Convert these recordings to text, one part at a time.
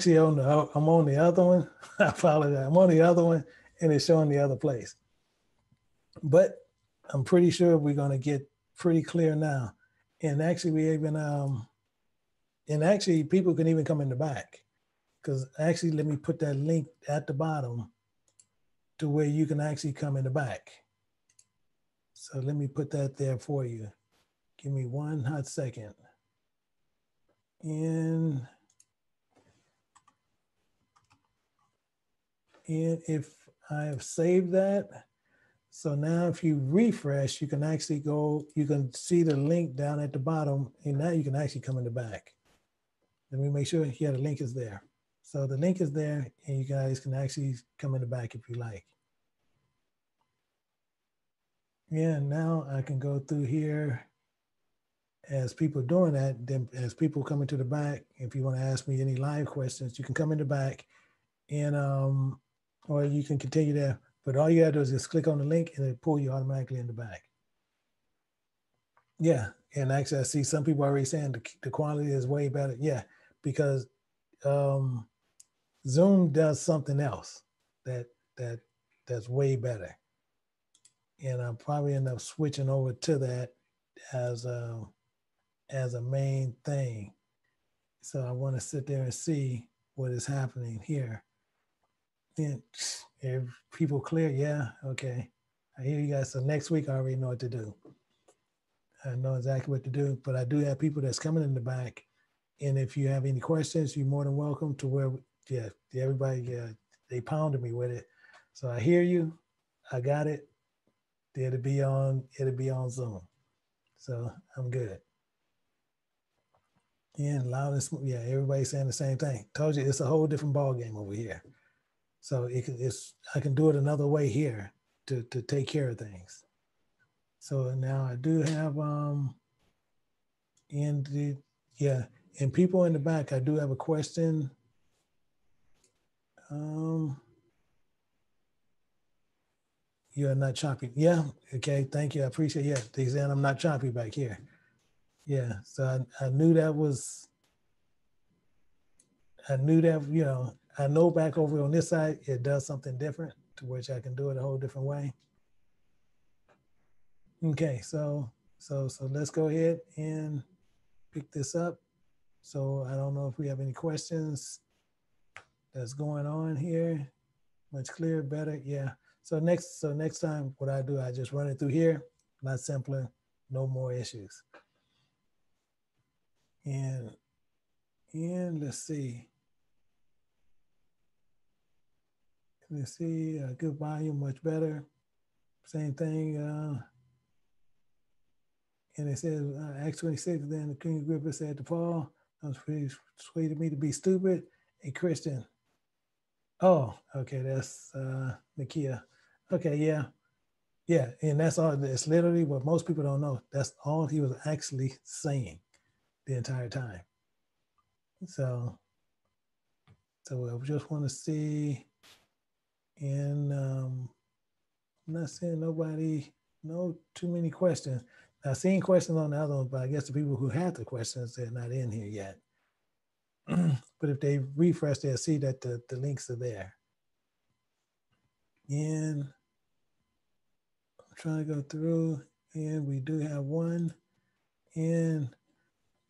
Actually on the I'm on the other one. I apologize. I'm on the other one and it's showing the other place. But I'm pretty sure we're gonna get pretty clear now. And actually we even um and actually people can even come in the back. Because actually let me put that link at the bottom to where you can actually come in the back. So let me put that there for you. Give me one hot second. And And if I have saved that, so now if you refresh, you can actually go, you can see the link down at the bottom, and now you can actually come in the back. Let me make sure, yeah, the link is there. So the link is there, and you guys can actually come in the back if you like. Yeah, now I can go through here as people doing that, then as people coming to the back, if you want to ask me any live questions, you can come in the back and um, or you can continue there. But all you gotta do is just click on the link and it pull you automatically in the back. Yeah, and actually I see some people already saying the, the quality is way better. Yeah, because um, Zoom does something else that that that's way better. And I'll probably end up switching over to that as a, as a main thing. So I want to sit there and see what is happening here. If people clear, yeah, okay. I hear you guys. So next week I already know what to do. I know exactly what to do, but I do have people that's coming in the back. And if you have any questions, you're more than welcome to where, yeah, everybody, yeah, they pounded me with it. So I hear you. I got it. It'll be on, it'll be on Zoom. So I'm good. And loud and smooth. Yeah, everybody's saying the same thing. Told you it's a whole different ball game over here. So it it's I can do it another way here to to take care of things. So now I do have um in the yeah, and people in the back, I do have a question. Um you're not choppy. Yeah, okay, thank you. I appreciate yeah. They saying I'm not choppy back here. Yeah, so I, I knew that was I knew that, you know, I know back over on this side, it does something different to which I can do it a whole different way. Okay, so so so let's go ahead and pick this up. So I don't know if we have any questions that's going on here. Much clearer, better, yeah. So next, so next time, what I do, I just run it through here, a lot simpler, no more issues. And and let's see. Let's see, uh, good volume, much better. Same thing. Uh, and it says, uh, Acts 26, then the King Agrippa said to Paul, I was persuaded me to be stupid, a Christian. Oh, okay, that's uh, Nikia. Okay, yeah. Yeah, and that's all, it's literally what most people don't know. That's all he was actually saying the entire time. So, so I just want to see and um, I'm not seeing nobody, no too many questions. I've seen questions on the other one, but I guess the people who had the questions, they're not in here yet. but if they refresh, they'll see that the, the links are there. And I'm trying to go through, and we do have one in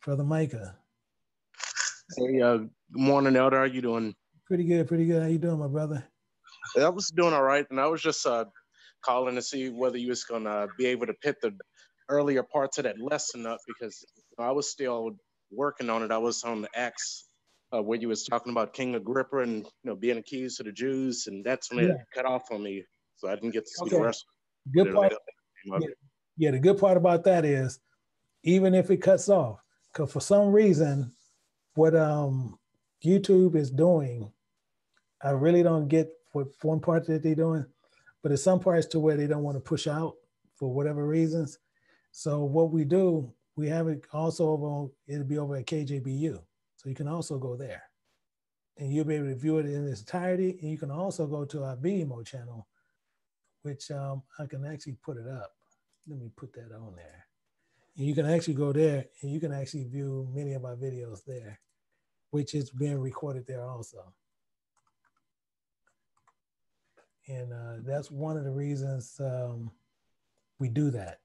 Brother Micah. Hey, uh, good morning, Elder. How you doing? Pretty good, pretty good. How you doing, my brother? I was doing all right, and I was just uh, calling to see whether you was gonna be able to pick the earlier parts of that lesson up because I was still working on it. I was on the Acts uh, where you was talking about King Agrippa and you know being accused to the Jews, and that's when yeah. it cut off on me, so I didn't get to see okay. the rest. Good part. Yeah, yeah, the good part about that is even if it cuts off, because for some reason, what um YouTube is doing, I really don't get for one part that they're doing, but there's some parts to where they don't want to push out for whatever reasons. So what we do, we have it also over, it'll be over at KJBU. So you can also go there and you'll be able to view it in its entirety. And you can also go to our Vimeo channel, which um, I can actually put it up. Let me put that on there. And you can actually go there and you can actually view many of our videos there. which is being recorded there also. And uh, that's one of the reasons um, we do that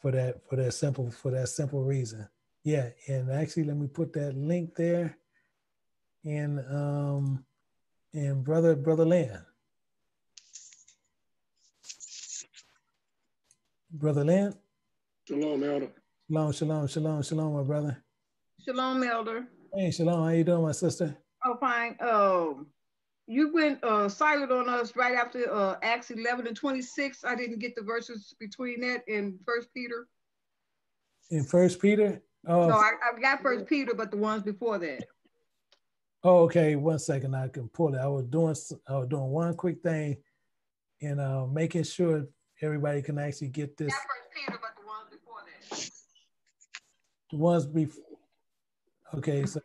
for that for that simple for that simple reason. Yeah, and actually, let me put that link there. And um, and brother brother Lynn, brother Lynn. Shalom, elder. Shalom, shalom, shalom, shalom, my brother. Shalom, elder. Hey, shalom. How you doing, my sister? Oh, fine. Um, you went uh, silent on us right after uh, Acts 11 and 26. I didn't get the verses between that and First Peter. In First Peter? Oh, no, I, I got First Peter, but the ones before that. Oh, okay. One second, I can pull it. I was doing I was doing one quick thing, and uh, making sure everybody can actually get this. First Peter, but the ones before that. The ones before. Okay, so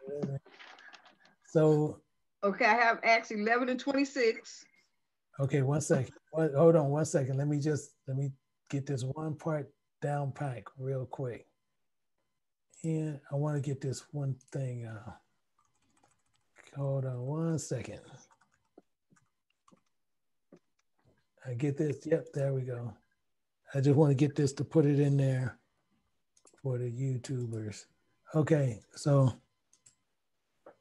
so Okay, I have Acts 11 and 26. Okay, one second. hold on one second. Let me just, let me get this one part down pack real quick. And I want to get this one thing. Uh, hold on one second. I get this. Yep, there we go. I just want to get this to put it in there for the YouTubers. Okay, so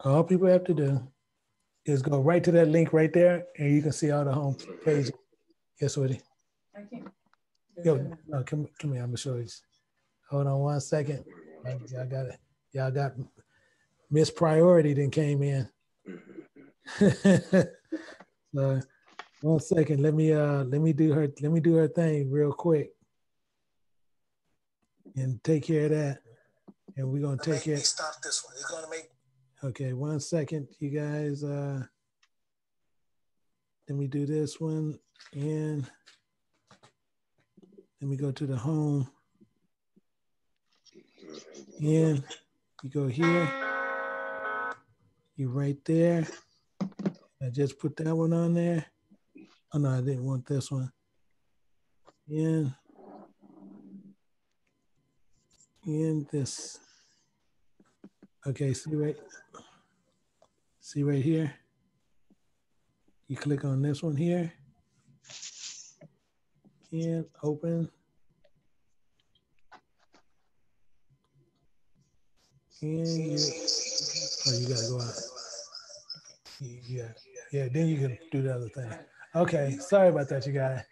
all people have to do is go right to that link right there, and you can see all the home page. Yes, sweetie. I can't. Yo, no, come, come here. I'm gonna show you. Hold on one second. Y'all got it. Y'all got Miss Priority then came in. so one second. Let me uh let me do her let me do her thing real quick. And take care of that. And we're gonna take care. Stop this one. It's gonna make Okay, one second, you guys. Uh, let me do this one and let me go to the home. And you go here, you right there. I just put that one on there. Oh no, I didn't want this one. And and this. Okay, see right, see right here. You click on this one here and open. And you, oh, you gotta go out. Yeah, yeah, then you can do the other thing. Okay, sorry about that, you guys.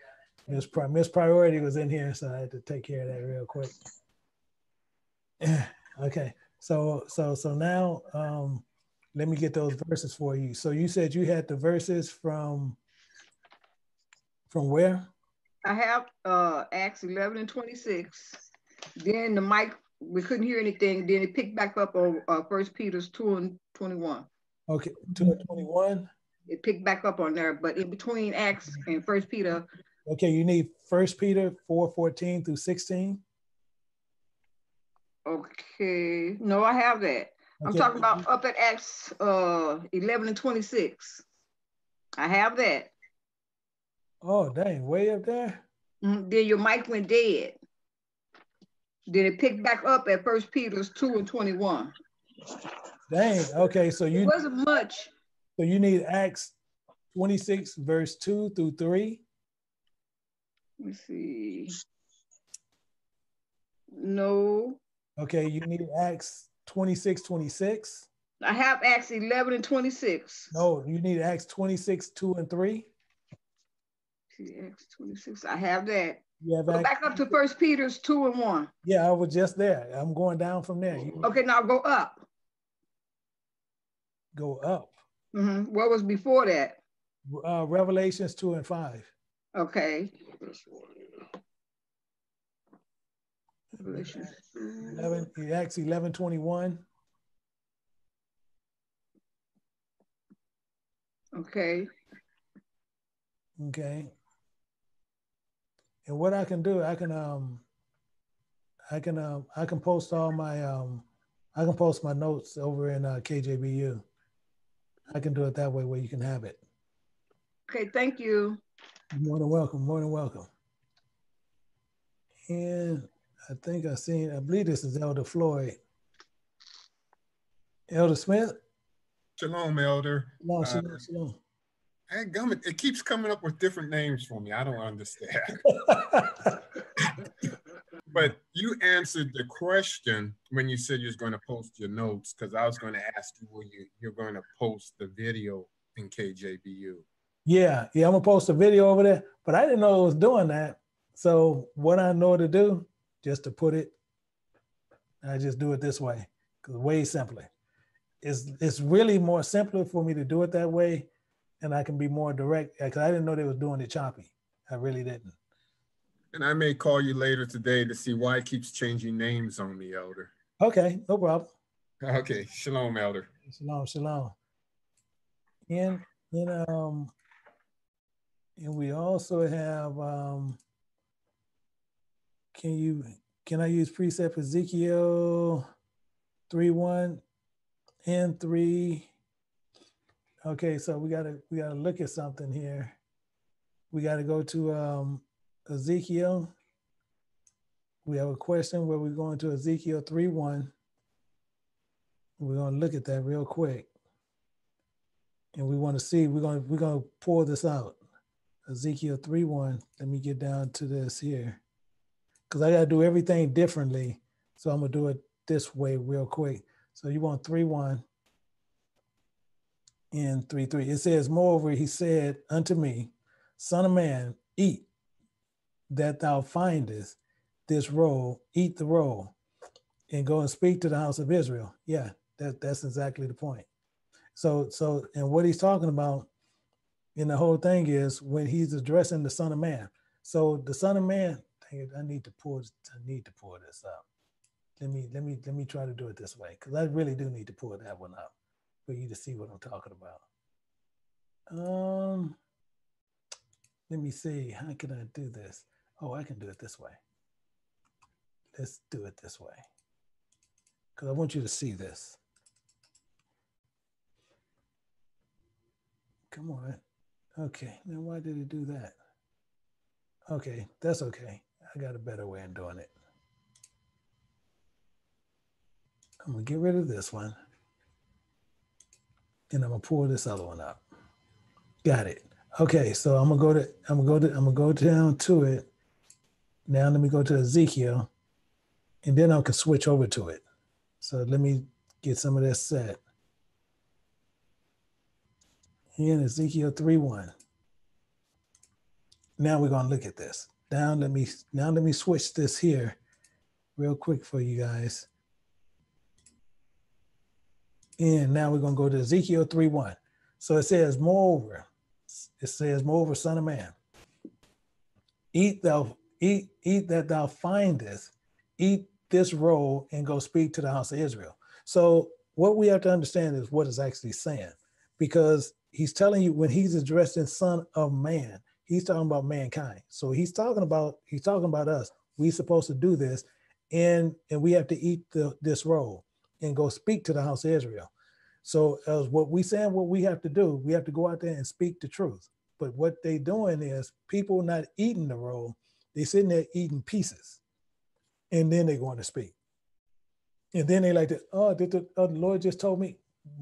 Miss, Pri- Miss Priority was in here, so I had to take care of that real quick. okay. So so so now um, let me get those verses for you. So you said you had the verses from from where? I have uh Acts 11 and 26. Then the mic, we couldn't hear anything. Then it picked back up on uh, First Peter's 2 and 21. Okay, 2 and 21. It picked back up on there, but in between Acts and First Peter. Okay, you need First Peter 4, 14 through 16. Okay, no, I have that. I'm talking about up at Acts uh, 11 and 26. I have that. Oh, dang, way up there? Mm, then your mic went dead. Then it picked back up at First Peter's 2 and 21. Dang, okay, so you- It wasn't much. So you need Acts 26 verse 2 through 3? Let me see. No. Okay, you need Acts 26, 26. I have Acts 11 and 26. No, you need Acts 26, 2 and 3. Acts 26. I have that. You have go back up to First Peter's 2 and 1. Yeah, I was just there. I'm going down from there. Okay, now go up. Go up. Mm-hmm. What was before that? Uh, Revelations 2 and 5. Okay. Revelation. 11, Acts 11 21. Okay. Okay. And what I can do, I can um I can um I can post all my um I can post my notes over in uh, KJBU. I can do it that way where you can have it. Okay, thank you. More than welcome, more than welcome. And I think I seen, I believe this is Elder Floyd. Elder Smith. Shalom, Elder. No, Uh, shalom, shalom. Gummit, it keeps coming up with different names for me. I don't understand. but you answered the question when you said you was going to post your notes, because I was going to ask you, will you you're going to post the video in KJBU? yeah, yeah, I'm gonna post a video over there, but I didn't know it was doing that. So what I know to do, just to put it, I just do it this way, way simpler. It's it's really more simpler for me to do it that way, and I can be more direct. Because I didn't know they was doing it choppy. I really didn't. And I may call you later today to see why it keeps changing names on me, Elder. Okay, no problem. Okay, shalom, Elder. Shalom, shalom. And and um and we also have um can you can I use precept Ezekiel 3 1 and 3? Okay, so we gotta we gotta look at something here. We gotta go to um Ezekiel. We have a question where we're going to Ezekiel 3 1. We're gonna look at that real quick. And we want to see, we're gonna we're gonna pour this out. Ezekiel 3 1. Let me get down to this here. Because I gotta do everything differently. So I'm gonna do it this way real quick. So you want 3 1 and 3 3. It says, Moreover, he said unto me, Son of man, eat that thou findest this roll, eat the roll, and go and speak to the house of Israel. Yeah, that, that's exactly the point. So, so, and what he's talking about in the whole thing is when he's addressing the Son of Man. So the Son of Man, dang it, I need to pull, I need to pull this up. Let me, let me, let me try to do it this way because I really do need to pull that one up for you to see what I'm talking about. Um, let me see. How can I do this? Oh, I can do it this way. Let's do it this way because I want you to see this. Come on. Okay, now why did it do that? Okay, that's okay. I got a better way of doing it. I'm gonna get rid of this one. And I'm gonna pull this other one up. Got it. Okay, so I'm gonna go to I'm gonna go to I'm gonna go down to it. Now let me go to Ezekiel, and then I can switch over to it. So let me get some of this set. Here in Ezekiel 3 1. Now we're gonna look at this. Now let me now let me switch this here real quick for you guys. And now we're gonna go to Ezekiel 3 1. So it says, Moreover, it says, Moreover, son of man, eat thou eat eat that thou findest, eat this roll and go speak to the house of Israel. So what we have to understand is what is actually saying, because he's telling you when he's addressing son of man, he's talking about mankind. So he's talking about he's talking about us. We supposed to do this, and and we have to eat the this roll and go speak to the house of Israel. So as what we saying, what we have to do, we have to go out there and speak the truth. But what they doing is people not eating the roll, they sitting there eating pieces, and then they going to speak. And then they like to, oh, did the, oh, the Lord just told me,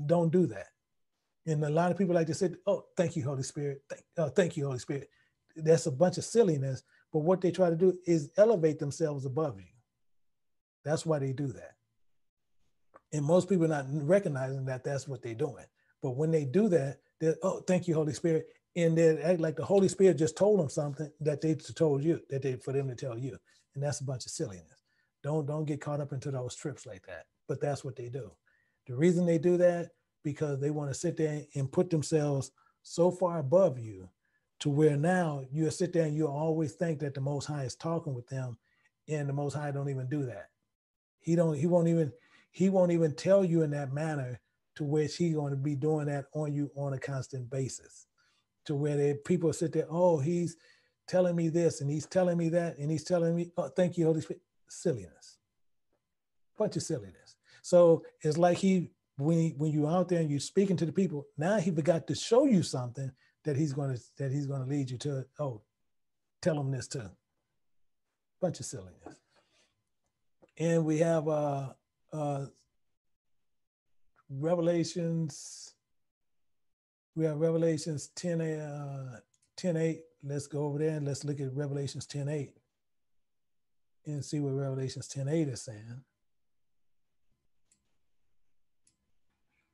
don't do that. And a lot of people like to say, oh, thank you, Holy Spirit. Thank, oh, thank you, Holy Spirit. That's a bunch of silliness. But what they try to do is elevate themselves above you. That's why they do that. And most people are not recognizing that that's what they're doing. But when they do that, they're, oh, thank you, Holy Spirit. And they act like the Holy Spirit just told them something that they told you, that they for them to tell you. And that's a bunch of silliness. Don't don't get caught up into those trips like that. But that's what they do. The reason they do that because they want to sit there and put themselves so far above you to where now you'll sit there and you'll always think that the most high is talking with them and the most high don't even do that. He don't he won't even he won't even tell you in that manner to which he's going to be doing that on you on a constant basis. To where they, people sit there oh he's telling me this and he's telling me that and he's telling me oh thank you holy spirit silliness. Bunch of silliness. So it's like he when when you're out there and you're speaking to the people, now he forgot to show you something that he's going to that he's going to lead you to. Oh, tell him this too. Bunch of silliness. And we have uh uh Revelations. We have Revelations 10, uh, 10 8. Let's go over there and let's look at Revelations 10 8 and see what Revelations 10 8 is saying.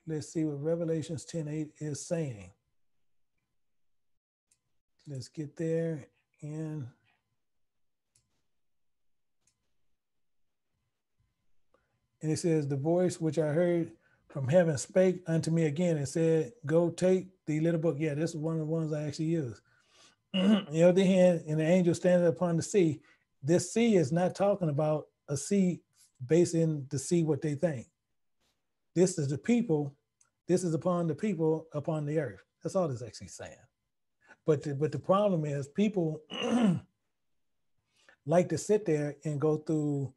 Let's see what Revelations 10 8 is saying. Let's get there and and it says, The voice which I heard from heaven spake unto me again and said, Go take the little book. Yeah, this is one of the ones I actually use. in the other hand, and the angel standing upon the sea. This sea is not talking about a sea basing the sea what they think. This is the people, this is upon the people upon the earth. That's all it's actually saying. But the, but the problem is people like to sit there and go through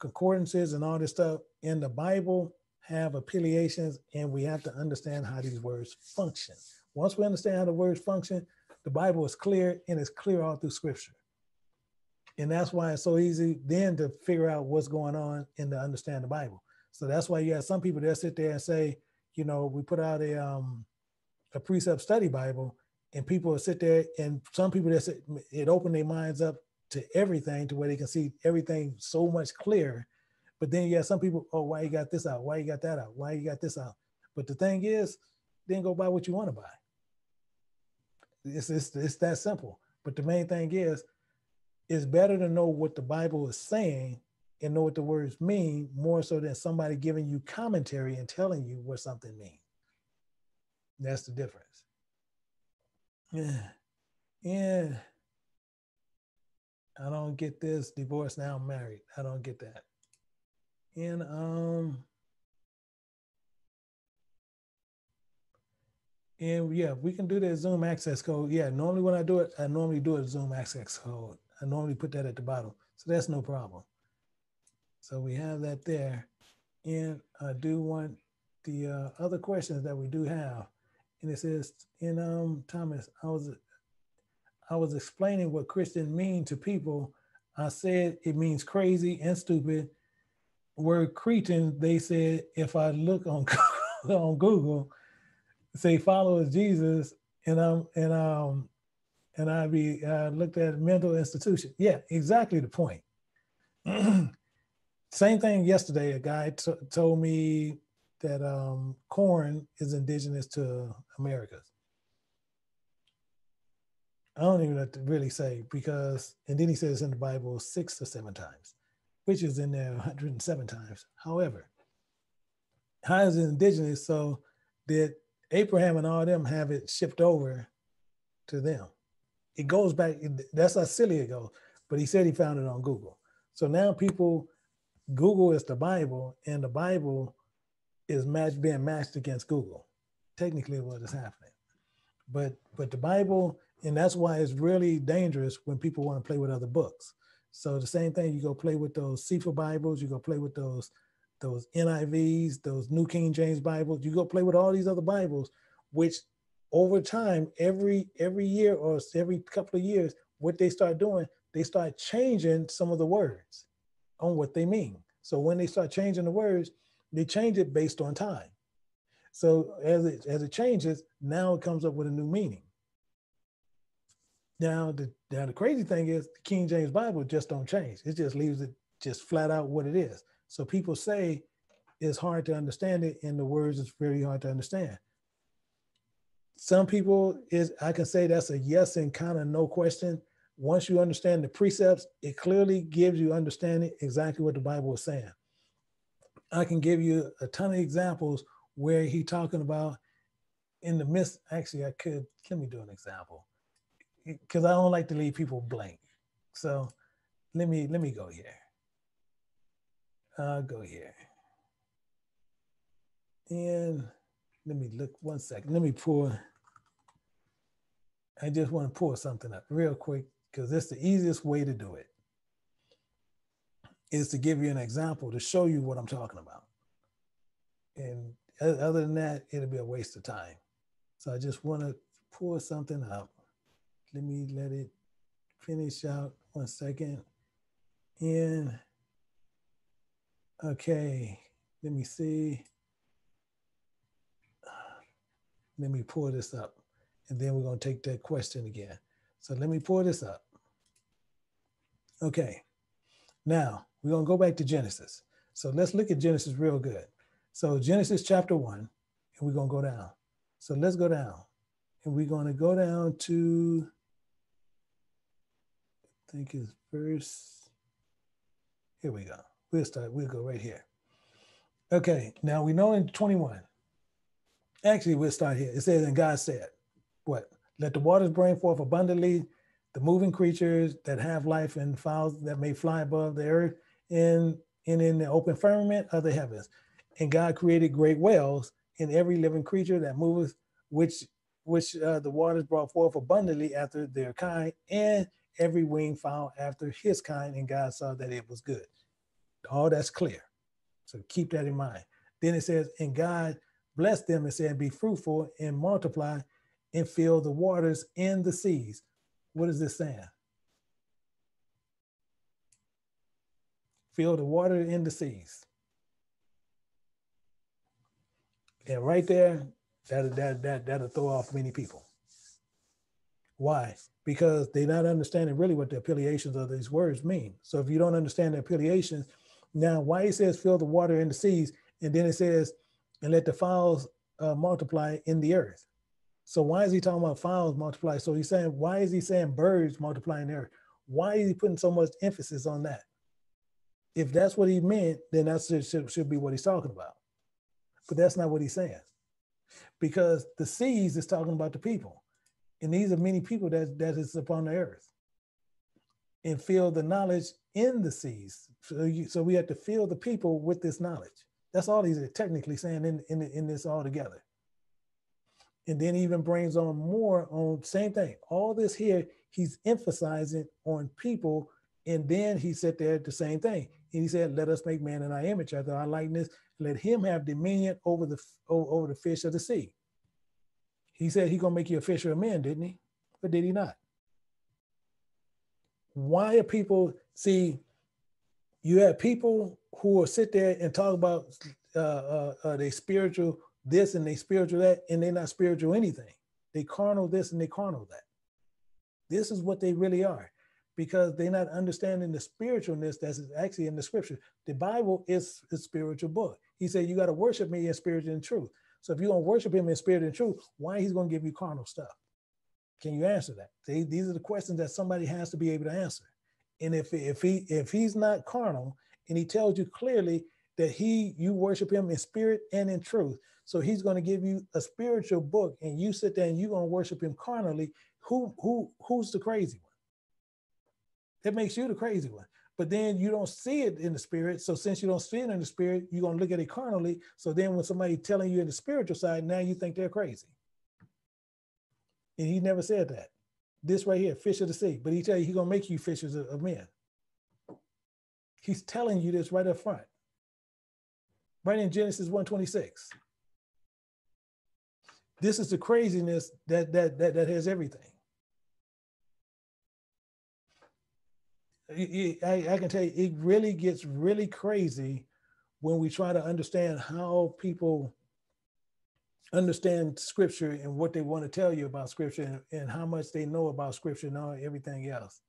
concordances and all this stuff in the Bible have affiliations, and we have to understand how these words function. Once we understand how the words function, the Bible is clear and it's clear all through scripture. And that's why it's so easy then to figure out what's going on and to understand the Bible. So that's why you have some people that sit there and say, you know, we put out a um, a precept study Bible, and people will sit there, and some people that sit, it opened their minds up to everything to where they can see everything so much clearer. But then you some people, oh, why you got this out? Why you got that out? Why you got this out? But the thing is, then go buy what you want to buy. It's, it's, it's that simple. But the main thing is, it's better to know what the Bible is saying and know what the words mean more so than somebody giving you commentary and telling you what something means. That's the difference. Yeah. Yeah. I don't get this. Divorced now, I'm married. I don't get that. And um and yeah, we can do that Zoom access code. Yeah, normally when I do it, I normally do a Zoom access code. I normally put that at the bottom. So that's no problem. So we have that there. And I do want the uh, other questions that we do have. And it says, in um, Thomas, I was I was explaining what Christian mean to people. I said it means crazy and stupid. Word Cretan, they said if I look on on Google, say follow Jesus, and um and um and I be uh, looked at mental institution. Yeah, exactly the point. Same thing yesterday. A guy t- told me that um, corn is indigenous to Americas. I don't even have to really say because, and then he says in the Bible six or seven times, which is in there 107 times. However, how is it indigenous? So did Abraham and all them have it shipped over to them? It goes back, that's how silly it goes. But he said he found it on Google. So now people, Google is the Bible, and the Bible is match, being matched against Google. Technically, what is happening. But but the Bible and that's why it's really dangerous when people want to play with other books. So the same thing, you go play with those Sefer Bibles, you go play with those those NIVs, those New King James Bibles, you go play with all these other Bibles, which over time, every every year or every couple of years, what they start doing, they start changing some of the words on what they mean. So when they start changing the words, they change it based on time. So as it as it changes, now it comes up with a new meaning. Now the now the crazy thing is the King James Bible just don't change. It just leaves it just flat out what it is. So people say it's hard to understand it, and the words is very hard to understand. Some people is I can say that's a yes and kind of no question. Once you understand the precepts, it clearly gives you understanding exactly what the Bible is saying. I can give you a ton of examples where he talking about in the midst. Actually, I could. Let me do an example because I don't like to leave people blank. So let me let me go here. I'll go here. And let me look one second. Let me pull. I just want to pull something up real quick because it's the easiest way to do it. Is to give you an example to show you what I'm talking about. And other than that, it'll be a waste of time. So I just want to pull something up let me let it finish out one second. And okay, let me see. Let me pull this up. And then we're going to take that question again. So let me pull this up. Okay. Now we're going to go back to Genesis. So let's look at Genesis real good. So Genesis chapter one, and we're going to go down. So let's go down. And we're going to go down to, I think it's verse, here we go. We'll start, we'll go right here. Okay, now we know in 21, actually we'll start here. It says, and God said, what? Let the waters bring forth abundantly the moving creatures that have life and fowls that may fly above the earth and, and in the open firmament of the heavens. And God created great whales in every living creature that moveth, which which uh, the waters brought forth abundantly after their kind, and every winged fowl after his kind. And God saw that it was good. All that's clear. So keep that in mind. Then it says, and God blessed them and said, Be fruitful and multiply and fill the waters and the seas. What is this saying? Fill the water in the seas. And right there, that, that, that, that'll throw off many people. Why? Because they're not understanding really what the affiliations of these words mean. So if you don't understand the affiliations, now why it says fill the water in the seas, and then it says, and let the fowls uh, multiply in the earth. So why is he talking about fowls multiply? So he's saying, why is he saying birds multiplying there? Why is he putting so much emphasis on that? If that's what he meant, then that should, should be what he's talking about. But that's not what he's saying. Because the seas is talking about the people. And these are many people that, that is upon the earth. And fill the knowledge in the seas. So, you, so we have to fill the people with this knowledge. That's all he's technically saying in, in, in this all together and then even brings on more on same thing. All this here, he's emphasizing on people, and then he said there the same thing. And he said, "Let us make man in our image, after our likeness. Let him have dominion over the over the fish of the sea." He said he's gonna make you a fisher of men, didn't he? But did he not? Why are people see? You have people who will sit there and talk about uh, uh, uh, their spiritual this and they spiritual that, and they're not spiritual anything. They carnal this and they carnal that. This is what they really are because they're not understanding the spiritualness that's actually in the scripture. The Bible is a spiritual book. He said, You got to worship me in spirit and truth. So if you don't worship him in spirit and truth, why he's going to give you carnal stuff? Can you answer that? They, these are the questions that somebody has to be able to answer. And if, if he if he's not carnal and he tells you clearly that he you worship him in spirit and in truth, so he's going to give you a spiritual book, and you sit there and you're going to worship him carnally. Who who who's the crazy one? That makes you the crazy one. But then you don't see it in the spirit. So since you don't see it in the spirit, you're going to look at it carnally. So then when somebody telling you in the spiritual side, now you think they're crazy. And he never said that. This right here, fish of the sea. But he tell you he's gonna make you fishers of men. He's telling you this right up front. Right in Genesis 126. This is the craziness that that that, that has everything. I, I can tell you, it really gets really crazy when we try to understand how people understand scripture and what they want to tell you about scripture and, and how much they know about scripture and everything else.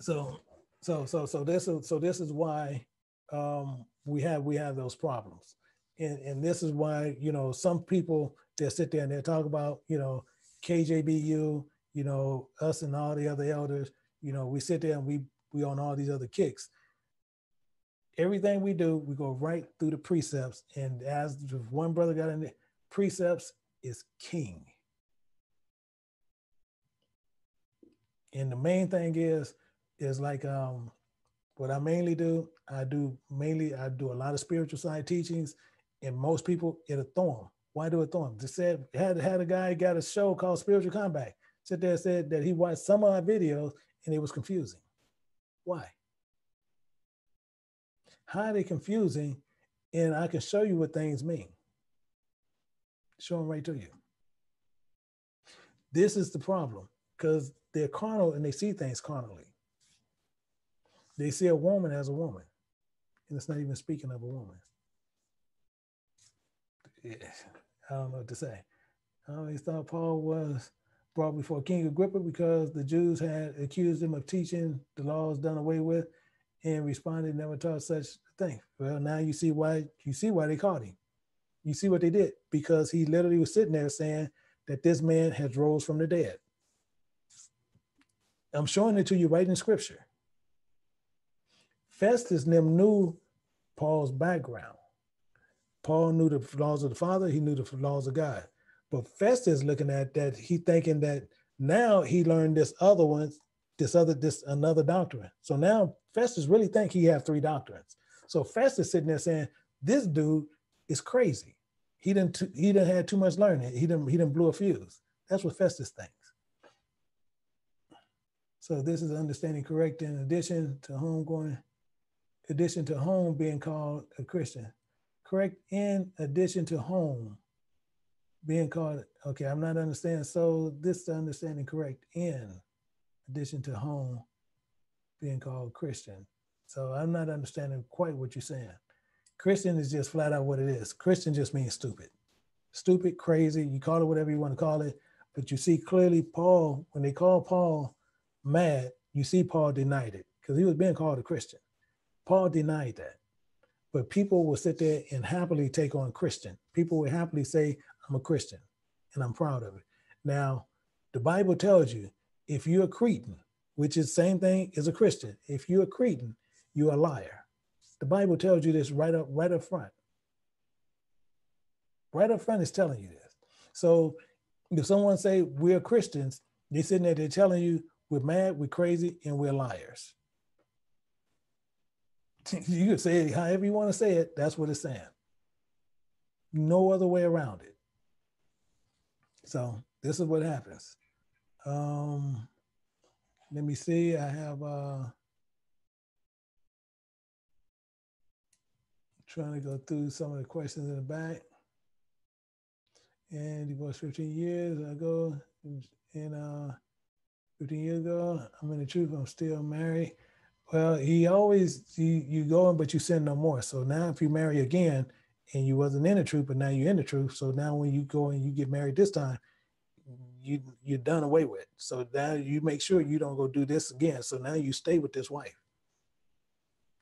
So, so, so, so this is so this is why um, we have we have those problems and, and this is why you know some people they sit there and they talk about you know KJBU, you know us and all the other elders. You know we sit there and we we on all these other kicks. Everything we do, we go right through the precepts, and as one brother got in, the precepts is king. And the main thing is, is like um, what I mainly do. I do mainly I do a lot of spiritual side teachings and most people it'll throw them. Why do it throw them? Just said had had a guy got a show called Spiritual Combat. Sit there said that he watched some of our videos and it was confusing. Why? How are they confusing? And I can show you what things mean. Show them right to you. This is the problem because they're carnal and they see things carnally. They see a woman as a woman, and it's not even speaking of a woman. I don't know what to say. I always thought Paul was brought before King Agrippa because the Jews had accused him of teaching the laws done away with and responded never taught such a thing. Well, now you see why you see why they caught him. You see what they did because he literally was sitting there saying that this man has rose from the dead. I'm showing it to you right in scripture. Festus them knew Paul's background. Paul knew the laws of the Father, he knew the laws of God. But Festus looking at that, he thinking that now he learned this other one, this other, this another doctrine. So now Festus really think he have three doctrines. So Festus sitting there saying, this dude is crazy. He didn't he didn't had too much learning. He didn't he didn't blew a fuse. That's what Festus thinks. So this is understanding correct in addition to home going, addition to home being called a Christian. Correct in addition to home being called, okay, I'm not understanding. So this is understanding correct in addition to home being called Christian. So I'm not understanding quite what you're saying. Christian is just flat out what it is. Christian just means stupid. Stupid, crazy, you call it whatever you want to call it. But you see clearly Paul, when they call Paul mad, you see Paul denied it because he was being called a Christian. Paul denied that. But people will sit there and happily take on Christian. People will happily say, I'm a Christian and I'm proud of it. Now, the Bible tells you if you're a Cretan, which is same thing as a Christian, if you're a Cretan, you're a liar. The Bible tells you this right up, right up front. Right up front is telling you this. So if someone say we're Christians, they're sitting there, they're telling you we're mad, we're crazy, and we're liars. you can say it however you want to say it, that's what it's saying. No other way around it. So this is what happens. Um, let me see. I have uh, trying to go through some of the questions in the back. And divorced 15 years ago, and uh, 15 years ago, I'm in the truth. I'm still married. Well, he always you you go in, but you sin no more. So now, if you marry again, and you wasn't in the truth, but now you're in the truth. So now when you go and you get married this time, you you're done away with. So now you make sure you don't go do this again. So now you stay with this wife.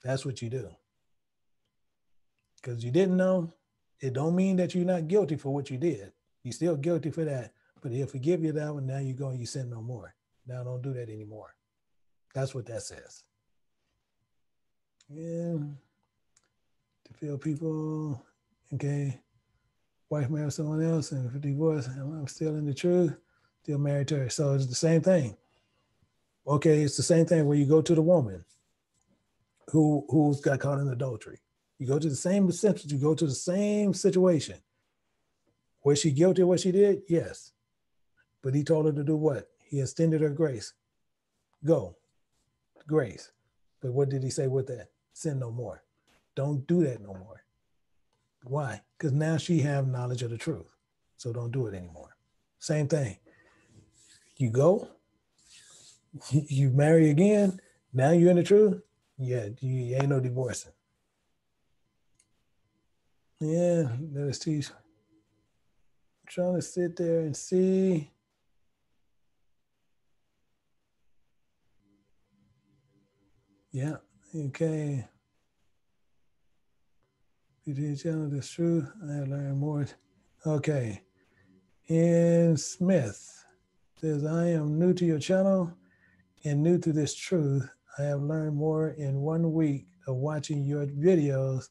That's what you do. Because you didn't know, it don't mean that you're not guilty for what you did. You're still guilty for that, but he'll forgive you that one. Now you go and you sin no more. Now don't do that anymore. That's what that says. Yeah. To feel people okay, wife married someone else and if divorce, I'm still in the truth, still married to her. So it's the same thing. Okay, it's the same thing when you go to the woman who who's got caught in adultery. You go to the same you go to the same situation. Was she guilty of what she did? Yes. But he told her to do what? He extended her grace. Go. Grace. But what did he say with that? Sin no more. Don't do that no more. Why? Because now she have knowledge of the truth. So don't do it anymore. Same thing. You go, you marry again, now you're in the truth. Yeah, you ain't no divorcing. Yeah, let us teach. I'm trying to sit there and see. Yeah, okay. YouTube channel, that's true. I learned more. Okay. In Smith says, I am new to your channel and new to this truth. I have learned more in one week of watching your videos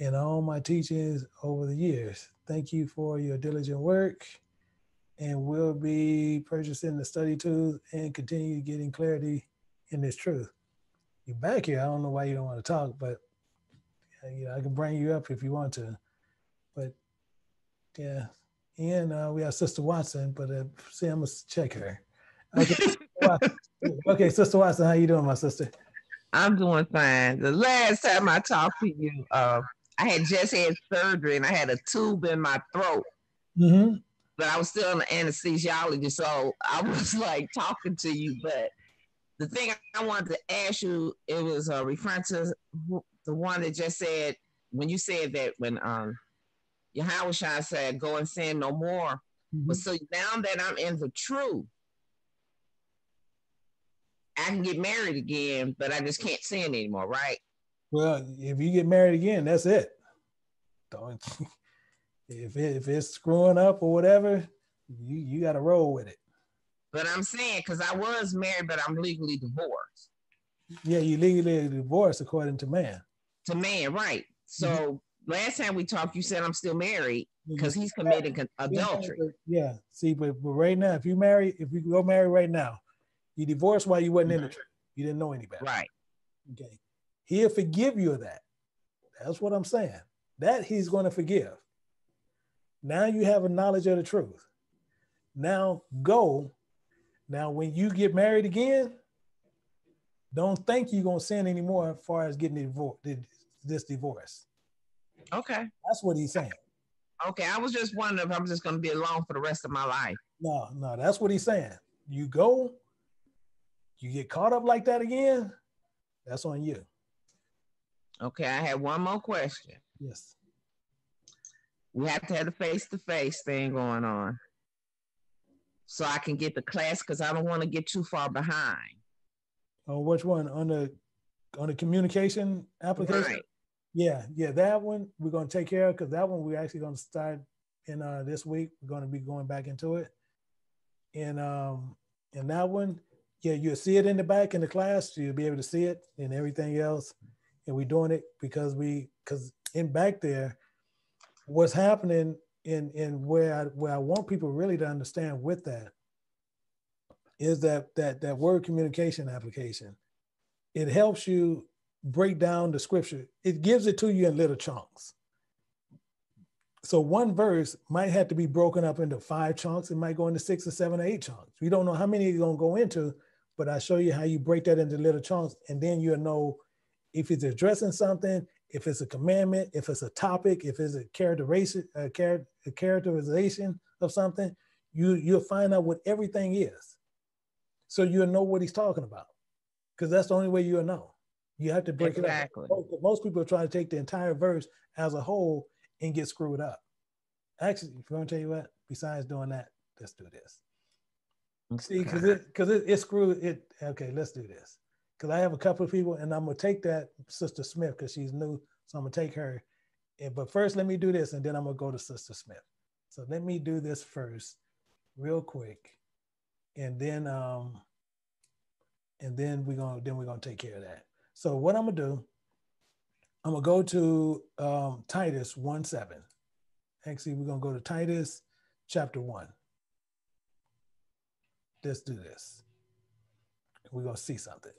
and all my teachings over the years. Thank you for your diligent work and we'll be purchasing the study tools and continue getting clarity in this truth. You're back here. I don't know why you don't want to talk, but you know, I can bring you up if you want to, but yeah. And uh, we have Sister Watson, but uh, see, I'm gonna check her. Okay, okay, Sister Watson, how you doing, my sister? I'm doing fine. The last time I talked to you, uh, I had just had surgery and I had a tube in my throat. Mm-hmm. But I was still an anesthesiologist, so I was like talking to you. But the thing I wanted to ask you, it was uh, referring to the one that just said when you said that when um Yahweh said, go and sin no more. Mm-hmm. But so now that I'm in the truth, I can get married again, but I just can't sin anymore, right? Well, if you get married again, that's it. Don't if it, if it's screwing up or whatever, you you got to roll with it. But I'm saying because I was married, but I'm legally divorced. Yeah, you legally divorced according to man. To man, right? So mm-hmm. last time we talked, you said I'm still married because he's committing adultery. Yeah. See, but, but right now, if you marry, if you go marry right now, you divorced while you wasn't mm-hmm. in the church. You didn't know anybody. Right. Okay. He'll forgive you of that. That's what I'm saying. That he's going to forgive. Now you have a knowledge of the truth. Now go. Now, when you get married again, don't think you're going to sin anymore as far as getting divorce, this divorce. Okay. That's what he's saying. Okay. I was just wondering if I'm just going to be alone for the rest of my life. No, no, that's what he's saying. You go, you get caught up like that again, that's on you. Okay. I have one more question. Yes. We have to have the face to face thing going on so I can get the class because I don't want to get too far behind. Oh, which one on the on the communication application? Right. Yeah, yeah, that one we're going to take care of because that one we're actually going to start in uh, this week. We're going to be going back into it, and um, and that one, yeah, you'll see it in the back in the class. You'll be able to see it and everything else, and we're doing it because we because in back there what's happening in in where I, where I want people really to understand with that is that that that word communication application. It helps you break down the scripture. It gives it to you in little chunks. So one verse might have to be broken up into five chunks. It might go into six or seven or eight chunks. We don't know how many you're to go into but i show you how you break that into little chunks and then you'll know if it's addressing something if it's a commandment, if it's a topic, if it's a characterization, a, char- a characterization of something, you you'll find out what everything is. So you'll know what he's talking about. Because that's the only way you'll know. You have to break exactly. it up. Most, most people are trying to take the entire verse as a whole and get screwed up. Actually, if you want to tell you what, besides doing that, let's do this. See, because it because it, it screwed it. Okay, let's do this because I have a couple of people, and I'm gonna take that Sister Smith because she's new, so I'm gonna take her. And, but first, let me do this, and then I'm gonna go to Sister Smith. So let me do this first, real quick, and then um, and then we're gonna then we're gonna take care of that. So what I'm gonna do, I'm gonna go to um, Titus one seven. Actually, we're gonna go to Titus chapter one. Let's do this. We're gonna see something.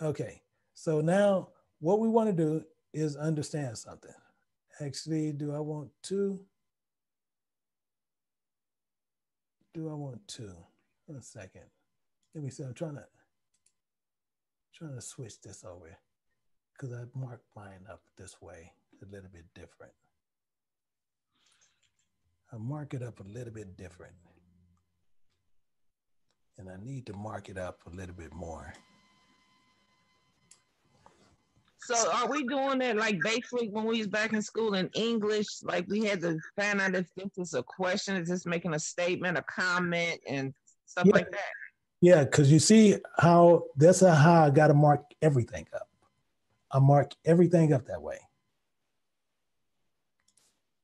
Okay, so now what we want to do is understand something. Actually, do I want to? Do I want to? One second. Let me see. I'm trying to trying to switch this over because I marked mine up this way a little bit different. I mark it up a little bit different. And I need to mark it up a little bit more. So are we doing that like basically when we was back in school in English, like we had to find out if this is a question, is this making a statement, a comment, and stuff yeah. like that? Yeah, because you see how that's how I got to mark everything up. I mark everything up that way.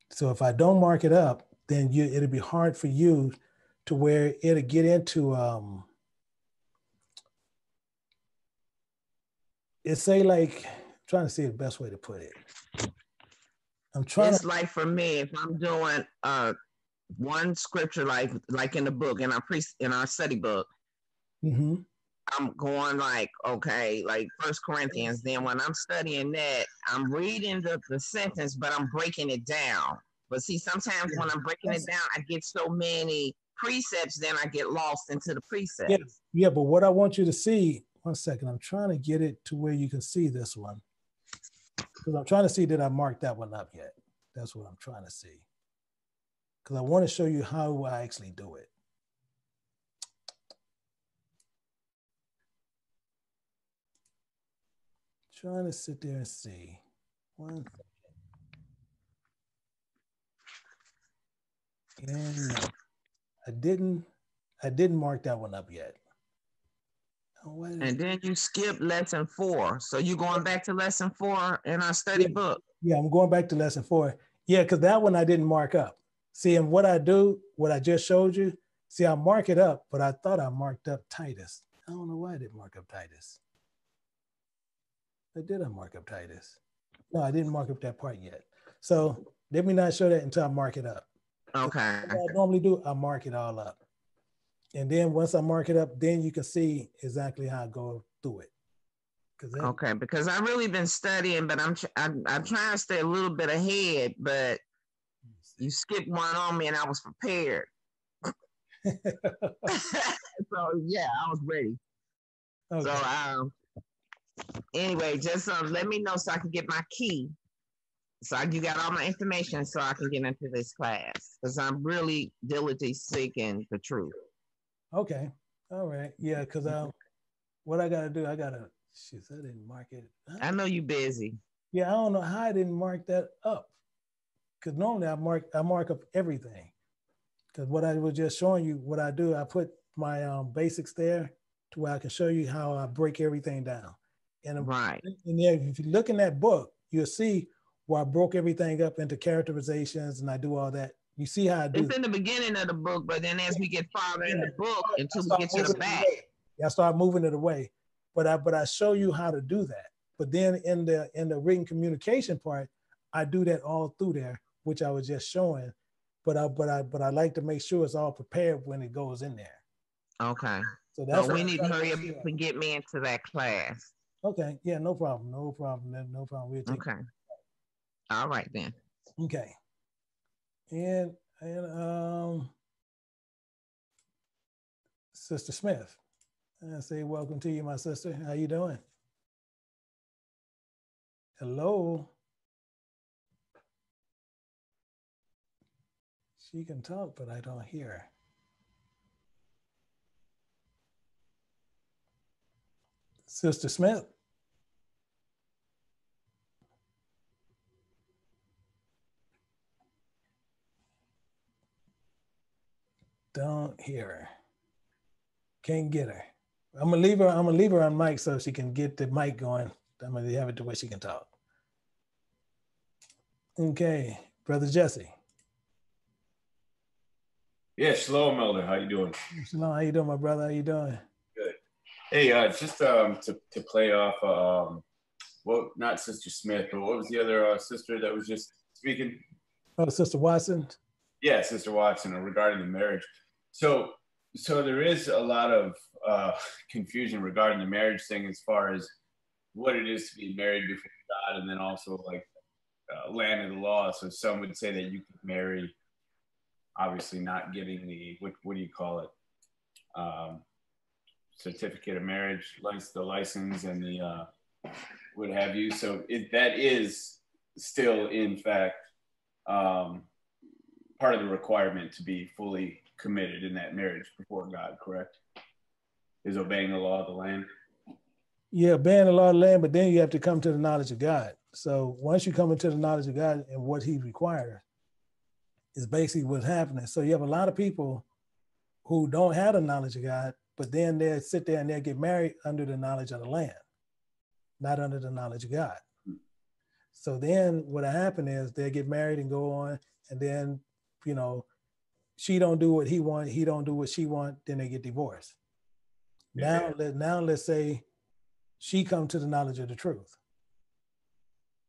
So if I don't mark it up, then you it'll be hard for you to where it'll get into um it say like trying to see the best way to put it. I'm trying. It's to- like for me, if I'm doing uh one scripture, like like in the book in our pre in our study book, mm-hmm. I'm going like okay, like First Corinthians. Then when I'm studying that, I'm reading the, the sentence, but I'm breaking it down. But see, sometimes yeah. when I'm breaking it down, I get so many precepts, then I get lost into the precepts. Yeah, yeah. But what I want you to see, one second, I'm trying to get it to where you can see this one because I'm trying to see that I marked that one up yet. That's what I'm trying to see. Because I want to show you how I actually do it. Trying to sit there and see. One second. And I didn't, I didn't mark that one up yet. Oh, and then you skip lesson four. So you going back to lesson four in our study yeah. book? Yeah, I'm going back to lesson four. Yeah, because that one I didn't mark up. See, and what I do, what I just showed you, see, I mark it up, but I thought I marked up Titus. I don't know why I didn't mark up Titus. I did I mark up Titus? No, I didn't mark up that part yet. So let me not show that until I mark it up. Okay. What I normally do, I mark it all up. And then once I mark it up, then you can see exactly how I go through it. That, okay, because I've really been studying, but I'm, I'm I'm trying to stay a little bit ahead. But you skipped one on me, and I was prepared. so yeah, I was ready. Okay. So um, anyway, just um, let me know so I can get my key. So I, you got all my information so I can get into this class because I'm really diligently seeking the truth. Okay. All right. Yeah, because um, what I gotta do, I gotta. Shit, I didn't mark it. I know you busy. Yeah, I don't know how I didn't mark that up. Because normally I mark I mark up everything. Because what I was just showing you, what I do, I put my um, basics there to where I can show you how I break everything down. And right. And if you look in that book, you'll see where I broke everything up into characterizations and I do all that. You see how I do. It's in the beginning of the book, but then as we get farther in the book until we get to the back, I start moving it away. But I but I show you how to do that. But then in the in the written communication part, I do that all through there, which I was just showing. But I but I but I like to make sure it's all prepared when it goes in there. Okay. So that's so we need to hurry up and get me into that class. Okay. Yeah, no problem. No problem. No problem. We'll take okay. All right then. Okay. And and um Sister Smith. I say welcome to you, my sister. How you doing? Hello. She can talk, but I don't hear. Sister Smith. Don't hear her. Can't get her. I'm gonna leave her. I'm gonna leave her on mic so she can get the mic going. I'm gonna have it to where she can talk. Okay, brother Jesse. Yeah, Shalom, Elder. How you doing? Shalom. How you doing, my brother? How you doing? Good. Hey, uh, just um, to to play off, um, well, not Sister Smith, but what was the other uh, sister that was just speaking? Oh, Sister Watson. Yeah, Sister Watson, regarding the marriage. So, so there is a lot of uh, confusion regarding the marriage thing as far as what it is to be married before God, and then also like uh, land of the law. So some would say that you could marry, obviously not getting the what what do you call it, um, certificate of marriage, the license, and the uh, what have you. So it, that is still, in fact, um, part of the requirement to be fully committed in that marriage before God. Correct? Is obeying the law of the land. Yeah, obeying the law of the land, but then you have to come to the knowledge of God. So once you come into the knowledge of God and what He requires, is basically what's happening. So you have a lot of people who don't have the knowledge of God, but then they sit there and they get married under the knowledge of the land, not under the knowledge of God. So then what happened is they get married and go on, and then you know, she don't do what he want, he don't do what she want, then they get divorced. Yeah. Now, let, now let's say she come to the knowledge of the truth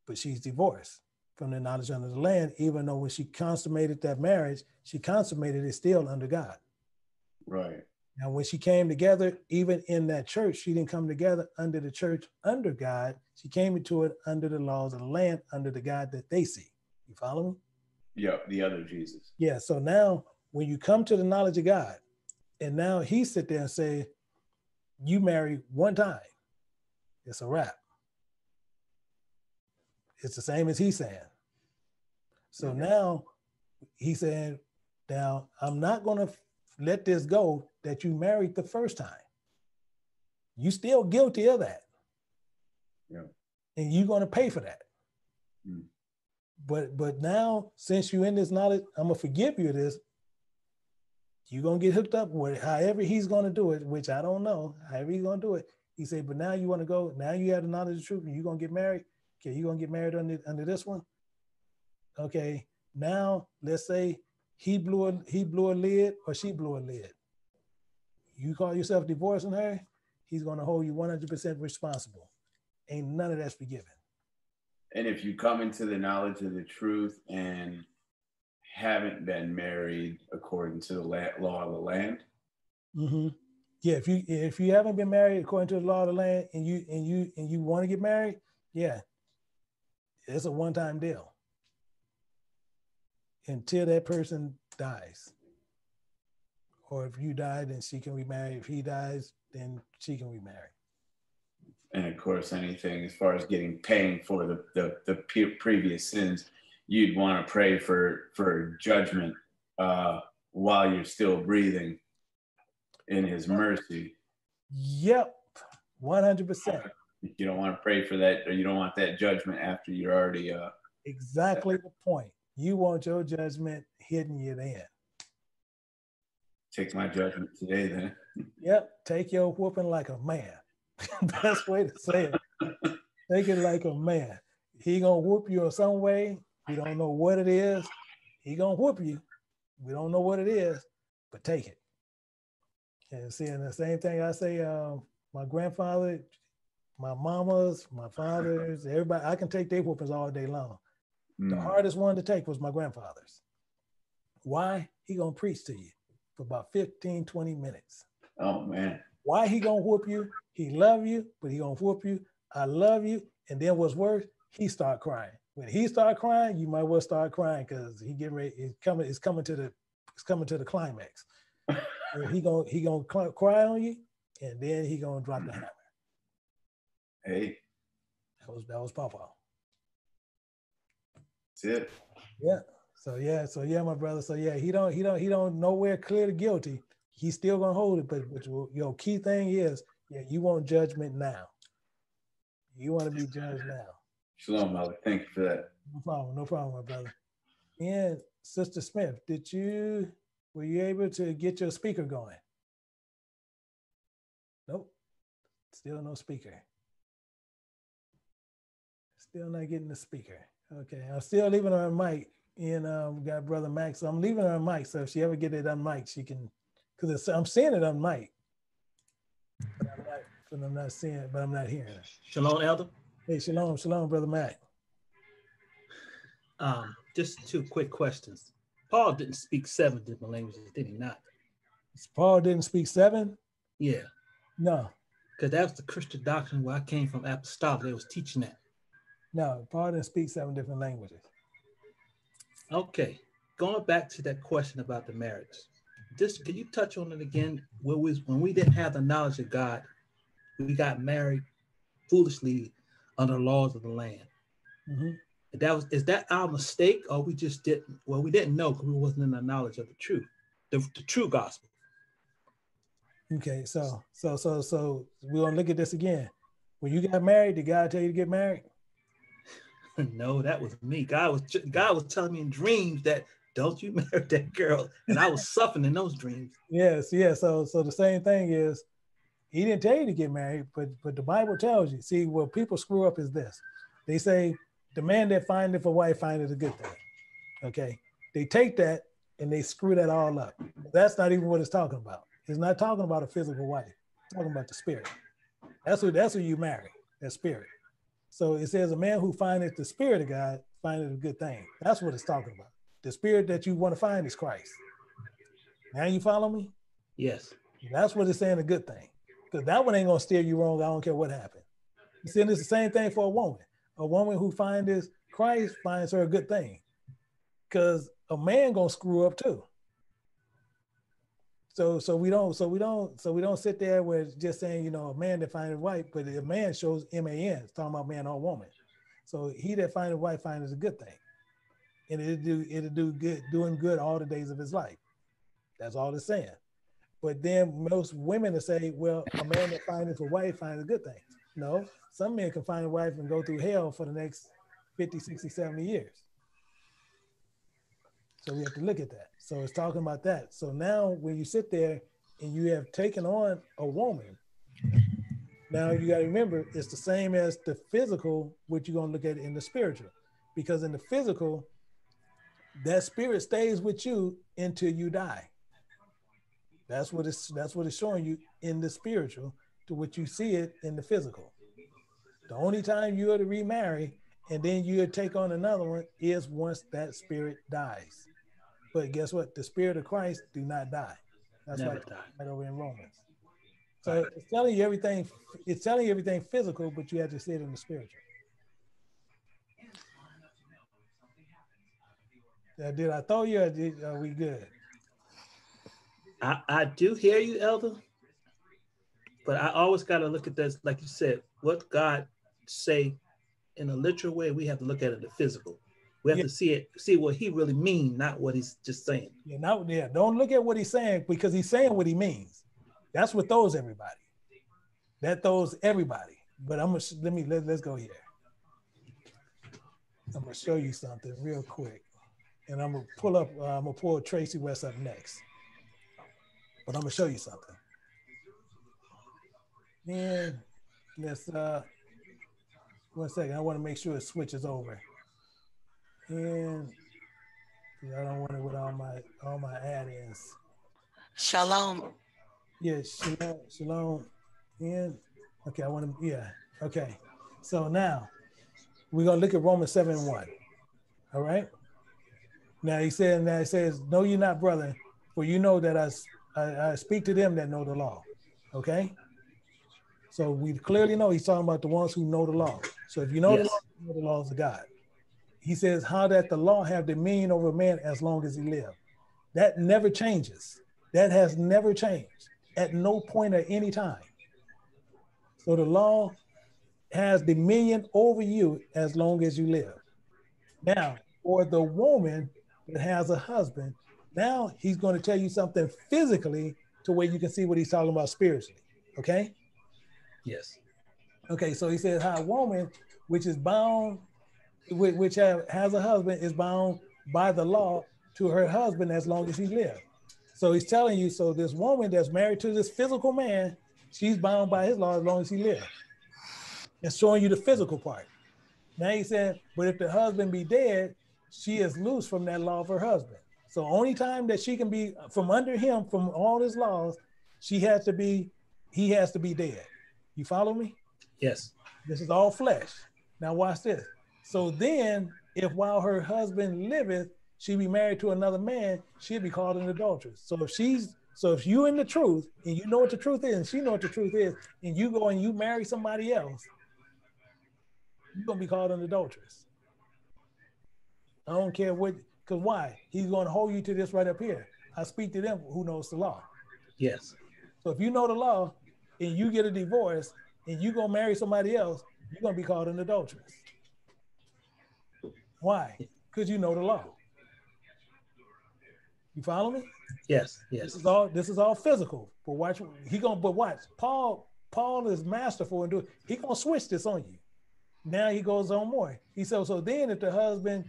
but she's divorced from the knowledge under the land, even though when she consummated that marriage, she consummated it still under God. Right. Now, when she came together, even in that church, she didn't come together under the church under God. She came into it under the laws of the land, under the God that they see. You follow me? Yeah, the other Jesus. Yeah. So now when you come to the knowledge of God, and now he sit there and say, You marry one time, it's a wrap. It's the same as he's saying. So now he's saying, now I'm not going to let this go that you married the first time. You still guilty of that. Yeah. And you're going to pay for that. Mm. But but now since you're in this knowledge, I'm gonna forgive you this, You're gonna get hooked up with however he's gonna do it, which I don't know, however he's gonna do it. He said, but now you want to go, now you have the knowledge of the truth, and you're gonna get married. Okay, you're gonna get married under under this one. Okay, now let's say he blew a he blew a lid or she blew a lid. You call yourself divorcing her, he's gonna hold you 100% responsible. Ain't none of that's forgiven. And if you come into the knowledge of the truth and haven't been married according to the law of the land. Mm-hmm. Yeah, if you if you haven't been married according to the law of the land and you and you and you want to get married, yeah, it's a one-time deal until that person dies. Or if you die, then she can remarry. If he dies, then she can remarry. And of course, anything as far as getting paying for the the, the previous sins, you'd want to pray for for judgment uh, while you're still breathing in His mercy. Yep, one hundred percent. You don't want to pray for that, or you don't want that judgment after you're already. Uh, exactly the point. You want your judgment hitting you then. Take my judgment today, then. Yep, take your whooping like a man. Best way to say it. take it like a man. He gonna whoop you in some way. We don't know what it is. He gonna whoop you. We don't know what it is, but take it. And seeing the same thing I say, um, my grandfather, my mamas, my fathers, everybody, I can take their whoopings all day long. Mm. The hardest one to take was my grandfather's. Why? He gonna preach to you for about 15, 20 minutes. Oh man. Why he gonna whoop you? He love you, but he gonna whoop you. I love you. And then what's worse, he start crying. When he start crying, you might well start crying because he getting ready. It's coming. It's coming to the. It's coming to the climax. he gonna he gonna cry on you, and then he gonna drop the hammer. Hey, that was that was Papa. That's it. Yeah. So yeah. So yeah, my brother. So yeah, he don't he don't he don't nowhere clear the guilty. He's still gonna hold it, but but your key thing is yeah, you want judgment now. You want to be judged now. Shalom, Mother. Thank you for that. No problem. No problem, my brother. And Sister Smith, did you were you able to get your speaker going? Nope. Still no speaker. Still not getting the speaker. Okay. I'm still leaving her on mic. And um, we got Brother Max. So I'm leaving her on mic. So if she ever get it on mic, she can, because I'm seeing it on mic. But I'm, not, but I'm not seeing it, but I'm not hearing it. Shalom, Elder. Hey, shalom, shalom, Brother Mac. Um, just two quick questions. Paul didn't speak seven different languages, did he not? Paul didn't speak seven? Yeah. No. Because that was the Christian doctrine where I came from apostolic. They was teaching that. No, Paul didn't speak seven different languages. Okay. Going back to that question about the marriage. Just can you touch on it again? When we, when we didn't have the knowledge of God, we got married foolishly under the laws of the land. Mm-hmm. That was is that our mistake or we just didn't well we didn't know because we wasn't in the knowledge of the truth the, the true gospel. Okay so so so so we're gonna look at this again. When you got married did god tell you to get married? No that was me. God was god was telling me in dreams that don't you marry that girl. And i was suffering in those dreams. Yes yes. So so the same thing is he didn't tell you to get married but but the bible tells you see what people screw up is this they say the man that findeth a wife findeth a good thing. Okay. They take that and they screw that all up. That's not even what it's talking about. It's not talking about a physical wife. It's talking about the spirit. That's who that's who you marry, that spirit. So it says a man who findeth the spirit of God findeth a good thing. That's what it's talking about. The spirit that you want to find is Christ. Now you follow me? Yes. That's what it's saying a good thing. That one ain't gonna steer you wrong. I don't care what happened. You see, it's the same thing for a woman a woman who finds Christ finds her a good thing. Because a man gonna screw up too. So so we don't so we don't so we don't sit there with just saying, you know, a man that finds a wife, but a man shows M-A-N, it's talking about man or woman. So he that finds a wife finds a good thing. And it'll do it'll do good, doing good all the days of his life. That's all it's saying. But then most women will say, well, a man that finds a wife finds a good thing. No, some men can find a wife and go through hell for the next 50, 60, 70 years. So we have to look at that. So it's talking about that. So now when you sit there and you have taken on a woman, now you got to remember it's the same as the physical, which you're going to look at in the spiritual. Because in the physical, that spirit stays with you until you die. That's what it's that's what it's showing you in the spiritual to what you see it in the physical. The only time you are to remarry and then you take on another one is once that spirit dies. But guess what? The spirit of Christ do not die. That's Never right, die. right over in Romans. So right. it's telling you everything. It's telling you everything physical, but you have to see it in the spiritual. Yeah, did I throw you? Or did, are we good? I, I do hear you, Elder. But I always got to look at this, like you said, what God say in a literal way, we have to look at it the physical. We have yeah. to see it, see what he really mean, not what he's just saying. Yeah, not yeah. Don't look at what he's saying because he's saying what he means. That's what throws everybody. That throws everybody. But I'm gonna let me let, let's go here. I'm gonna show you something real quick, and I'm gonna pull up. Uh, I'm gonna pull Tracy West up next. But I'm gonna show you something. Man, let's uh one second. I want to make sure it switches over. And I don't want it with all my all my add-ins. Shalom. Yeah, shalom, shalom. And okay, I want to yeah. Okay. So now we're gonna look at Romans 7 1. All right. Now he said, now he says, Know you not, brother, for you know that I, I, I speak to them that know the law. Okay. So we clearly know he's talking about the ones who know the law. So if you know, yes. the, law, you know the laws of God. He says, How that the law have dominion over man as long as he live. That never changes. That has never changed at no point at any time. So the law has dominion over you as long as you live. Now, for the woman that has a husband, now he's going to tell you something physically to where you can see what he's talking about spiritually. Okay. Yes. Okay, so he says how a woman which is bound, which have, has a husband, is bound by the law to her husband as long as he lives. So he's telling you, so this woman that's married to this physical man, she's bound by his law as long as he lives. And showing you the physical part. Now he said, but if the husband be dead, she is loose from that law of her husband. So only time that she can be from under him from all his laws, she has to be, he has to be dead. You follow me? Yes. This is all flesh. Now watch this. So then, if while her husband liveth, she be married to another man, she'd be called an adulteress. So if she's so if you in the truth and you know what the truth is, and she know what the truth is, and you go and you marry somebody else, you're gonna be called an adulteress. I don't care what, because why? He's gonna hold you to this right up here. I speak to them who knows the law. Yes. So if you know the law and you get a divorce and you go marry somebody else, you're gonna be called an adulteress. Why? Because you know the law. You follow me? Yes, yes. This is all this is all physical. But watch he gonna but watch. Paul Paul is masterful in doing he gonna switch this on you. Now he goes on more. He says, so then if the husband,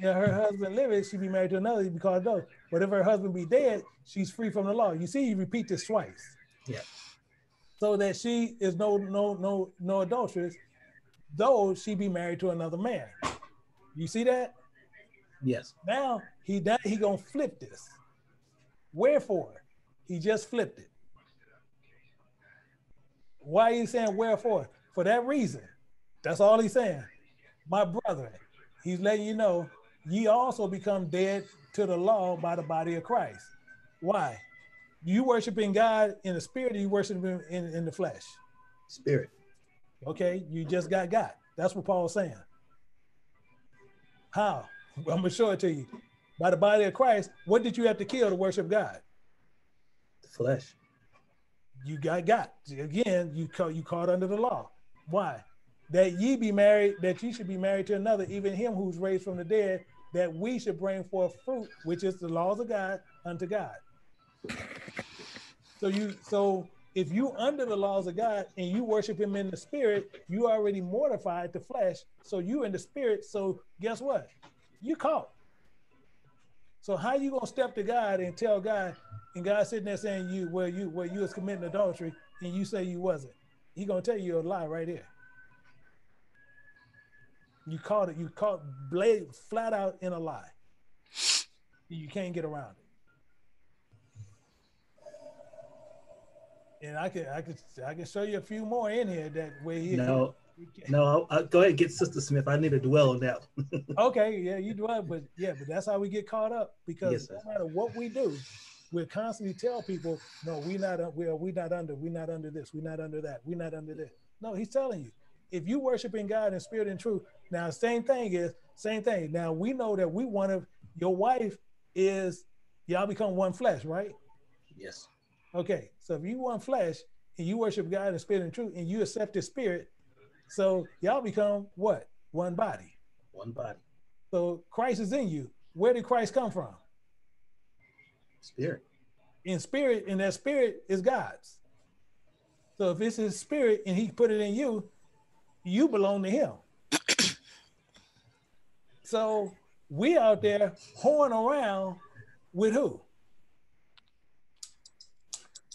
you know, her husband living, she'd be married to another, he be called. But if her husband be dead, she's free from the law. You see, you repeat this twice. Yeah. So that she is no no no no adulteress, though she be married to another man. You see that? Yes. Now he that he gonna flip this. Wherefore? He just flipped it. Why are you saying wherefore? For that reason. That's all he's saying. My brother, he's letting you know ye also become dead to the law by the body of Christ. Why? You worshiping God in the spirit, or you worshiping him in, in the flesh? Spirit. Okay, you just got God. That's what Paul's saying. How? I'm gonna show it to you. By the body of Christ, what did you have to kill to worship God? The flesh. You got God. Again, you caught you caught under the law. Why? That ye be married, that ye should be married to another, even him who's raised from the dead, that we should bring forth fruit, which is the laws of God unto God. So you so if you under the laws of God and you worship him in the spirit, you already mortified the flesh. So you in the spirit. So guess what? You caught. So how you gonna step to God and tell God, and God sitting there saying you where you where you was committing adultery and you say you wasn't? He gonna tell you a lie right here. You caught it. You caught blade flat out in a lie. You can't get around it. And I can I can I can show you a few more in here that where he no no i'll go ahead and get Sister Smith. I need to dwell on that. okay, yeah, you dwell, but yeah, but that's how we get caught up because yes, no matter what we do, we constantly tell people, no, we not we are we not under, we not under this, we not under that, we not under this. No, he's telling you, if you worshiping God in spirit and truth, now same thing is same thing. Now we know that we want to your wife is y'all become one flesh, right? Yes. Okay, so if you one flesh and you worship God in spirit and truth and you accept His spirit, so y'all become what? One body. One body. So Christ is in you. Where did Christ come from? Spirit. In spirit, and that spirit is God's. So if it's His spirit and He put it in you, you belong to Him. so we out there horn around with who?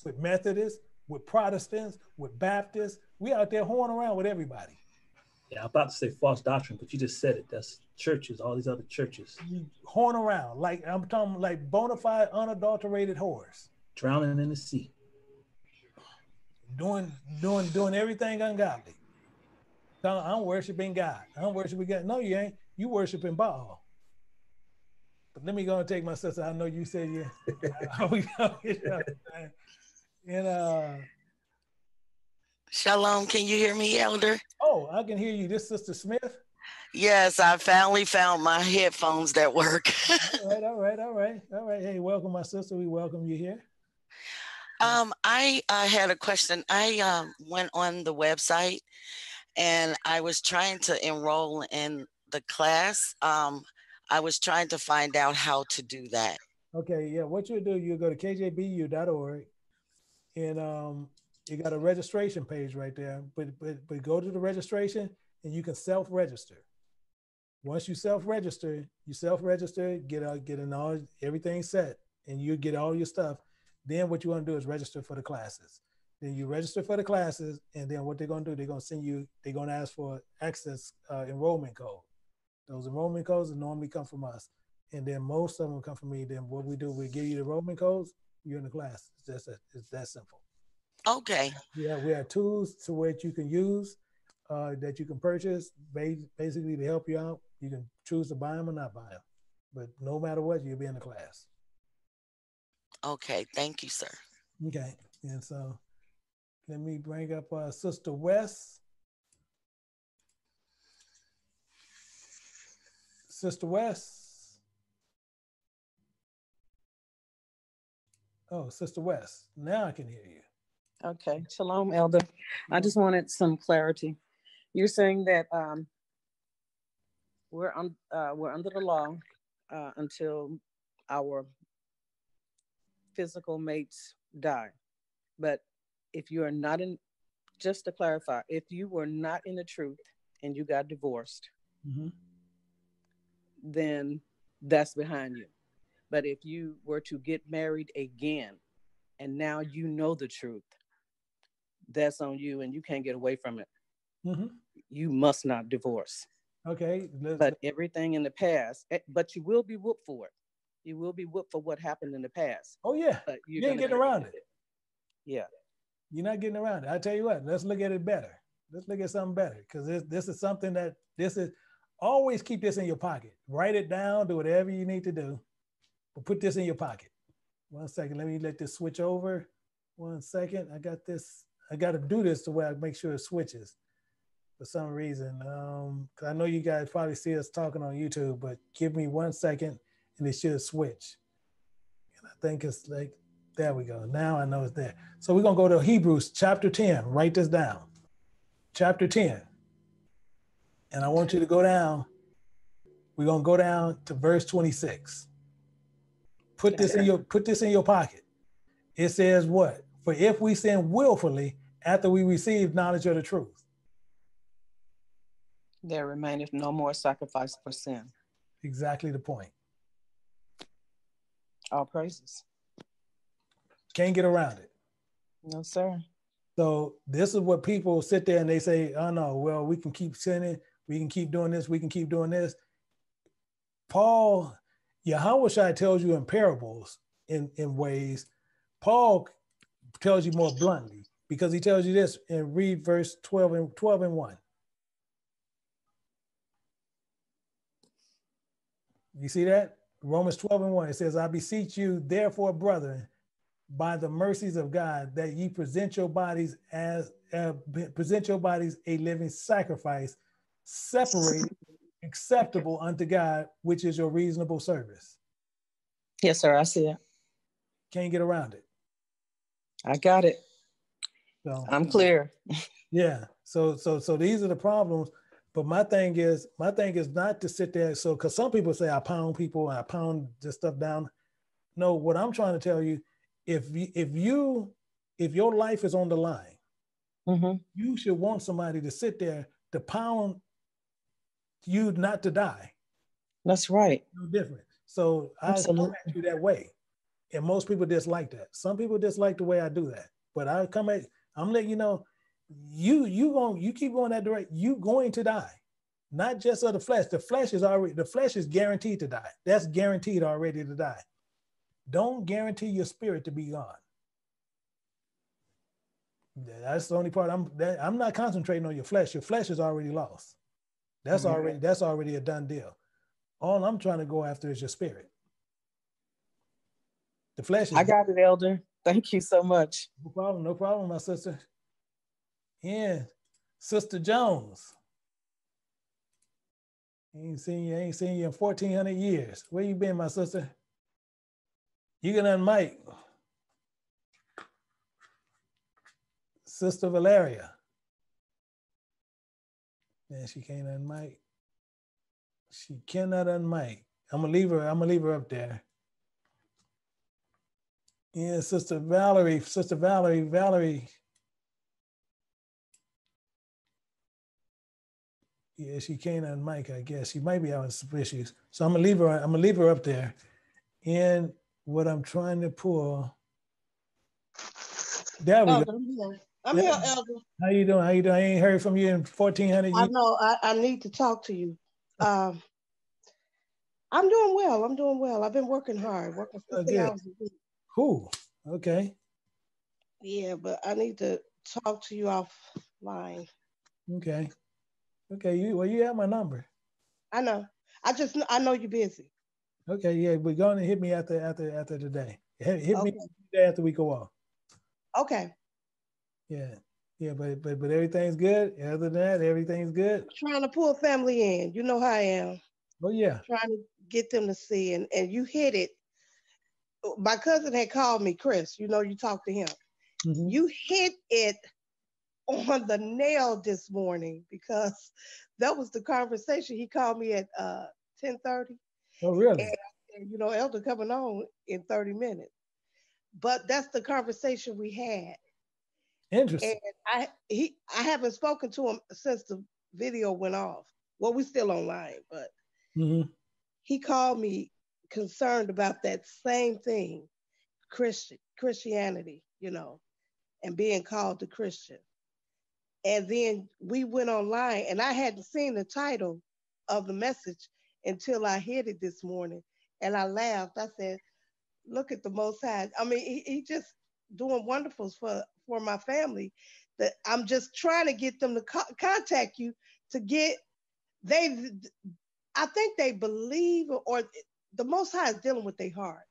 With Methodists, with Protestants, with Baptists. We out there horn around with everybody. Yeah, I'm about to say false doctrine, but you just said it. That's churches, all these other churches. You horn around. Like I'm talking like bona fide, unadulterated whores. Drowning in the sea. Doing doing doing everything ungodly. I'm worshiping God. I'm worshiping God. No, you ain't. You worshiping Baal. But let me go and take my sister. I know you said you. and uh, Shalom. Can you hear me, Elder? Oh, I can hear you. This Sister Smith. Yes, I finally found my headphones that work. all right, all right, all right, all right. Hey, welcome, my sister. We welcome you here. Um, I I had a question. I um, went on the website and I was trying to enroll in the class. Um, I was trying to find out how to do that. Okay, yeah. What you do, you go to kjbu.org and um, you got a registration page right there. But, but but go to the registration and you can self-register. Once you self-register, you self-register, get a, get an all everything set, and you get all your stuff. Then what you want to do is register for the classes. Then you register for the classes, and then what they're gonna do, they're gonna send you, they're gonna ask for access uh, enrollment code. Those enrollment codes normally come from us. And then most of them come from me. Then what we do, we give you the enrollment codes, you're in the class. It's just that, it's that simple. Okay. Yeah, we have tools to which you can use uh, that you can purchase basically to help you out. You can choose to buy them or not buy them. But no matter what, you'll be in the class. Okay, thank you, sir. Okay, and so let me bring up uh, Sister West. Sister West. Oh, Sister West. Now I can hear you. Okay. Shalom, Elder. I just wanted some clarity. You're saying that um, we're uh, we're under the law uh, until our physical mates die, but if you are not in, just to clarify, if you were not in the truth and you got divorced, mm-hmm then that's behind you. But if you were to get married again and now you know the truth, that's on you and you can't get away from it. Mm-hmm. You must not divorce. Okay. But everything in the past, eh, but you will be whooped for it. You will be whooped for what happened in the past. Oh, yeah. But you ain't getting around it. it. Yeah. You're not getting around it. I tell you what, let's look at it better. Let's look at something better because this, this is something that this is always keep this in your pocket. Write it down, do whatever you need to do, but put this in your pocket. One second, let me let this switch over. One second, I got this. I got to do this to where I make sure it switches for some reason. Um, cause I know you guys probably see us talking on YouTube, but give me one second and it should switch. And I think it's like, there we go. Now I know it's there. So we're gonna go to Hebrews chapter 10. Write this down. Chapter 10 and I want you to go down. We're gonna go down to verse 26. Put this in your put this in your pocket. It says what? For if we sin willfully after we receive knowledge of the truth. There remaineth no more sacrifice for sin. Exactly the point. All praises. Can't get around it. No, sir. So this is what people sit there and they say, oh no, well, we can keep sinning, we can keep doing this, we can keep doing this. Paul, Yahweh tells you in parables in, in ways. Paul tells you more bluntly because he tells you this and read verse 12 and 12 and 1. You see that? Romans 12 and 1. It says, I beseech you, therefore, brethren, by the mercies of God, that ye present your bodies as uh, present your bodies a living sacrifice, separated, acceptable unto God, which is your reasonable service. Yes, sir. I see it. Can't get around it. I got it. So I'm clear. yeah. So so so these are the problems. But my thing is, my thing is not to sit there. So because some people say I pound people, I pound this stuff down. No, what I'm trying to tell you, if you, if you if your life is on the line, mm-hmm. you should want somebody to sit there to pound you not to die. That's right. No different. So Absolutely. I come at you that way. And most people dislike that. Some people dislike the way I do that. But I come at I'm letting you know, you you going you keep going that direction, you going to die. Not just of the flesh. The flesh is already the flesh is guaranteed to die. That's guaranteed already to die. Don't guarantee your spirit to be gone. That's the only part I'm that, I'm not concentrating on your flesh. Your flesh is already lost. That's mm-hmm. already that's already a done deal. All I'm trying to go after is your spirit. The flesh. I got it, Elder. Thank you so much. No problem. No problem, my sister. Yeah, Sister Jones. ain't seen you. ain't seen you in fourteen hundred years. Where you been, my sister? You can unmic. Sister Valeria. Yeah, she can't unmic. She cannot unmic. I'm gonna leave her. I'm gonna leave her up there. Yeah, Sister Valerie, Sister Valerie, Valerie. Yeah, she can't unmic, I guess. She might be having some issues. So I'm gonna leave her, I'm gonna leave her up there. And what I'm trying to pull. There we Elder, go. I'm here, I'm here Elder. How you doing? How you doing? I ain't heard from you in 1400 years. I know, I, I need to talk to you. Um, I'm doing well. I'm doing well. I've been working hard, working 50 hours a week. Cool. Okay. Yeah, but I need to talk to you offline. Okay. Okay. You well, you have my number. I know. I just I know you're busy. Okay. Yeah, we're going to hit me after after after today. Hit, hit okay. me after we go off. Okay. Yeah. Yeah, but but but everything's good. Other than that, everything's good. Trying to pull family in. You know how I am. Oh yeah. Trying to get them to see and and you hit it my cousin had called me, Chris. You know, you talked to him. Mm-hmm. You hit it on the nail this morning because that was the conversation. He called me at uh 10 30. Oh, really? And, and, you know, Elder coming on in 30 minutes. But that's the conversation we had. Interesting. And I he I haven't spoken to him since the video went off. Well, we're still online, but mm-hmm. he called me concerned about that same thing, Christian Christianity, you know, and being called a Christian. And then we went online, and I hadn't seen the title of the message until I hit it this morning, and I laughed. I said, "Look at the Most High." I mean, he, he just doing wonderfuls for for my family. That I'm just trying to get them to co- contact you to get they. I think they believe, or the Most High is dealing with their heart,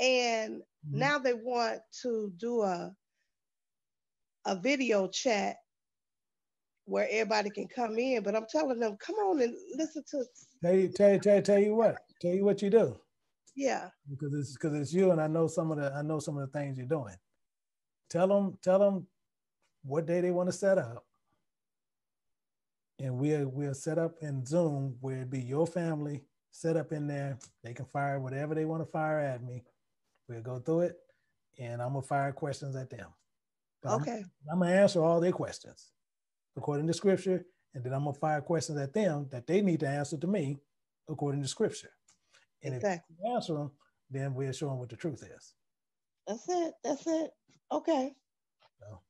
and mm-hmm. now they want to do a a video chat where everybody can come in. But I'm telling them, come on and listen to. Tell you, tell you, tell you, tell you what, tell you what you do. Yeah. Because it's because it's you, and I know some of the I know some of the things you're doing. Tell them, tell them what day they want to set up, and we'll we'll set up in Zoom where it'd be your family set up in there. They can fire whatever they want to fire at me. We'll go through it, and I'm gonna fire questions at them. But okay. I'm, I'm, gonna answer all their questions according to Scripture, and then I'm gonna fire questions at them that they need to answer to me according to Scripture. And exactly. if you answer them, then we'll show them what the truth is. That's it. That's it. Okay. So,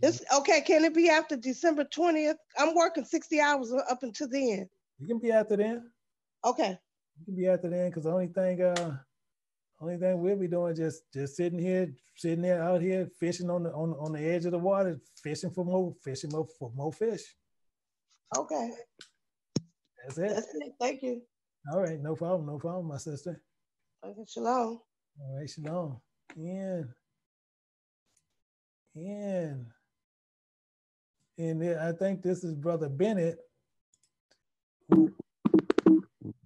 this okay. Can it be after December 20th? I'm working 60 hours up until then. You can be after then. Okay. You can be after then because the only thing uh only thing we'll be doing just just sitting here, sitting there out here fishing on the on, on the edge of the water, fishing for more, fishing more for more fish. Okay. That's it. That's it. Thank you. All right, no problem, no problem, my sister. Okay, shalom. All right, shalom. In. In. And I think this is Brother Bennett.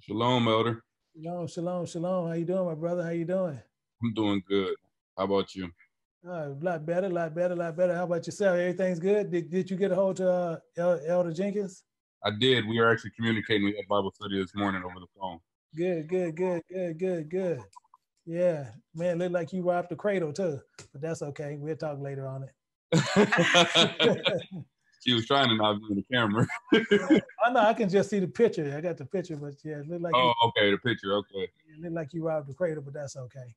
Shalom, Elder. Shalom, shalom, shalom. How you doing, my brother? How you doing? I'm doing good. How about you? Uh, a lot better, a lot better, a lot better. How about yourself? Everything's good. Did, did you get a hold to uh, Elder Jenkins? I did. We are actually communicating. We had Bible study this morning over the phone. Good, good, good, good, good, good. Yeah, man, look like you robbed the cradle too, but that's okay. We'll talk later on it. she was trying to not be in the camera. I know I can just see the picture. I got the picture, but yeah, it looked like. Oh, you, okay, the picture. Okay. It looked like you robbed the cradle, but that's okay.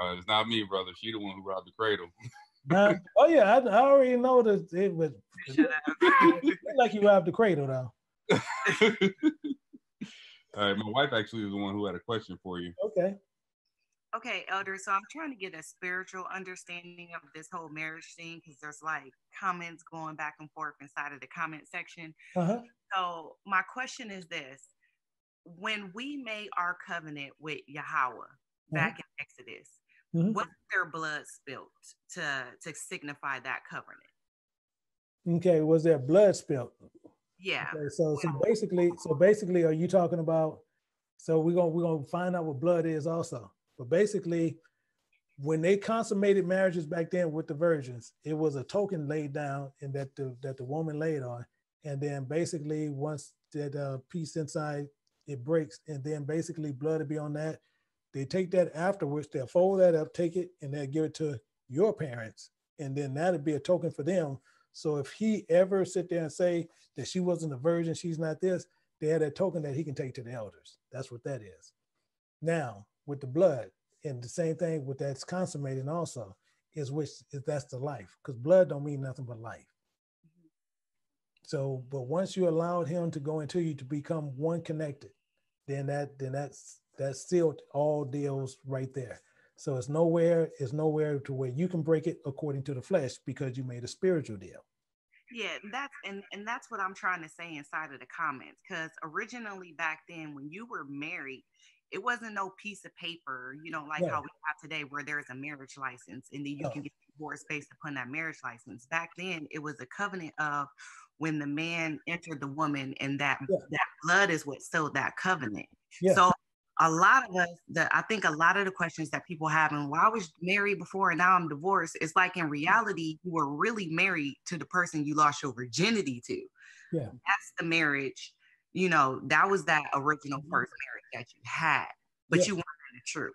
Uh, it's not me, brother. She the one who robbed the cradle. Nah, oh yeah, I, I, already know that it was. It like you robbed the cradle, though. All right, my wife actually is the one who had a question for you. Okay. Okay, Elder. So I'm trying to get a spiritual understanding of this whole marriage thing because there's like comments going back and forth inside of the comment section. Uh-huh. So my question is this: When we made our covenant with Yahweh back in Exodus, mm-hmm. was their blood spilt to to signify that covenant? Okay, was there blood spilt? Yeah. Okay, so so basically, so basically, are you talking about? So we're gonna we're gonna find out what blood is also. But basically, when they consummated marriages back then with the virgins, it was a token laid down and that the that the woman laid on, and then basically once that uh, piece inside it breaks, and then basically blood will be on that. They take that afterwards, they'll fold that up, take it, and they'll give it to your parents, and then that'll be a token for them. So if he ever sit there and say that she wasn't a virgin, she's not this, they had a token that he can take to the elders. That's what that is. Now, with the blood. And the same thing with that's consummating also is which is that's the life because blood don't mean nothing but life. So, but once you allowed him to go into you to become one connected, then that then that's that sealed all deals right there. So it's nowhere, it's nowhere to where you can break it according to the flesh because you made a spiritual deal. Yeah, that's and and that's what I'm trying to say inside of the comments. Because originally back then, when you were married, it wasn't no piece of paper, you know, like yeah. how we have today, where there's a marriage license and then you oh. can get divorced based upon that marriage license. Back then, it was a covenant of when the man entered the woman, and that yeah. that blood is what sealed that covenant. Yeah. So a lot of us that I think a lot of the questions that people have, and well, I was married before and now I'm divorced, it's like in reality, you were really married to the person you lost your virginity to. Yeah. That's the marriage you know, that was that original mm-hmm. first marriage that you had, but yeah. you weren't the truth.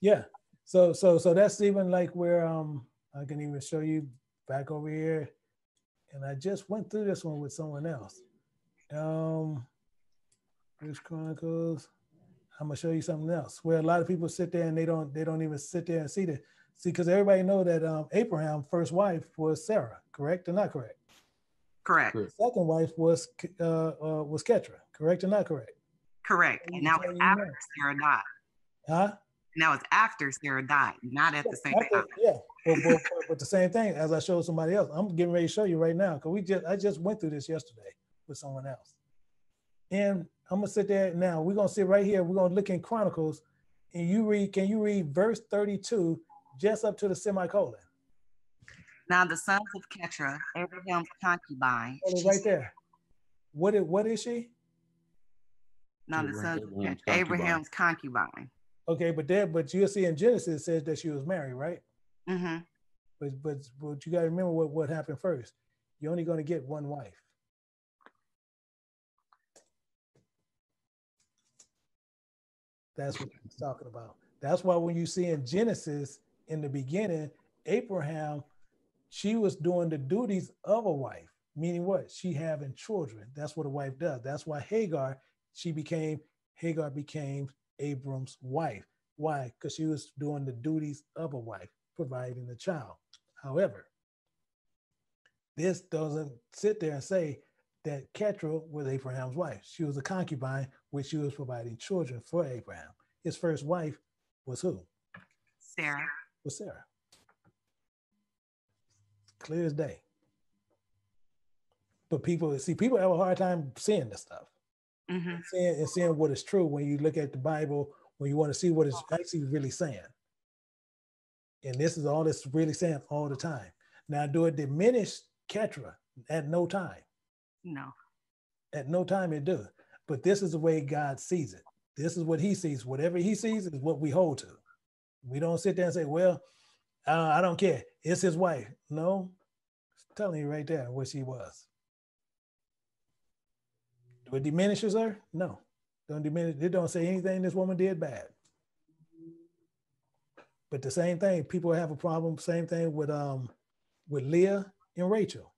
Yeah. So so so that's even like where um I can even show you back over here. And I just went through this one with someone else. Um First Chronicles. I'm gonna show you something else where a lot of people sit there and they don't they don't even sit there and see the see because everybody know that um Abraham first wife was Sarah, correct or not correct? Correct. Second wife was uh, uh, was Keturah. Correct or not correct? Correct. And now it's after Sarah died. Huh? Now it's after Sarah died, not at the same after, time. Yeah, but, but, but, the same thing as I showed somebody else. I'm getting ready to show you right now because we just I just went through this yesterday with someone else, and I'm gonna sit there now. We're gonna sit right here. We're gonna look in Chronicles, and you read. Can you read verse 32 just up to the semicolon? Now the sons of Keturah, Abraham's concubine. Oh, right there. What is, what is she? Now the sons of Keturah, Abraham's concubine. Okay, but there, but you'll see in Genesis it says that she was married, right? Mm-hmm. But but but you gotta remember what, what happened first. You're only gonna get one wife. That's what he's talking about. That's why when you see in Genesis in the beginning, Abraham she was doing the duties of a wife, meaning what? She having children. That's what a wife does. That's why Hagar, she became, Hagar became Abram's wife. Why? Because she was doing the duties of a wife, providing the child. However, this doesn't sit there and say that Keturah was Abraham's wife. She was a concubine, which she was providing children for Abraham. His first wife was who? Sarah. Was Sarah. Clear as day. But people see people have a hard time seeing this stuff. Mm-hmm. And, seeing, and seeing what is true when you look at the Bible, when you want to see what it's actually really saying. And this is all it's really saying all the time. Now, do it diminish Keturah at no time? No. At no time it does. But this is the way God sees it. This is what he sees. Whatever he sees is what we hold to. We don't sit there and say, well, uh, I don't care. It's his wife. No, I'm telling you right there what she was. Do it diminishes her? No. Don't diminish. It don't say anything this woman did bad. But the same thing, people have a problem. Same thing with um with Leah and Rachel.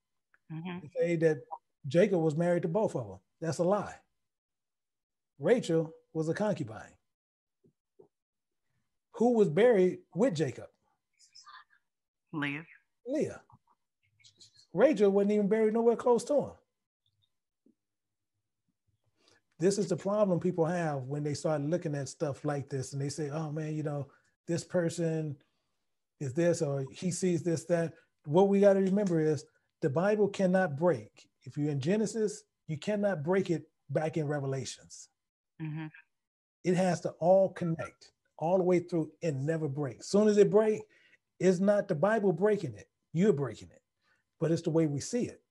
Mm-hmm. They say that Jacob was married to both of them. That's a lie. Rachel was a concubine. Who was buried with Jacob? Leah. Leah. Rachel wasn't even buried nowhere close to him. This is the problem people have when they start looking at stuff like this and they say, oh man, you know, this person is this or he sees this, that. What we got to remember is the Bible cannot break. If you're in Genesis, you cannot break it back in Revelations. Mm-hmm. It has to all connect all the way through and never break. Soon as it break, it's not the Bible breaking it. You're breaking it, but it's the way we see it.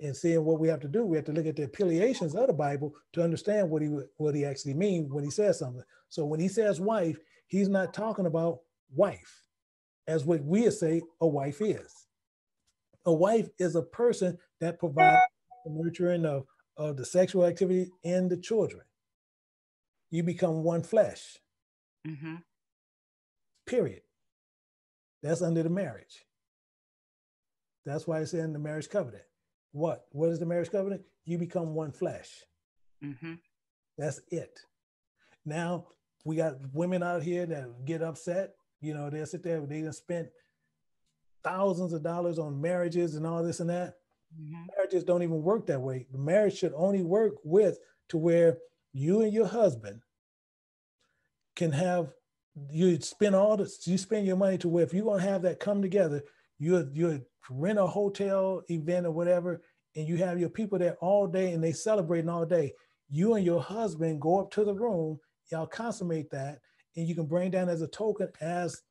And seeing what we have to do, we have to look at the affiliations of the Bible to understand what he what he actually means when he says something. So when he says wife, he's not talking about wife, as what we say a wife is. A wife is a person that provides the nurturing of, of the sexual activity and the children. You become one flesh. Mm-hmm. Period. That's under the marriage. That's why it's in the marriage covenant. What? What is the marriage covenant? You become one flesh. Mm-hmm. That's it. Now we got women out here that get upset. You know, they sit there, they just spent thousands of dollars on marriages and all this and that. Mm-hmm. Marriages don't even work that way. The marriage should only work with to where you and your husband can have you spend all this you spend your money to where if you're gonna have that come together, you you rent a hotel event or whatever, and you have your people there all day and they celebrating all day. You and your husband go up to the room, y'all consummate that, and you can bring down as a token as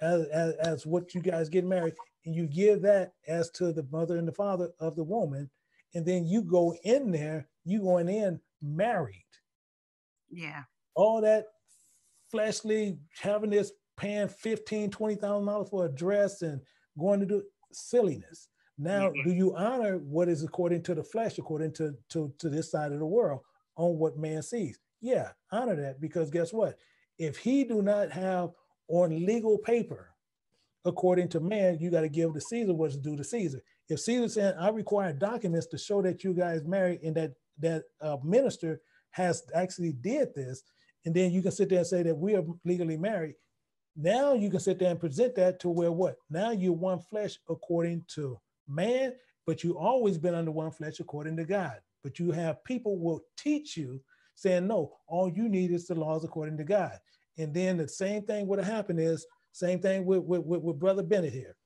as, as, as what you guys get married, and you give that as to the mother and the father of the woman, and then you go in there, you going in married. Yeah. All that fleshly having this paying fifteen, twenty thousand dollars for a dress and going to do silliness. Now, mm-hmm. do you honor what is according to the flesh, according to, to, to this side of the world, on what man sees? Yeah, honor that because guess what? If he do not have on legal paper, according to man, you got to give to Caesar what's due to Caesar. If Caesar said, I require documents to show that you guys married and that that uh, minister has actually did this, and then you can sit there and say that we are legally married. Now you can sit there and present that to where what? Now you're one flesh according to man, but you always been under one flesh according to God. But you have people will teach you saying, no, all you need is the laws according to God. And then the same thing would have happened is same thing with, with, with, with Brother Bennett here.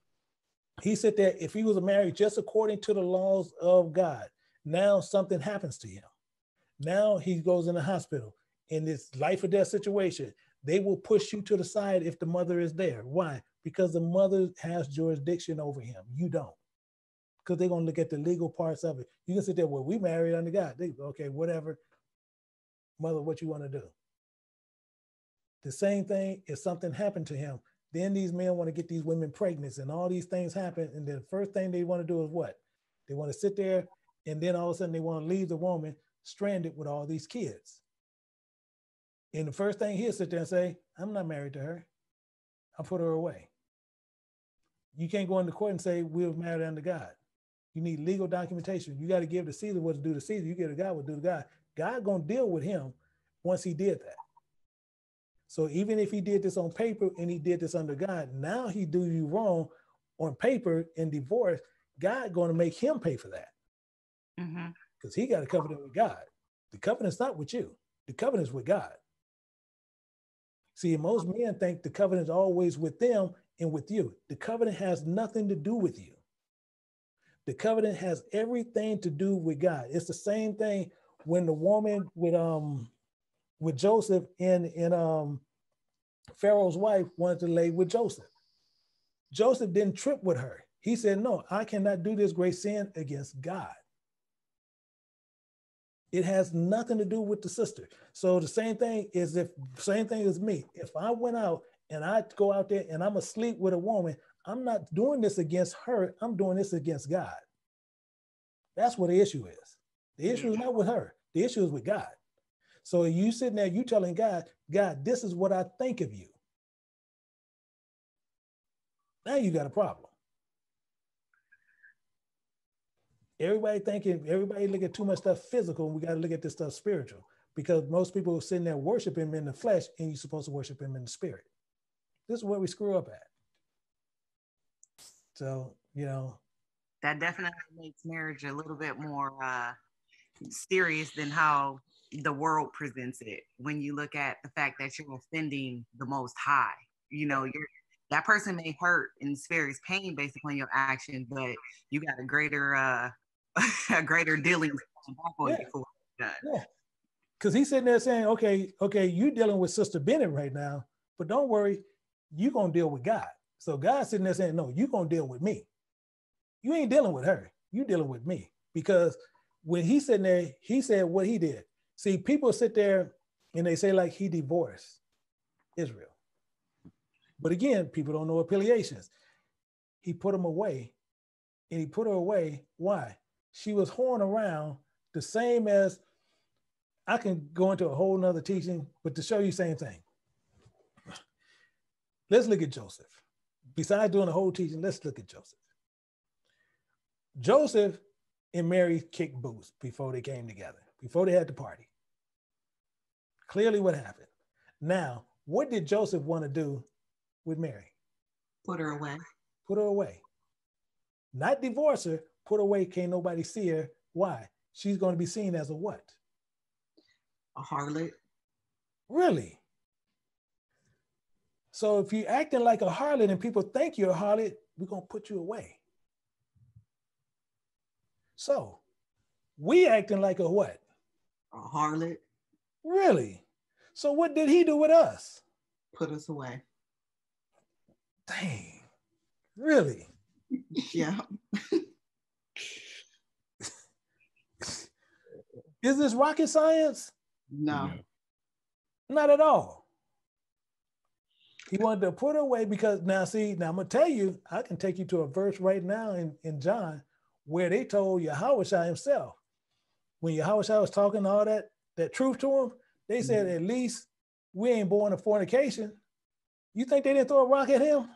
He said that if he was married just according to the laws of God, now something happens to him. Now he goes in the hospital in this life or death situation. They will push you to the side if the mother is there. Why? Because the mother has jurisdiction over him. You don't. Because they're going to look at the legal parts of it. You can sit there, well, we married under God. They, okay, whatever. Mother, what you want to do? The same thing if something happened to him, then these men want to get these women pregnant and all these things happen. And the first thing they want to do is what? They want to sit there and then all of a sudden they want to leave the woman stranded with all these kids. And the first thing he'll sit there and say, I'm not married to her. I'll put her away. You can't go into court and say we're married under God. You need legal documentation. You got to give to Caesar what to do to Caesar. You give to God what to do to God. God gonna deal with him once he did that. So even if he did this on paper and he did this under God, now he do you wrong on paper in divorce. God going to make him pay for that because mm-hmm. he got a covenant with God. The covenant's not with you. The covenant's with God. See, most men think the covenant is always with them and with you. The covenant has nothing to do with you. The covenant has everything to do with God. It's the same thing when the woman with um with Joseph and in um Pharaoh's wife wanted to lay with Joseph. Joseph didn't trip with her. He said, No, I cannot do this great sin against God. It has nothing to do with the sister. So the same thing is if same thing as me. If I went out and I go out there and I'm asleep with a woman, I'm not doing this against her. I'm doing this against God. That's what the issue is. The issue is not with her. The issue is with God. So you sitting there, you telling God, God, this is what I think of you. Now you got a problem. Everybody thinking, everybody look at too much stuff physical, and we got to look at this stuff spiritual because most people are sitting there worshiping him in the flesh, and you're supposed to worship him in the spirit. This is where we screw up at. So, you know. That definitely makes marriage a little bit more uh, serious than how the world presents it when you look at the fact that you're offending the most high. You know, you're that person may hurt and experience pain based upon your action, but you got a greater uh a greater dealing yeah. yeah. Cause he's sitting there saying, okay, okay, you dealing with Sister Bennett right now, but don't worry, you're gonna deal with God. So God's sitting there saying, no, you're gonna deal with me. You ain't dealing with her. You dealing with me. Because when he's sitting there, he said what he did. See, people sit there and they say like he divorced Israel. But again, people don't know affiliations. He put them away and he put her away. Why? She was horn around the same as I can go into a whole nother teaching, but to show you same thing. Let's look at Joseph. Besides doing the whole teaching, let's look at Joseph. Joseph and Mary kicked boots before they came together, before they had the party. Clearly, what happened. Now, what did Joseph want to do with Mary? Put her away. Put her away. Not divorce her, put away, can't nobody see her. Why? She's going to be seen as a what? A harlot. Really? So if you're acting like a harlot and people think you're a harlot, we're going to put you away. So we acting like a what? A harlot. Really? So what did he do with us? Put us away. Dang. Really? Yeah. Is this rocket science? No. Not at all. He wanted to put away because now, see, now I'm gonna tell you, I can take you to a verse right now in, in John where they told Yahweh himself, when Yahweh was talking all that that truth to him, they said, mm-hmm. at least we ain't born of fornication. You think they didn't throw a rock at him?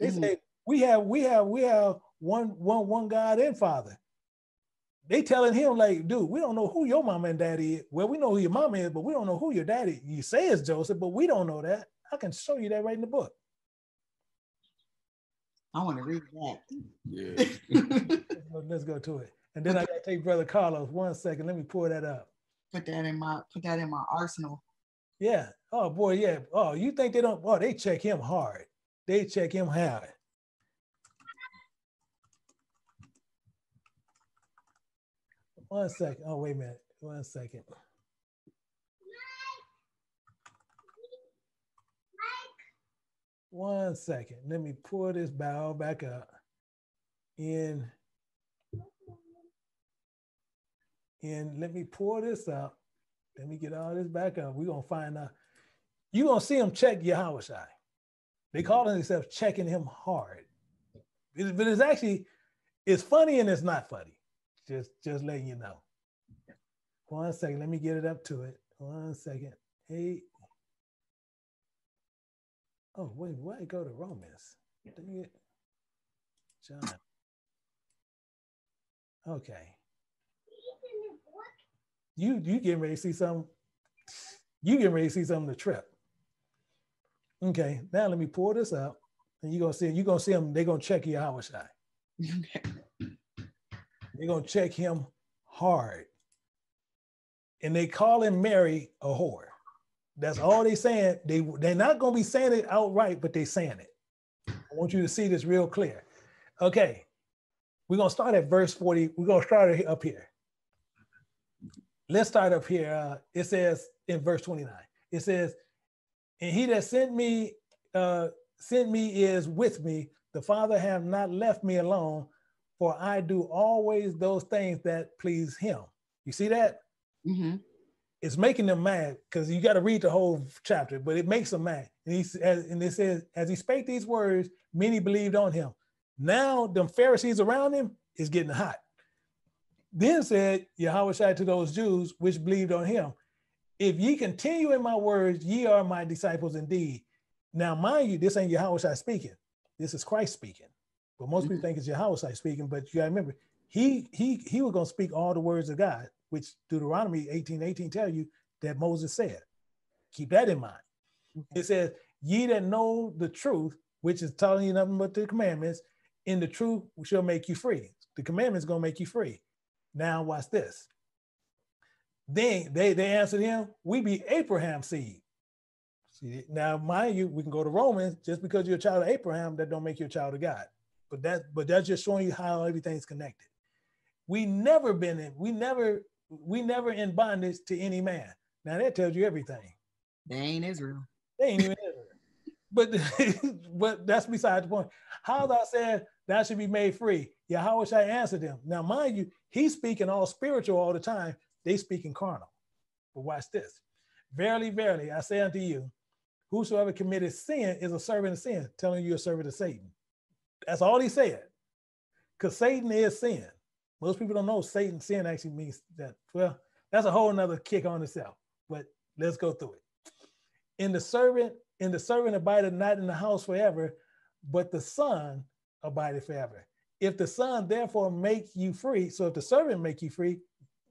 They mm-hmm. say we have we have we have one one one God and Father. They telling him like, dude, we don't know who your mama and daddy is. Well, we know who your mama is, but we don't know who your daddy. You say it's Joseph, but we don't know that. I can show you that right in the book. I want to read that. Yeah. let's, go, let's go to it. And then I gotta take Brother Carlos. One second. Let me pull that up. Put that in my put that in my arsenal. Yeah. Oh boy, yeah. Oh, you think they don't? Oh, they check him hard. They check him hard. One second. Oh, wait a minute. One second. One second. Let me pull this barrel back up. In, and let me pull this up. Let me get all this back up. We're gonna find out. You're gonna see him check Yahawashi. They mm-hmm. call themselves checking him hard. But it's actually, it's funny and it's not funny. Just just letting you know. One second, let me get it up to it. One second. Eight. Oh, wait, why go to Romans? Me get John. Okay. You you getting ready to see some you getting ready to see something to trip. Okay, now let me pull this up, and you're gonna see you're gonna see them. They're gonna check Yahawashi. Okay. They're gonna check him hard, and they calling Mary a whore. That's all they saying. They they're not gonna be saying it outright, but they saying it. I want you to see this real clear. Okay, we're gonna start at verse 40. We're gonna start up here. Let's start up here. Uh, it says in verse 29. It says, "And he that sent me, uh, sent me is with me. The Father have not left me alone, for I do always those things that please Him." You see that? Mm-hmm it's making them mad because you got to read the whole chapter, but it makes them mad. And, he, and it says, as he spake these words, many believed on him. Now, them Pharisees around him is getting hot. Then said Yahweh to those Jews which believed on him, If ye continue in my words, ye are my disciples indeed. Now, mind you, this ain't Yahweh speaking. This is Christ speaking. But most people think it's Yahweh speaking, but you gotta remember, he he he was gonna speak all the words of God which Deuteronomy 18, 18 tell you that Moses said. Keep that in mind. It says, ye that know the truth, which is telling you nothing but the commandments, in the truth shall make you free. The commandments gonna make you free. Now watch this. Then they, they answered him, we be Abraham's seed. See, now mind you, we can go to Romans, just because you're a child of Abraham, that don't make you a child of God. But that but that's just showing you how everything's connected. We never been in, we never we never in bondage to any man. Now that tells you everything. They ain't Israel. They ain't even Israel. But but that's beside the point. How thou said that should be made free. Yeah, how should I answer them? Now, mind you, he's speaking all spiritual all the time. They speaking carnal. But watch this. Verily, verily, I say unto you, whosoever committed sin is a servant of sin, telling you a servant of Satan. That's all he said. Because Satan is sin. Most people don't know Satan sin actually means that. Well, that's a whole nother kick on itself. But let's go through it. In the servant, in the servant abideth not in the house forever, but the son abideth forever. If the son therefore make you free, so if the servant make you free,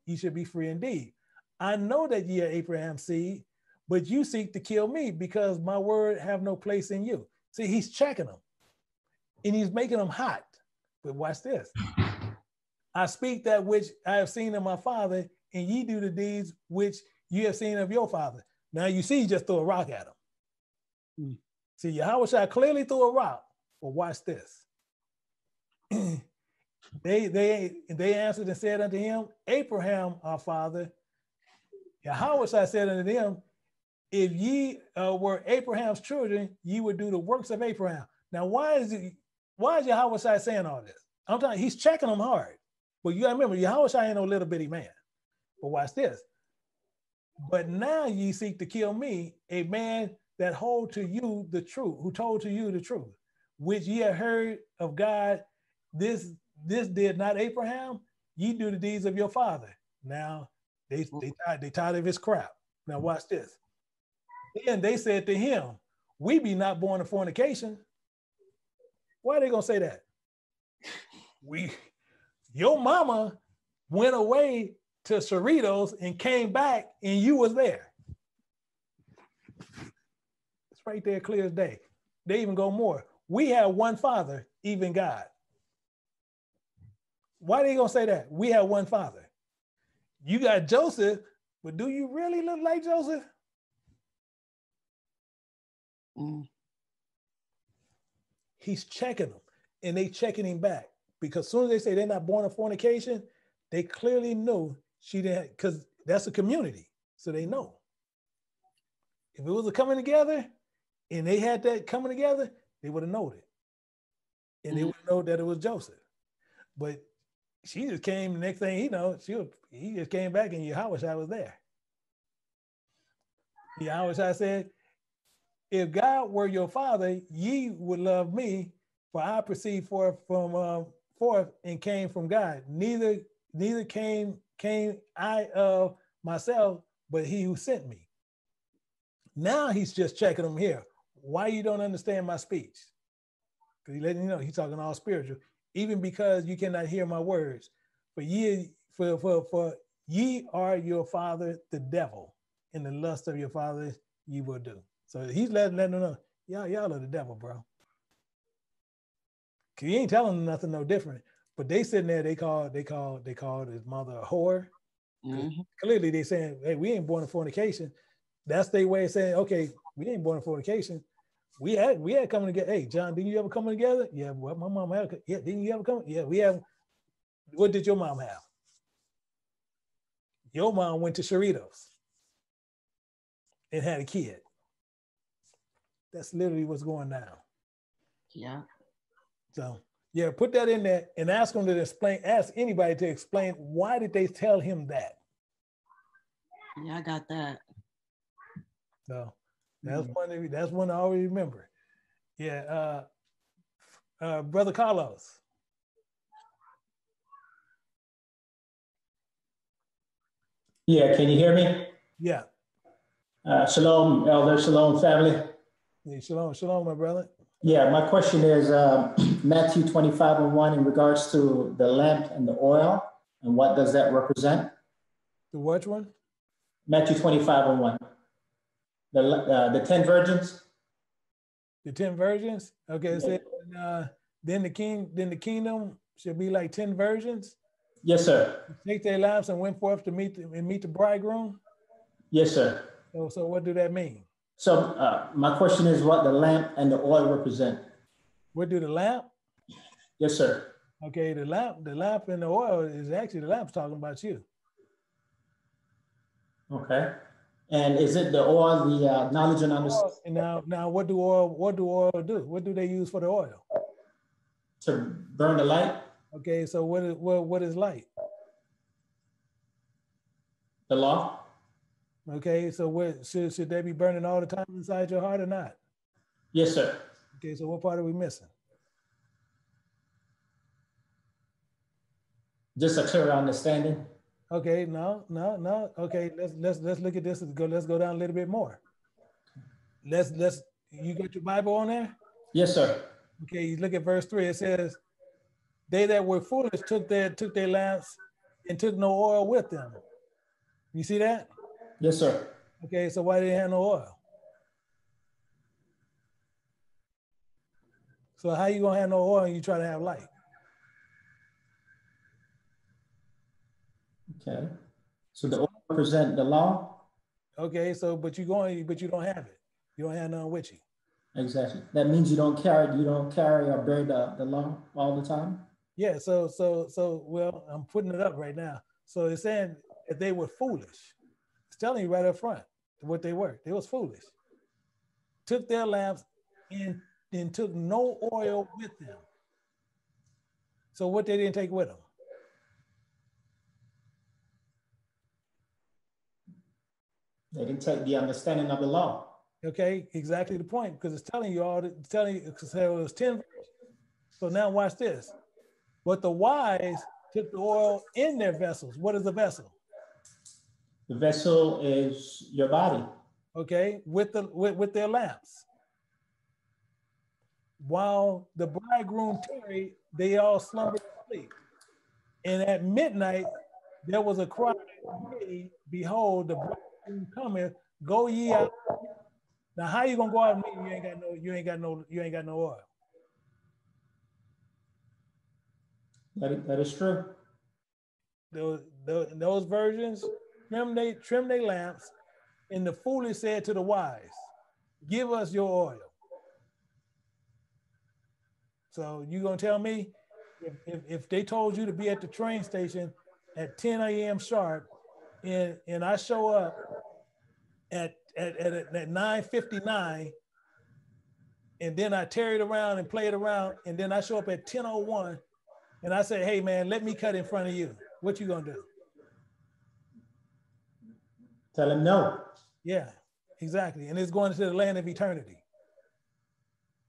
you should be free indeed. I know that ye are Abraham's seed, but you seek to kill me because my word have no place in you. See, he's checking them and he's making them hot. But watch this. I speak that which I have seen of my father, and ye do the deeds which you have seen of your father. Now you see, he just threw a rock at him. Mm. See, Yahweh clearly threw a rock. But watch this. they they they answered and said unto him, Abraham our father. Yahweh said unto them, If ye uh, were Abraham's children, ye would do the works of Abraham. Now, why is it? Why is Yahweh saying all this? I'm telling you, he's checking them hard. But you gotta remember, Yahweh ain't no little bitty man. But watch this. But now ye seek to kill me, a man that hold to you the truth, who told to you the truth, which ye have heard of God. This this did not Abraham. Ye do the deeds of your father. Now they they tired, they tired of his crap. Now watch this. Then they said to him, "We be not born of fornication." Why are they gonna say that? We your mama went away to Cerritos and came back and you was there. It's right there, clear as day. They even go more. We have one father, even God. Why are they gonna say that? We have one father. You got Joseph, but do you really look like Joseph? Mm. He's checking them and they checking him back because as soon as they say they're not born of fornication, they clearly know she didn't, because that's a community. So they know. If it was a coming together and they had that coming together, they would have known it. And mm-hmm. they would know that it was Joseph. But she just came the next thing he know, she was, he just came back and Yahweh was there. Yahweh I said, if God were your father, ye would love me, for I proceed forth from uh, forth and came from God. Neither neither came came I of myself, but he who sent me. Now he's just checking them here. Why you don't understand my speech? Because he letting you know he's talking all spiritual, even because you cannot hear my words. For ye for for for ye are your father the devil, and the lust of your father ye will do. So he's letting, letting them know Y'all, y'all are the devil, bro. He ain't telling them nothing no different. But they sitting there, they called, they called, they called his mother a whore. Mm-hmm. Clearly they saying, hey, we ain't born in fornication. That's their way of saying, okay, we ain't born in fornication. We had we had coming together. Hey, John, didn't you ever come together? Yeah, well, my mom had. Yeah, didn't you ever come? Yeah, we have. What did your mom have? Your mom went to Cerritos and had a kid. That's literally what's going down. Yeah. So yeah, put that in there and ask them to explain. Ask anybody to explain why did they tell him that. Yeah, I got that. So that's mm-hmm. one. That's one I always remember. Yeah, uh, uh, brother Carlos. Yeah, can you hear me? Yeah. Uh, shalom, elder. Shalom, family. Hey, shalom, shalom, my brother. Yeah, my question is uh, Matthew 25 and 1 in regards to the lamp and the oil, and what does that represent? The which one? Matthew 25 and 1. The, uh, the 10 virgins? The 10 virgins? Okay, said, uh, then the king, then the kingdom should be like 10 virgins? Yes, sir. Take their lamps and went forth to meet the, and meet the bridegroom? Yes, sir. So, so what do that mean? So uh, my question is what the lamp and the oil represent. What do the lamp? Yes, sir. Okay, the lamp, the lamp and the oil is actually the lamp's talking about you. Okay. And is it the oil, the uh, knowledge and understanding? Now, now, what do oil? What do oil do? What do they use for the oil? To burn the light. Okay, so what is what what is light? The law. Okay, so what should should they be burning all the time inside your heart or not? Yes, sir. Okay, so what part are we missing? Just a clear understanding. Okay, no, no, no. Okay, let's let's let's look at this. Let's go. Let's go down a little bit more. Let's let's. You got your Bible on there? Yes, sir. Okay, you look at verse three. It says, "They that were foolish took their took their lamps and took no oil with them." You see that? Yes, sir. Okay, so why did they have no oil? So how you gonna have no oil and you try to have light? Okay. So the oil represent the law? Okay, so but you going but you don't have it. You don't have none with you. Exactly. That means you don't carry you don't carry or bear the, the law all the time? Yeah, so so so well, I'm putting it up right now. So it's saying that they were foolish. It's telling you right up front what they were. They was foolish. Took their lamps and, and took no oil with them. So what they didn't take with them? They didn't take the understanding of the law. Okay, exactly the point, because it's telling you all, it's telling you, so it was 10. So now watch this. But the wise took the oil in their vessels. What is a vessel? The vessel is your body. Okay, with the with, with their lamps. While the bridegroom tarried, they all slumbered and sleep. And at midnight there was a cry, Behold, the bridegroom cometh, go ye out. Now, how you gonna go out and meet? You ain't got no, you ain't got no, you ain't got no oil. That, that is true. Those, those, those versions, trim they trim their lamps, and the foolish said to the wise, "Give us your oil." So you gonna tell me if, if, if they told you to be at the train station at 10 a.m. sharp, and and I show up at at, at, at 9:59, and then I tear it around and play it around, and then I show up at 10:01, and I say, "Hey man, let me cut in front of you." What you gonna do? Tell him no. Yeah, exactly. And it's going to the land of eternity.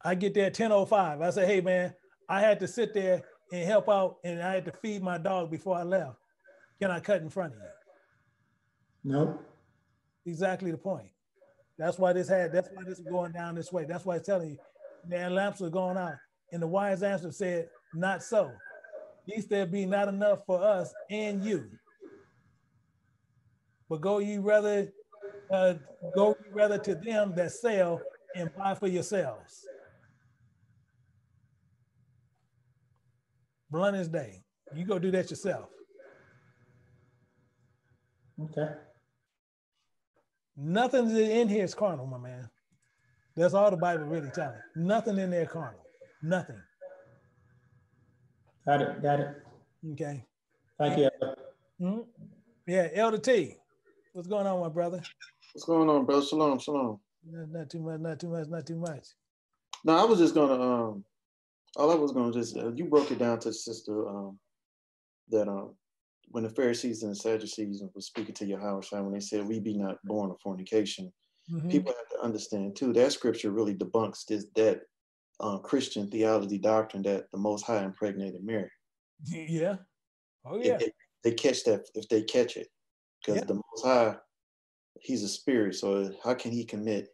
I get there at 10.05. I say, hey, man, I had to sit there and help out and I had to feed my dog before I left. Can I cut in front of you? No. Exactly the point. That's why this had, that's why this is going down this way. That's why it's telling you, man, lamps are going out. And the wise answer said, not so. These there be not enough for us and you. But go ye rather, uh, go ye rather to them that sell and buy for yourselves. Blunt as day. You go do that yourself. Okay. Nothing in here is carnal, my man. That's all the Bible really telling. Nothing in there carnal. Nothing. Got it. Got it. Okay. Thank you. Mm-hmm. Yeah, Elder T. What's going on, my brother? What's going on, bro? Shalom, shalom. Not, not too much, not too much, not too much. No, I was just gonna um all I was gonna just uh, you broke it down to sister um that um when the Pharisees and the Sadducees were speaking to Yahweh when they said we be not born of fornication, mm-hmm. people have to understand too that scripture really debunks this that uh, Christian theology doctrine that the Most High impregnated Mary. Yeah. Oh yeah. They catch that if they catch it, because yeah. the Most High, He's a spirit. So how can He commit?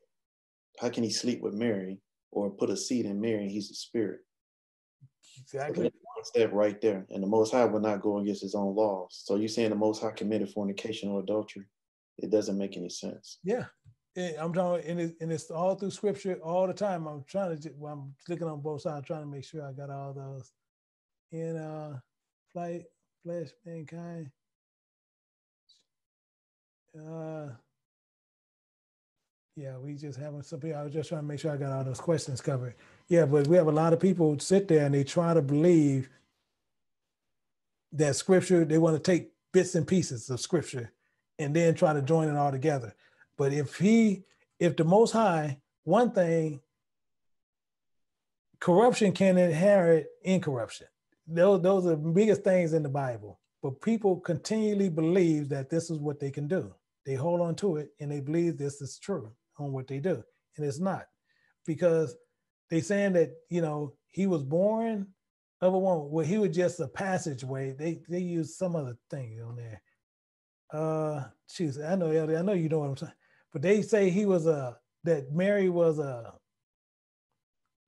How can He sleep with Mary or put a seed in Mary? He's a spirit. Exactly. So that right there, and the Most High will not go against His own laws. So you're saying the Most High committed fornication or adultery? It doesn't make any sense. Yeah, I'm talking, and, it, and it's all through scripture all the time. I'm trying to, well, I'm looking on both sides, trying to make sure I got all those in uh, flight, flesh, mankind. Uh, yeah, we just having some people. I was just trying to make sure I got all those questions covered. Yeah, but we have a lot of people sit there and they try to believe that scripture. They want to take bits and pieces of scripture and then try to join it all together. But if he, if the Most High, one thing, corruption can inherit incorruption. Those, those are the biggest things in the Bible. But people continually believe that this is what they can do. They hold on to it and they believe this is true on what they do. And it's not because they saying that, you know, he was born of a woman. Well, he was just a passageway. They they use some other thing on there. Uh choose. I know I know you know what I'm saying. But they say he was a that Mary was a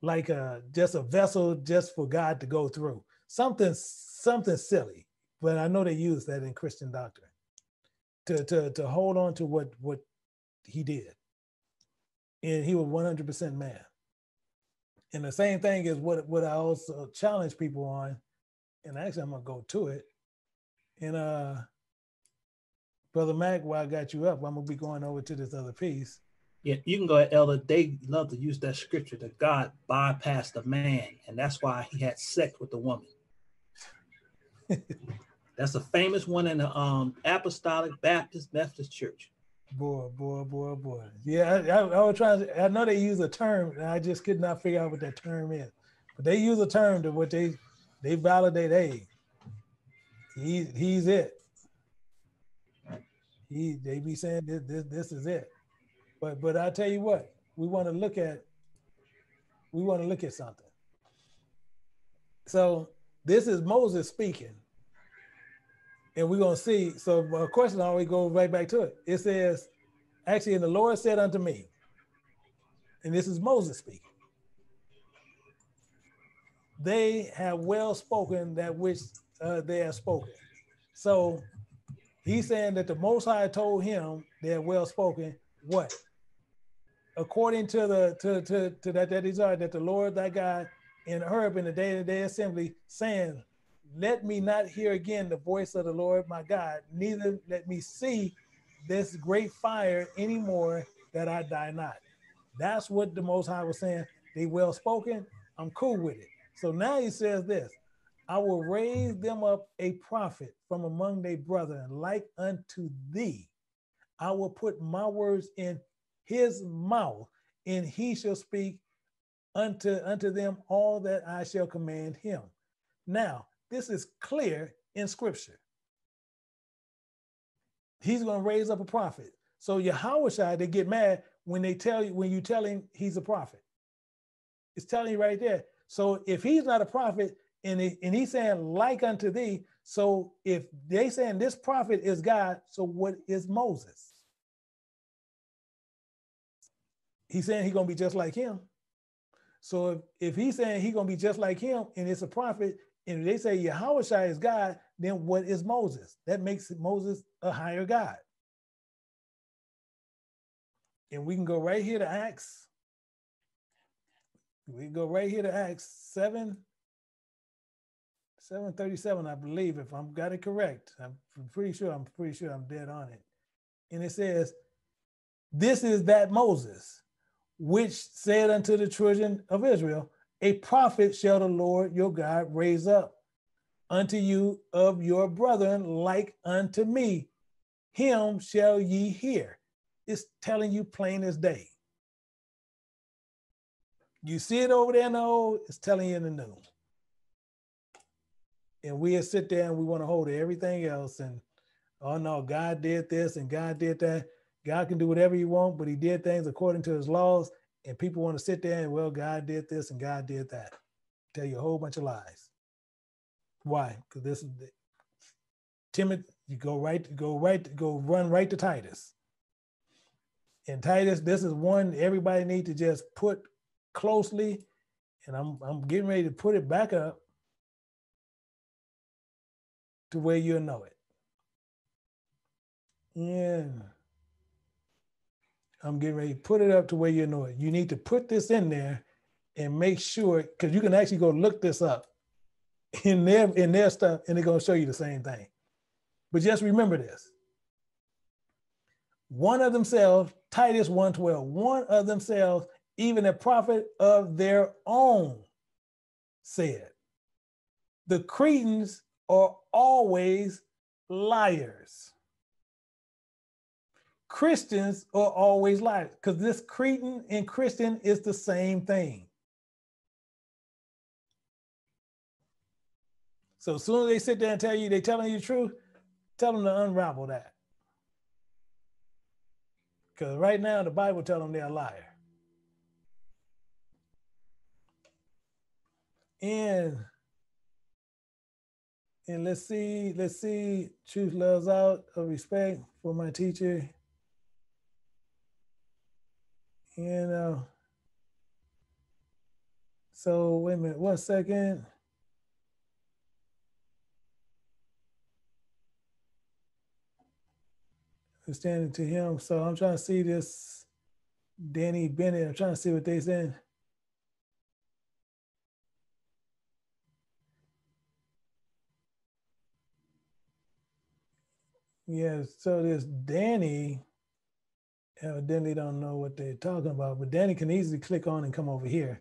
like a just a vessel just for God to go through. Something something silly. But I know they use that in Christian doctrine to to to hold on to what what he did. And he was 100% man. And the same thing is what what I also challenge people on, and actually I'm gonna go to it. And uh Brother Mac, while I got you up, I'm gonna be going over to this other piece. Yeah, you can go ahead, Elder. They love to use that scripture that God bypassed the man, and that's why he had sex with the woman. That's a famous one in the um, Apostolic Baptist Methodist Church. Boy, boy, boy, boy. Yeah, I, I, I, was trying to, I know they use a term, and I just could not figure out what that term is. But they use a term to what they they validate, hey, he, he's it. He they be saying this, this this is it. But but I tell you what, we want to look at we want to look at something. So this is Moses speaking and we're going to see. So my question I always go right back to it. It says, actually, and the Lord said unto me, and this is Moses speaking, they have well spoken that which uh, they have spoken. So he's saying that the Most High told him they have well spoken what? According to the to to, to that that desire that the Lord thy God in Horeb in the day the day assembly saying, let me not hear again the voice of the Lord my God, neither let me see this great fire anymore that I die not. That's what the Most High was saying. They well spoken. I'm cool with it. So now he says this I will raise them up a prophet from among their brethren, like unto thee. I will put my words in his mouth, and he shall speak unto, unto them all that I shall command him. Now, this is clear in scripture. He's going to raise up a prophet. So Yahweh they get mad when they tell you, when you tell him he's a prophet. It's telling you right there. So if he's not a prophet and, he, and he's saying like unto thee, so if they saying this prophet is God, so what is Moses? He's saying he's gonna be just like him. So if, if he's saying he's gonna be just like him and it's a prophet, and they say Yahweh is God, then what is Moses? That makes Moses a higher God. And we can go right here to Acts We go right here to Acts 7, 737, I believe, if I'm got it correct. I'm pretty sure, I'm pretty sure I'm dead on it. And it says, This is that Moses, which said unto the children of Israel, A prophet shall the Lord your God raise up unto you of your brethren like unto me. Him shall ye hear. It's telling you plain as day. You see it over there in the old, it's telling you in the new. And we sit there and we want to hold everything else. And oh no, God did this and God did that. God can do whatever he want, but he did things according to his laws. And people want to sit there and well, God did this and God did that. Tell you a whole bunch of lies. Why? Because this is timid. You go right, go right, go run right to Titus. And Titus, this is one everybody need to just put closely, and I'm I'm getting ready to put it back up to where you'll know it. And I'm getting ready to put it up to where you know it. You need to put this in there and make sure, because you can actually go look this up in their in their stuff, and they're gonna show you the same thing. But just remember this. One of themselves, Titus 112, one of themselves even a prophet of their own said, The Cretans are always liars. Christians are always liars because this Cretan and Christian is the same thing. So as soon as they sit there and tell you they're telling you the truth, tell them to unravel that. Because right now the Bible tells them they're a liar. And and let's see, let's see, truth loves out of respect for my teacher. And uh, so wait a minute, one second. Standing to him. So I'm trying to see this Danny Bennett. I'm trying to see what they saying. Yeah, so this Danny evidently don't know what they're talking about, but Danny can easily click on and come over here.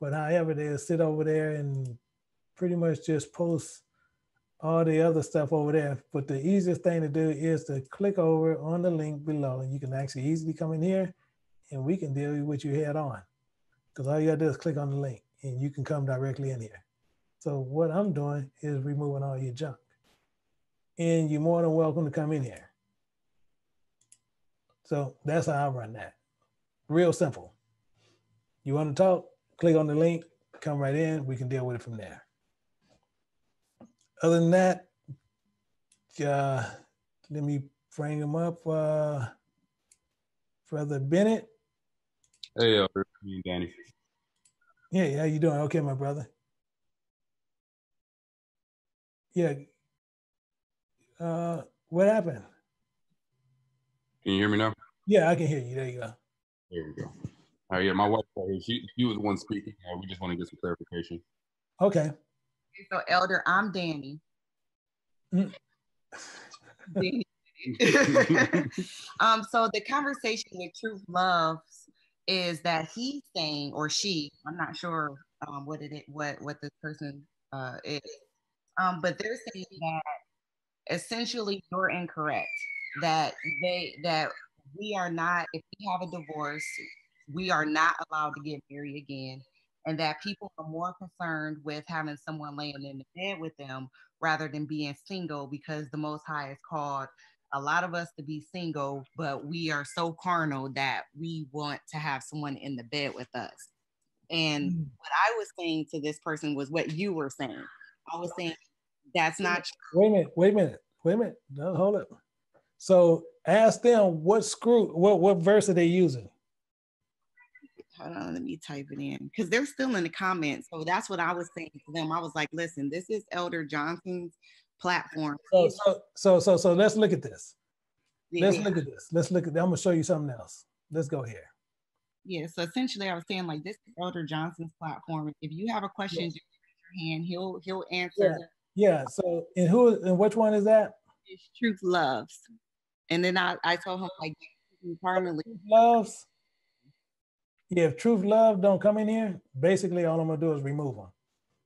But however, they'll sit over there and pretty much just post all the other stuff over there. But the easiest thing to do is to click over on the link below, and you can actually easily come in here and we can deal with you head on. Because all you gotta do is click on the link and you can come directly in here. So what I'm doing is removing all your junk and you're more than welcome to come in here. So that's how I run that. Real simple. You want to talk? Click on the link, come right in. We can deal with it from there. Other than that, uh, let me bring him up. Uh, Brother Bennett. Hey, uh, me and Danny. Yeah, how you doing? Okay, my brother. Yeah, uh, what happened? Can you hear me now? Yeah, I can hear you. There you go. There we go. All right, yeah, my wife, she, she was the one speaking. Uh, we just want to get some clarification. Okay. So, Elder, I'm Danny. Mm. um, so the conversation with Truth Loves is that he's saying, or she, I'm not sure um, what it what what this person uh, is, um, but they're saying that essentially you're incorrect that they that we are not if we have a divorce we are not allowed to get married again and that people are more concerned with having someone laying in the bed with them rather than being single because the most high is called a lot of us to be single but we are so carnal that we want to have someone in the bed with us and mm. what i was saying to this person was what you were saying i was saying that's not Wait a minute. Wait a minute. Wait a minute. No, hold it. So ask them what screw, what what verse are they using? Hold on, let me type it in because they're still in the comments. So that's what I was saying to them. I was like, listen, this is Elder Johnson's platform. So so so so, so let's look at this. Yeah. Let's look at this. Let's look at. I'm gonna show you something else. Let's go here. Yeah, so essentially I was saying like this is Elder Johnson's platform. If you have a question, just raise your hand. He'll he'll answer. Yeah. yeah. So and who and which one is that? It's Truth Loves. And then I, I told him like permanently. Loves. Yeah, if Truth Love don't come in here, basically all I'm gonna do is remove them.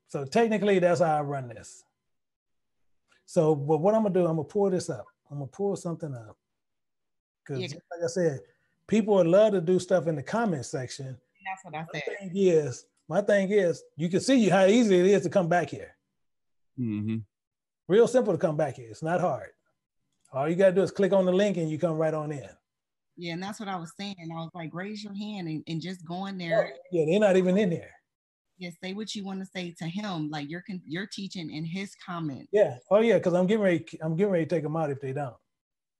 So technically that's how I run this. So, but what I'm gonna do, I'm gonna pull this up. I'm gonna pull something up. Because yeah. like I said, people would love to do stuff in the comment section. That's what I said. My thing is, my thing is, you can see how easy it is to come back here. Mm-hmm. Real simple to come back here. It's not hard. All you gotta do is click on the link and you come right on in. Yeah, and that's what I was saying. I was like, raise your hand and, and just go in there. Yeah, they're not even in there. Yeah, say what you want to say to him. Like you're con- you're teaching in his comment. Yeah. Oh yeah, because I'm getting ready. I'm getting ready to take them out if they don't.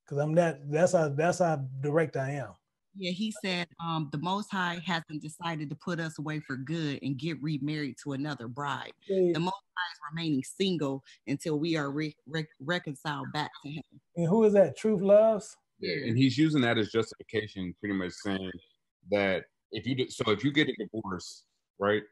Because I'm that. That's how. That's how direct I am. Yeah, he said um, the Most High hasn't decided to put us away for good and get remarried to another bride. Yeah. The Most High is remaining single until we are re- re- reconciled back to Him. And who is that? Truth loves. Yeah, and he's using that as justification, pretty much saying that if you do, so if you get a divorce, right,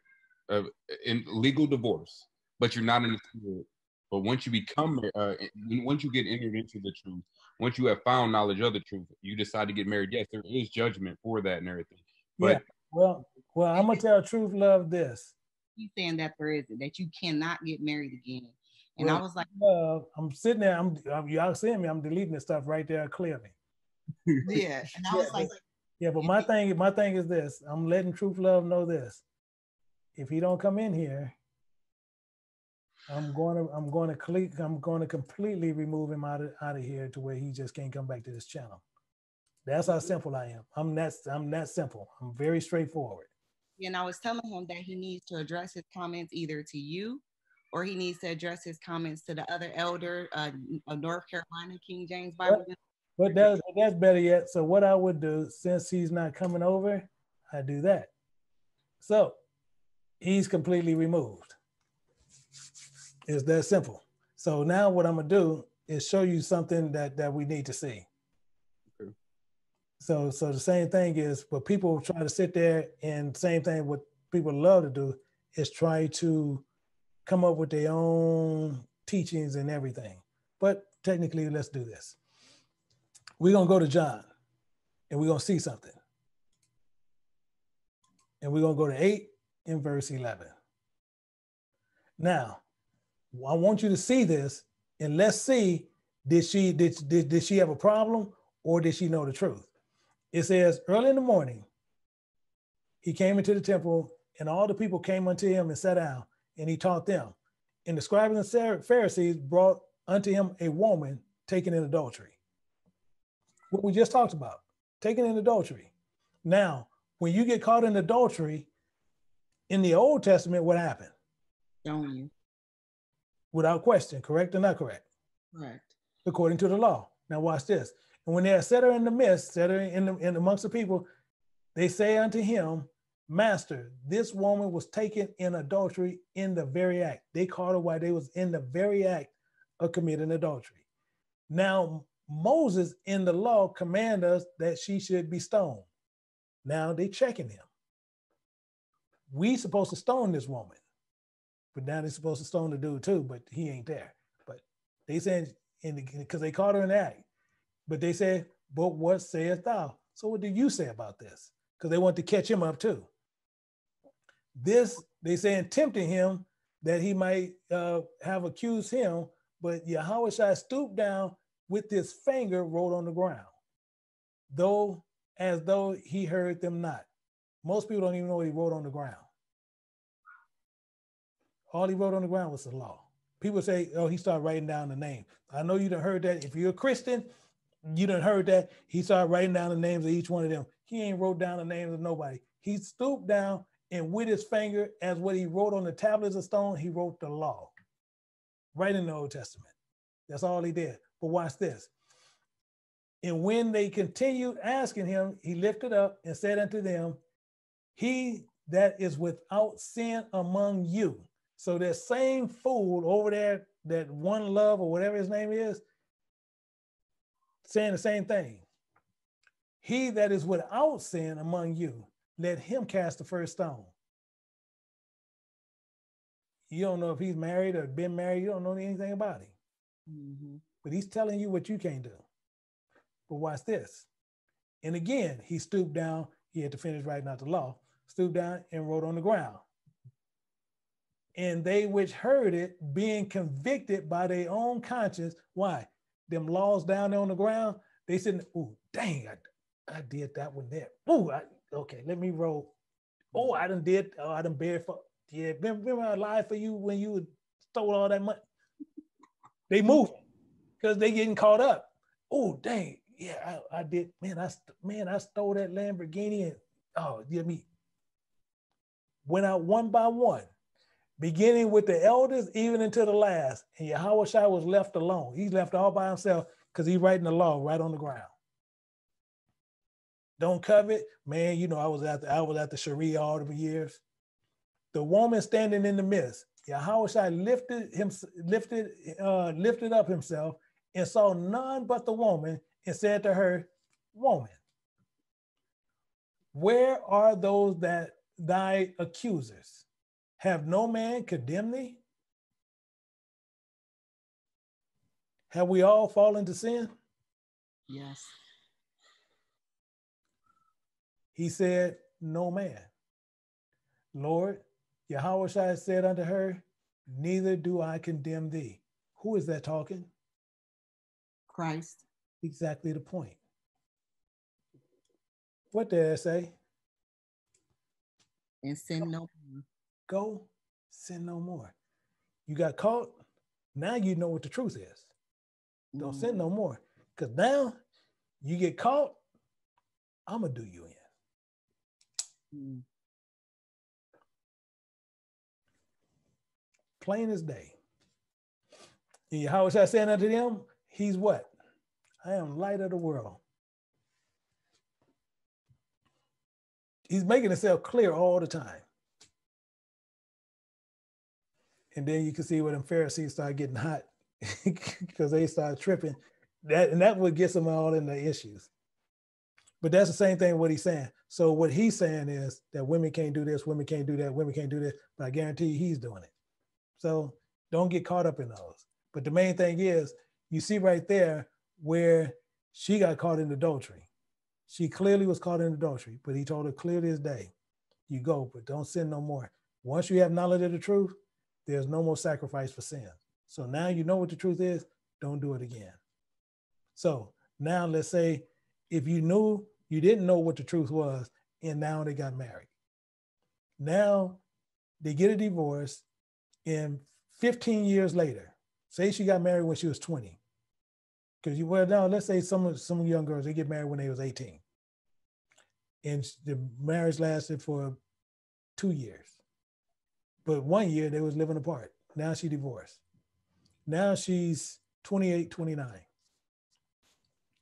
uh, in legal divorce, but you're not in the spirit. But once you become, uh, once you get entered into the truth, once you have found knowledge of the truth, you decide to get married. Yes, there is judgment for that and everything. But yeah. Well, well, I'm gonna tell truth, love this. He's saying that there is that you cannot get married again. And well, I was like, uh, I'm sitting there. I'm, I'm y'all seeing me. I'm deleting this stuff right there clearly. Yeah, and I was like, yeah, but my thing, my thing is this. I'm letting truth, love know this. If he don't come in here, I'm going to I'm going to click I'm going to completely remove him out of out of here to where he just can't come back to this channel. That's how simple I am. I'm that I'm that simple. I'm very straightforward. And I was telling him that he needs to address his comments either to you or he needs to address his comments to the other elder uh, of North Carolina, King James Bible. But, but that's, that's better yet. So what I would do, since he's not coming over, I do that. So he's completely removed. It's that simple. So now what I'm gonna do is show you something that that we need to see. Okay. So so the same thing is what people try to sit there and same thing what people love to do is try to come up with their own teachings and everything. But technically, let's do this. We're gonna go to John and we're gonna see something. And we're gonna go to 8 in verse 11. Now, I want you to see this and let's see did she did, did, did she have a problem or did she know the truth? It says early in the morning, he came into the temple and all the people came unto him and sat down and he taught them. And the scribes and Pharisees brought unto him a woman taken in adultery. What we just talked about, taken in adultery. Now, when you get caught in adultery, in the Old Testament, what happened? Stone you without question, correct or not correct? Correct. According to the law. Now watch this. And when they set her in the midst, set her in, the, in amongst the people, they say unto him, Master, this woman was taken in adultery in the very act. They caught her while they was in the very act of committing adultery. Now Moses in the law command us that she should be stoned. Now they checking him. We supposed to stone this woman. But now they're supposed to stone the dude too, but he ain't there. But they said, because the, they caught her in the act. But they said, but what sayest thou? So what do you say about this? Because they want to catch him up too. This, they saying, tempting him that he might uh, have accused him, but Yahawashi stooped down with his finger wrote on the ground, though as though he heard them not. Most people don't even know what he wrote on the ground. All he wrote on the ground was the law. People say, oh, he started writing down the name. I know you done heard that. If you're a Christian, you done heard that. He started writing down the names of each one of them. He ain't wrote down the names of nobody. He stooped down and with his finger, as what he wrote on the tablets of stone, he wrote the law. Right in the Old Testament. That's all he did. But watch this. And when they continued asking him, he lifted up and said unto them, He that is without sin among you, so that same fool over there, that one love or whatever his name is, saying the same thing. He that is without sin among you, let him cast the first stone. You don't know if he's married or been married. You don't know anything about him. Mm-hmm. But he's telling you what you can't do. But watch this. And again, he stooped down. He had to finish writing out the law. Stooped down and wrote on the ground. And they which heard it, being convicted by their own conscience, why? Them laws down there on the ground, they said, "Oh, dang, I, I did that one there. Oh, okay, let me roll. Oh, I done did. Oh, I done bear for. Yeah, remember, remember I lied for you when you stole all that money. They moving because they getting caught up. Oh, dang, yeah, I, I, did. Man, I man, I stole that Lamborghini and oh, yeah, me went out one by one, beginning with the elders, even into the last. And Yahawashi was left alone. He's left all by himself because he's writing the law right on the ground. Don't covet, man. You know, I was at the, I was at the Sharia all the years. The woman standing in the midst, Yahawashi lifted him, lifted, uh, lifted up himself and saw none but the woman and said to her, Woman, where are those that thy accusers? Have no man condemned thee? Have we all fallen to sin? Yes. He said, No man. Lord, Yahweh said unto her, Neither do I condemn thee. Who is that talking? Christ. Exactly the point. What did I say? And sin no more. Go sin no more. You got caught. Now you know what the truth is. Don't mm. sin no more. Because now you get caught, I'm going to do you in. Mm. Plain as day. And how is that saying unto them? He's what? I am light of the world. He's making himself clear all the time. And then you can see where them Pharisees start getting hot because they start tripping. That and that would get them all in the issues. But that's the same thing what he's saying. So what he's saying is that women can't do this, women can't do that, women can't do this. But I guarantee you he's doing it. So don't get caught up in those. But the main thing is you see right there where she got caught in adultery. She clearly was caught in adultery, but he told her clearly as day, you go, but don't sin no more. Once you have knowledge of the truth, there's no more sacrifice for sin. So now you know what the truth is, don't do it again. So now let's say if you knew you didn't know what the truth was, and now they got married. Now they get a divorce, and 15 years later, say she got married when she was 20. Because you well now, let's say some some young girls they get married when they was 18. And the marriage lasted for two years. But one year they was living apart. Now she divorced. Now she's 28, 29.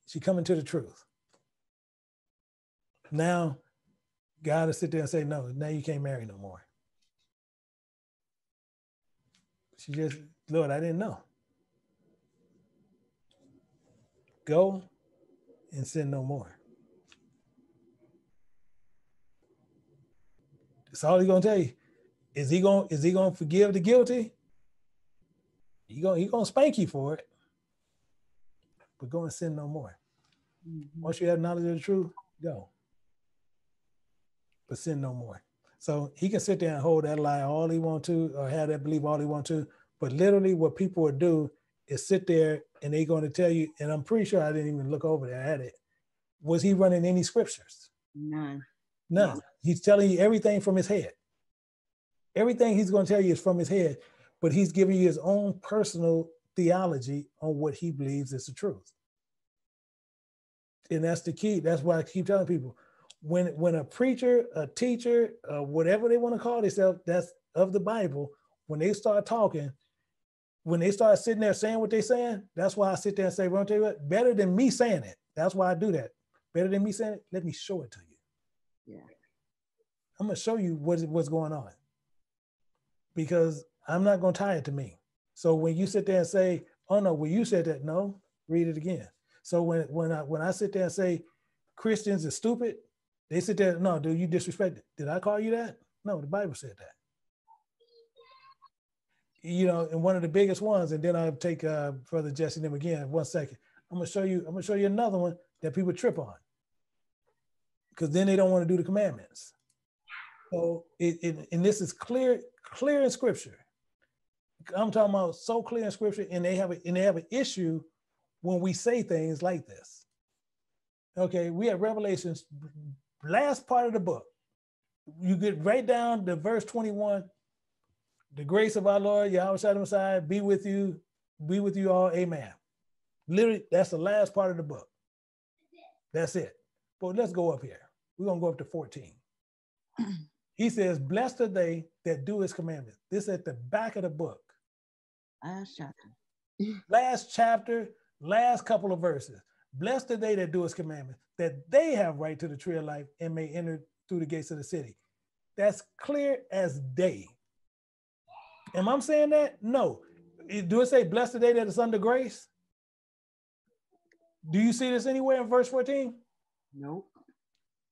She coming to the truth. Now God to sit there and say, no, now you can't marry no more. She just, Lord, I didn't know. Go and sin no more. That's all he's gonna tell you. Is he gonna is he gonna forgive the guilty? He gonna he gonna spank you for it. But go and sin no more. Mm-hmm. Once you have knowledge of the truth, go. But sin no more. So he can sit there and hold that lie all he want to, or have that belief all he want to. But literally, what people would do is sit there and they're going to tell you, and I'm pretty sure I didn't even look over there at it. Was he running any scriptures? None. None. He's telling you everything from his head. Everything he's going to tell you is from his head, but he's giving you his own personal theology on what he believes is the truth. And that's the key. That's why I keep telling people when when a preacher, a teacher, uh, whatever they want to call themselves, that's of the Bible, when they start talking, when they start sitting there saying what they're saying, that's why I sit there and say, well, tell you what, better than me saying it. That's why I do that. Better than me saying it, let me show it to you. Yeah. I'm gonna show you what, what's going on. Because I'm not gonna tie it to me. So when you sit there and say, oh no, well, you said that, no, read it again. So when when I when I sit there and say Christians are stupid, They sit there, no, do you disrespect it? Did I call you that? No, the Bible said that. You know, and one of the biggest ones, and then I'll take uh, Brother Jesse them again. One second. I'm gonna show you, I'm gonna show you another one that people trip on. Because then they don't want to do the commandments. So it, it and this is clear, clear in scripture. I'm talking about so clear in scripture, and they have a, and they have an issue when we say things like this. Okay, we have Revelations, last part of the book. You get right down to verse 21. The grace of our Lord Yahweh Messiah be with you, be with you all. Amen. Literally, that's the last part of the book. That's it. But let's go up here. We're gonna go up to 14. He says, Blessed are they that do his commandments. This at the back of the book. Last chapter. last chapter, last couple of verses. Blessed are they that do his commandments, that they have right to the tree of life and may enter through the gates of the city. That's clear as day. Am I saying that? No. Do it say, blessed are they that is under grace? Do you see this anywhere in verse 14? Nope.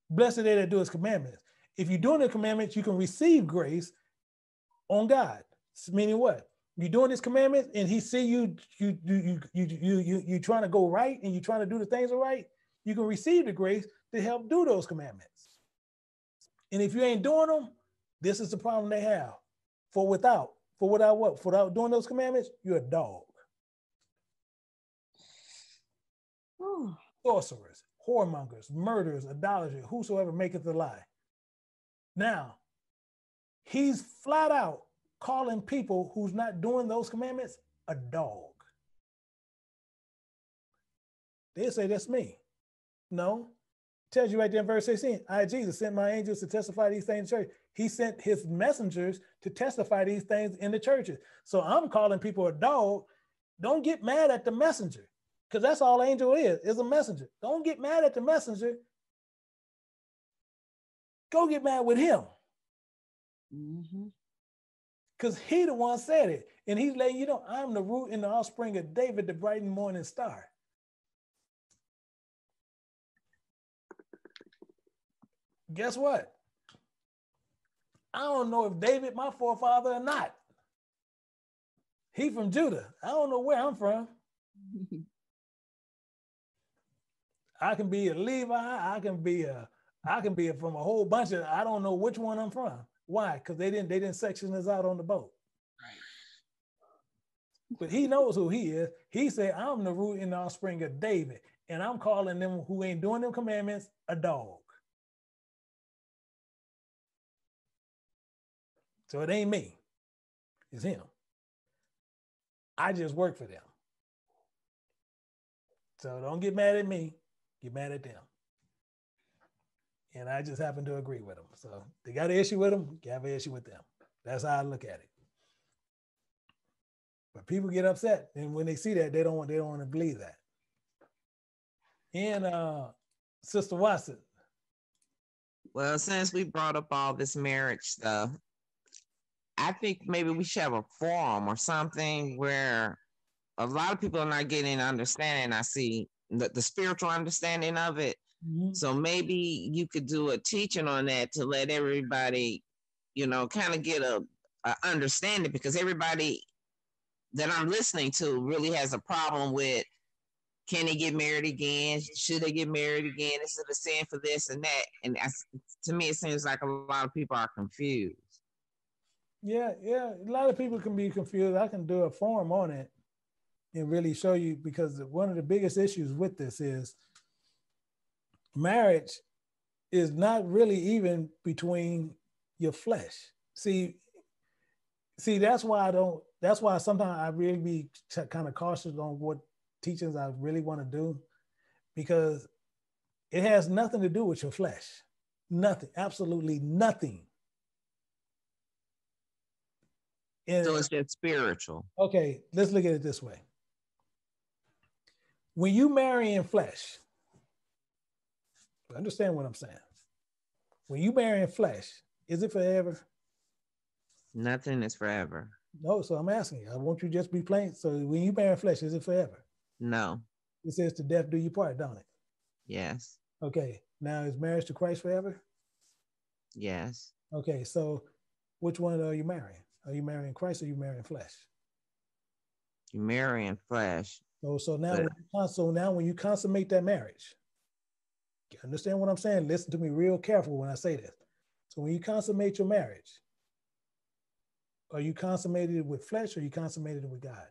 Blessed are they that do his commandments. If you're doing the commandments, you can receive grace on God. Meaning what? You're doing his commandments and he see you you you you you you you trying to go right and you're trying to do the things right, you can receive the grace to help do those commandments. And if you ain't doing them, this is the problem they have. For without, for without what? For without doing those commandments, you're a dog. Sorcerers, whoremongers, murderers, idolaters, whosoever maketh a lie. Now, he's flat out calling people who's not doing those commandments a dog. They say that's me. No. Tells you right there in verse 16, I, Jesus, sent my angels to testify these things in church. He sent his messengers to testify these things in the churches. So I'm calling people a dog. Don't get mad at the messenger, because that's all angel is, is a messenger. Don't get mad at the messenger. Go get mad with him. Mm-hmm because he the one said it. And he's letting you know, I'm the root and the offspring of David, the bright and morning star. Guess what? I don't know if David my forefather or not. He from Judah. I don't know where I'm from. I can be a Levi. I can be a. I can be from a whole bunch of. I don't know which one I'm from. Why? Because they didn't they didn't section us out on the boat. Right. But he knows who he is. He said, I'm the root and offspring of David, and I'm calling them who ain't doing them commandments a dog. So it ain't me, it's him. I just work for them. So don't get mad at me, get mad at them and I just happen to agree with them. So they got an issue with them, you have an issue with them. That's how I look at it. But people get upset, and when they see that, they don't want they don't want to believe that. And uh, Sister Watson. Well, since we brought up all this marriage stuff, I think maybe we should have a forum or something where a lot of people are not getting understanding. I see the, the spiritual understanding of it Mm-hmm. So maybe you could do a teaching on that to let everybody, you know, kind of get a, a understanding because everybody that I'm listening to really has a problem with can they get married again? Should they get married again? Is it a sin for this and that? And to me, it seems like a lot of people are confused. Yeah, yeah. A lot of people can be confused. I can do a forum on it and really show you because one of the biggest issues with this is marriage is not really even between your flesh. See, see, that's why I don't. That's why sometimes I really be kind of cautious on what teachings I really want to do, because it has nothing to do with your flesh. Nothing, absolutely nothing. And, so it's just spiritual. Okay, let's look at it this way. When you marry in flesh, Understand what I'm saying. When you marry in flesh, is it forever? Nothing is forever. No, so I'm asking you. I want you to just be plain. So when you marry in flesh, is it forever? No. It says to death do you part, don't it? Yes. Okay. Now, is marriage to Christ forever? Yes. Okay, so which one are you marrying? Are you marrying Christ or are you marrying flesh? You marrying flesh. So, so now, but, when you, so now when you consummate that marriage, understand what I'm saying? Listen to me real careful when I say this. So when you consummate your marriage, are you consummated with flesh or you consummated with God?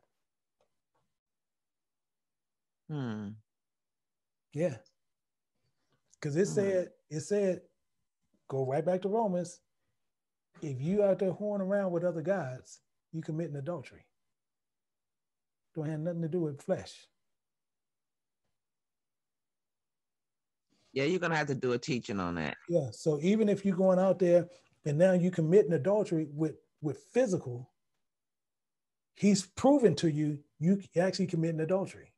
Hmm. Yeah. Because it hmm. said, it said, go right back to Romans. If you out there whoring around with other gods, you committing adultery. Don't have nothing to do with flesh. Yeah, you're gonna have to do a teaching on that. Yeah. So even if you're going out there and now you committing adultery with with physical, he's proven to you you actually committing adultery.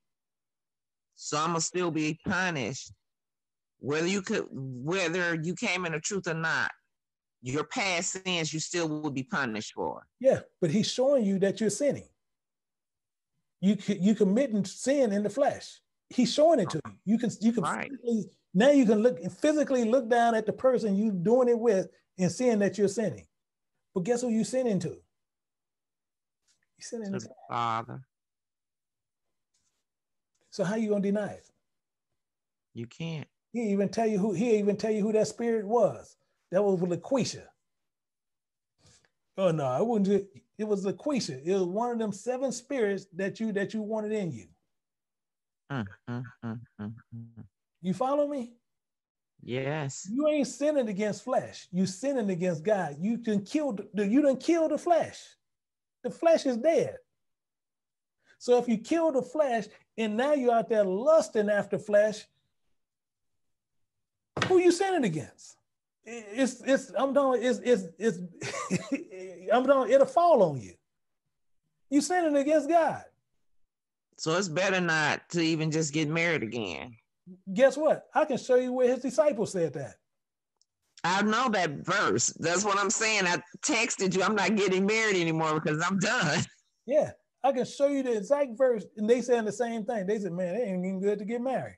So I'm gonna still be punished, whether you could, whether you came in the truth or not. Your past sins, you still will be punished for. Yeah, but he's showing you that you're sinning. You you committing sin in the flesh. He's showing it to you. You can you can right. now you can look physically look down at the person you're doing it with and seeing that you're sinning. But guess who you sinning to? You sinning to the Father. So how you gonna deny it? You can't. He even tell you who he even tell you who that spirit was. That was LaQuisha. Oh no, it wasn't. It was LaQuisha. It was one of them seven spirits that you that you wanted in you. Mm, mm, mm, mm, mm. you follow me? Yes. You ain't sinning against flesh. You sinning against God. You can kill the you didn't kill the flesh. The flesh is dead. So if you kill the flesh and now you're out there lusting after flesh, who you sinning against? It's it's I'm doing it's it's it's I'm doing it'll fall on you. You sinning against God. So it's better not to even just get married again. Guess what? I can show you where his disciples said that. I know that verse. That's what I'm saying. I texted you. I'm not getting married anymore because I'm done. Yeah. I can show you the exact verse, and they saying the same thing. They said, "Man, it ain't even good to get married."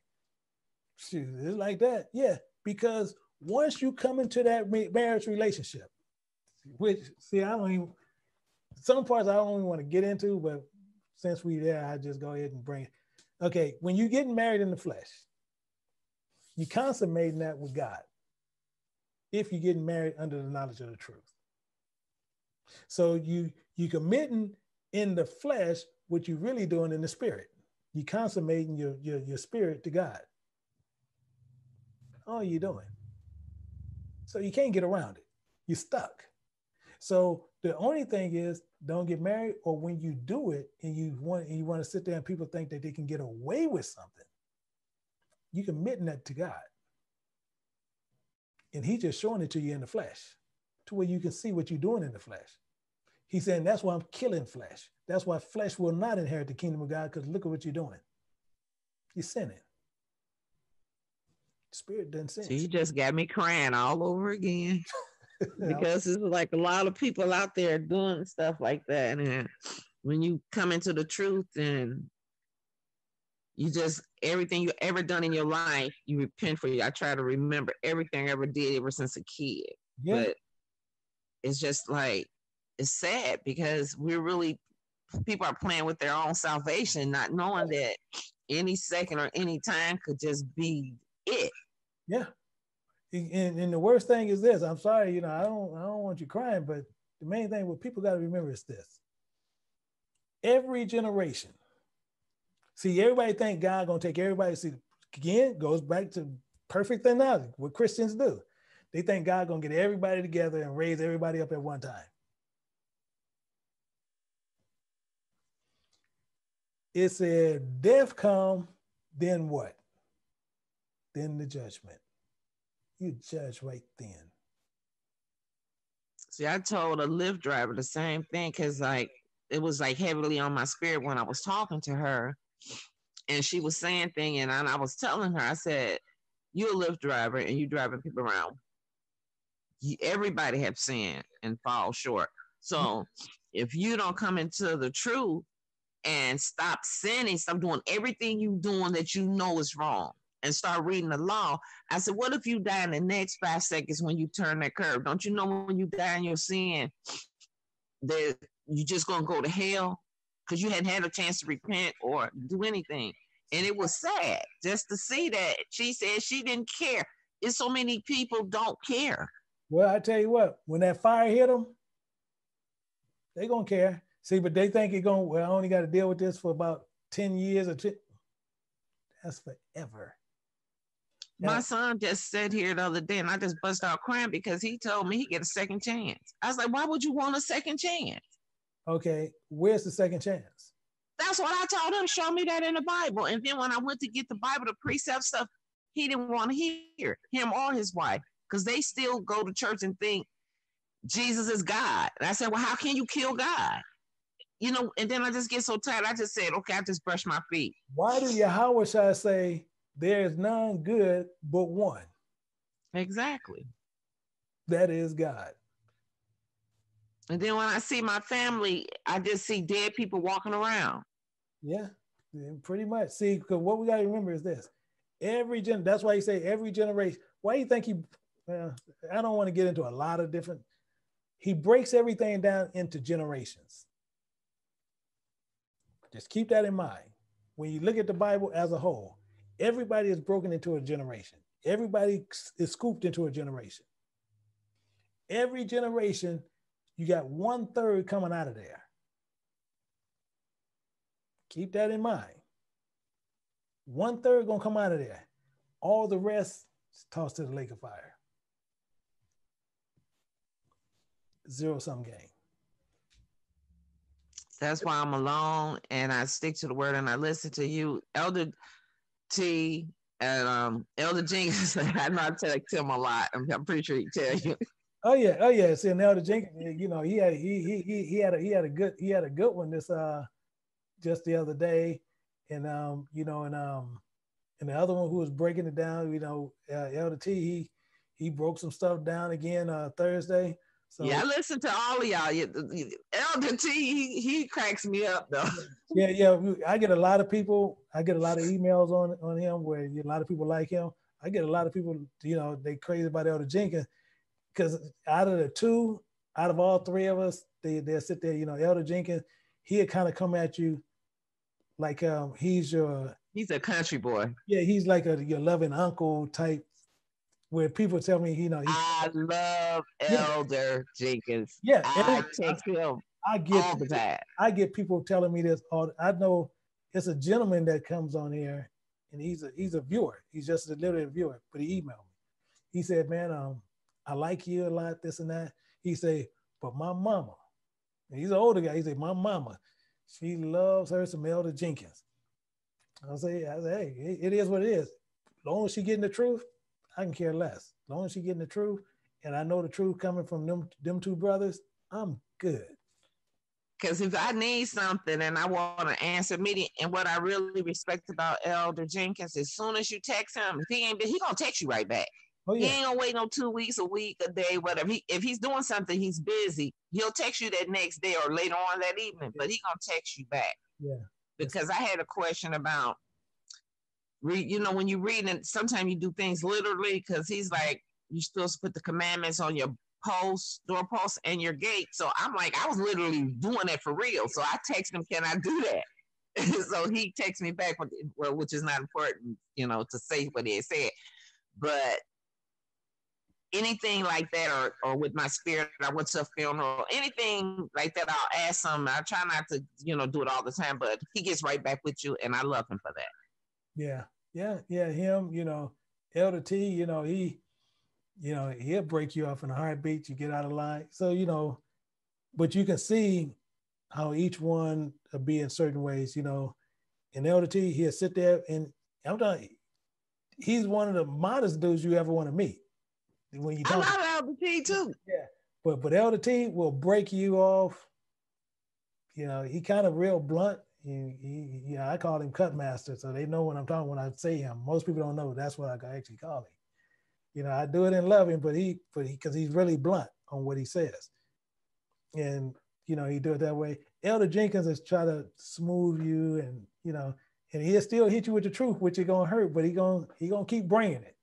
Shoot, it's like that, yeah. Because once you come into that marriage relationship, which see, I don't even some parts I don't even want to get into, but since we there, I just go ahead and bring it. Okay, when you're getting married in the flesh, you're consummating that with God. If you're getting married under the knowledge of the truth, so you you committing in the flesh what you're really doing in the spirit. You're consummating your, your, your spirit to God. All you're doing. So you can't get around it. You're stuck. So the only thing is don't get married, or when you do it and you want and you want to sit there and people think that they can get away with something, you committing that to God. And he's just showing it to you in the flesh, to where you can see what you're doing in the flesh. He's saying that's why I'm killing flesh. That's why flesh will not inherit the kingdom of God because look at what you're doing. You're sinning. Spirit doesn't sin. So you just got me crying all over again. because it's like a lot of people out there doing stuff like that. And when you come into the truth and you just everything you ever done in your life, you repent for you. I try to remember everything I ever did ever since a kid. Yeah. But it's just like it's sad because we're really people are playing with their own salvation, not knowing that any second or any time could just be it. Yeah. And, and the worst thing is this. I'm sorry, you know, I don't I don't want you crying, but the main thing what people got to remember is this. Every generation, see, everybody think God gonna take everybody. See, again, goes back to perfect analogy, what Christians do. They think God gonna get everybody together and raise everybody up at one time. it said, death come, then what? Then the judgment. You judge right then. See, I told a Lyft driver the same thing because, like, it was like heavily on my spirit when I was talking to her, and she was saying things, and I, and I was telling her, I said, "You're a Lyft driver, and you driving people around. You, everybody have sinned and fall short. So, if you don't come into the truth, and stop sinning, stop doing everything you doing that you know is wrong. And start reading the law. I said, what if you die in the next five seconds when you turn that curve? Don't you know when you die in your sin that you're just gonna go to hell because you hadn't had a chance to repent or do anything? And it was sad just to see that. She said she didn't care. It's so many people don't care. Well, I tell you what, when that fire hit them, they gonna care. See, but they think it's gonna. Well, I only got to deal with this for about ten years or two. That's forever. My son just said here the other day, and I just bust out crying because he told me he get a second chance. I was like, "Why would you want a second chance?" Okay, where's the second chance? That's what I told him. Show me that in the Bible. And then when I went to get the Bible, the precept stuff, he didn't want to hear him or his wife because they still go to church and think Jesus is God. And I said, Well, how can you kill God? You know, and then I just get so tired. I just said, Okay, I just brush my feet. Why do Yahweh say there is none good but one? Exactly. That is God. And then when I see my family, I just see dead people walking around. Yeah, pretty much. See, because what we got to remember is this: every gen. That's why you say every generation. Why do you think he? Uh, I don't want to get into a lot of different he breaks everything down into generations. Just keep that in mind. When you look at the Bible as a whole, everybody is broken into a generation. Everybody is scooped into a generation. Every generation, you got one third coming out of there. Keep that in mind. One third gonna come out of there. All the rest tossed to the lake of fire. zero sum game. That's why I'm alone and I stick to the word and I listen to you, Elder T and um, Elder Jenkins. I know I tell Tim a lot. I'm, I'm pretty sure he tell you. Oh yeah, oh yeah. See, Elder Jenkins, you know, he had he he he he had a he had a good he had a good one this uh just the other day, and um you know and um and the other one who was breaking it down, you know, uh, Elder T he he broke some stuff down again uh Thursday. So, yeah, I listen to all of y'all. Elder T, he, he cracks me up though. Yeah, yeah. I get a lot of people. I get a lot of emails on on him where a lot of people like him. I get a lot of people. You know, they crazy about Elder Jenkins because out of the two, out of all three of us, they they sit there. You know, Elder Jenkins, he'll kind of come at you like um he's your. He's a country boy. Yeah, he's like a your loving uncle type where people tell me, you know, he, I love Elder yeah. Jenkins. Yeah, I text him. I get all the time. I get people telling me this. All I know it's a gentleman that comes on here, and he's a he's a viewer. He's just a literally viewer, but he emailed me. He said, "Man, um, I like you a lot, this and that." He said, "But my mama, he's an older guy. He said, my mama, she loves her some Elder Jenkins." I say, I say, hey, it is what it is. As long as she getting the truth, I can care less. As long as she getting the truth, and I know the truth coming from them them two brothers, I'm good. Because if I need something and I want to answer meeting, and what I really respect about Elder Jenkins, as soon as you text him, if he ain't he gonna text you right back. Oh, yeah. He ain't gonna wait no two weeks, a week, a day, whatever. He, if he's doing something, he's busy. He'll text you that next day or later on that evening, but he gonna text you back. Yeah. Because I had a question about read, you know, when you read and sometimes you do things literally because he's like, you're supposed to put the commandments on your post, doorpost, and your gate. So I'm like, I was literally doing that for real. So I text him, can I do that? so he texts me back, well, which is not important, you know, to say what he said. But anything like that, or or with my spirit, I went to a funeral, anything like that, I'll ask him. I try not to, you know, do it all the time, but he gets right back with you, and I love him for that. Yeah, yeah, yeah. Him, you know, Elder T, you know, he, you know, he'll break you off in a heartbeat. You get out of line. So you know, but you can see how each one will be in certain ways. You know, in Elder T, he'll sit there and I'm telling he's one of the modest dudes you ever want to meet. When you talk, I love Elder T too. Yeah, but but Elder T will break you off. You know, he kind of real blunt he, he, yeah, I call him cut master, so they know what I'm talking when I say him. Most people don't know that's what I actually call him. You know, I do it in loving, but he, but he, because he's really blunt on what he says, and you know, he do it that way. Elder Jenkins is try to smooth you, and you know, and he'll still hit you with the truth, which is gonna hurt, but he gonna he gonna keep bringing it.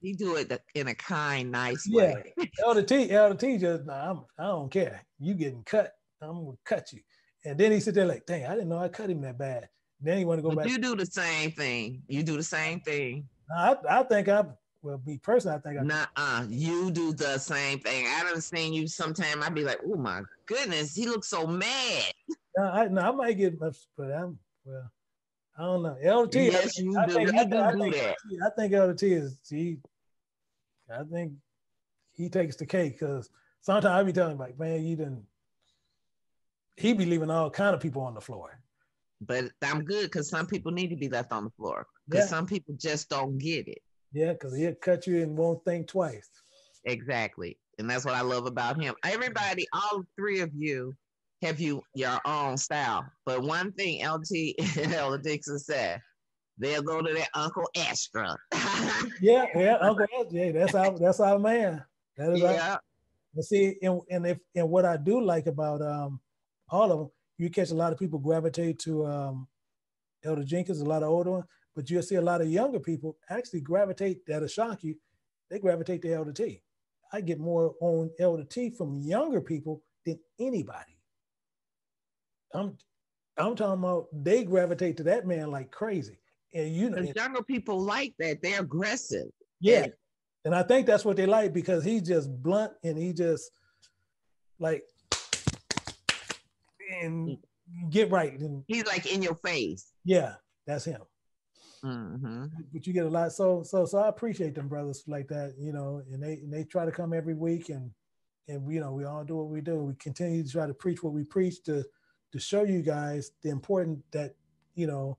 He do it in a kind, nice yeah. way. Elder T, Elder T just nah, I'm, I don't care. You getting cut, I'm gonna cut you. And then he sit there like, dang, I didn't know I cut him that bad. Then he want to go but back. You do the same thing. You do the same thing. I, I think I well, me personally, I think I. Nah, uh, you do the same thing. I done seen you sometime. I'd be like, oh my goodness, he looks so mad. No, I, no, I might get, but I'm well. I don't know. LT. Yes, I, you I do. Think, you I, do I, think, that. I think LT is he. I think he takes the cake because sometimes I be telling him like, man, you didn't. He be leaving all kind of people on the floor. But I'm good because some people need to be left on the floor because Yeah. some people just don't get it. Yeah, because he'll cut you and won't think twice. Exactly. And that's what I love about him. Everybody, all three of you have you your own style. But one thing LT and Elder Dixon said, they'll go to their Uncle Extra. Yeah, yeah, Uncle SJ, that's our that's our man. That is Yeah. our. And see, and, and if and what I do like about um all of them, you catch a lot of people gravitate to um Elder Jenkins, a lot of older ones, but you'll see a lot of younger people actually gravitate. That'll shock you. They gravitate to Elder T. I get more on Elder T from younger people than anybody. I'm I'm talking about they gravitate to that man like crazy. And you know, Because younger people like that. They're aggressive. yeah. And I think that's what they like because he's just blunt and he just like and get right. And He's like in your face. yeah, that's him. Mm-hmm. But you get a lot. So so so I appreciate them brothers like that, you know, and they and they try to come every week and and you know we all do what we do. We continue to try to preach what we preach to to show you guys the important that you know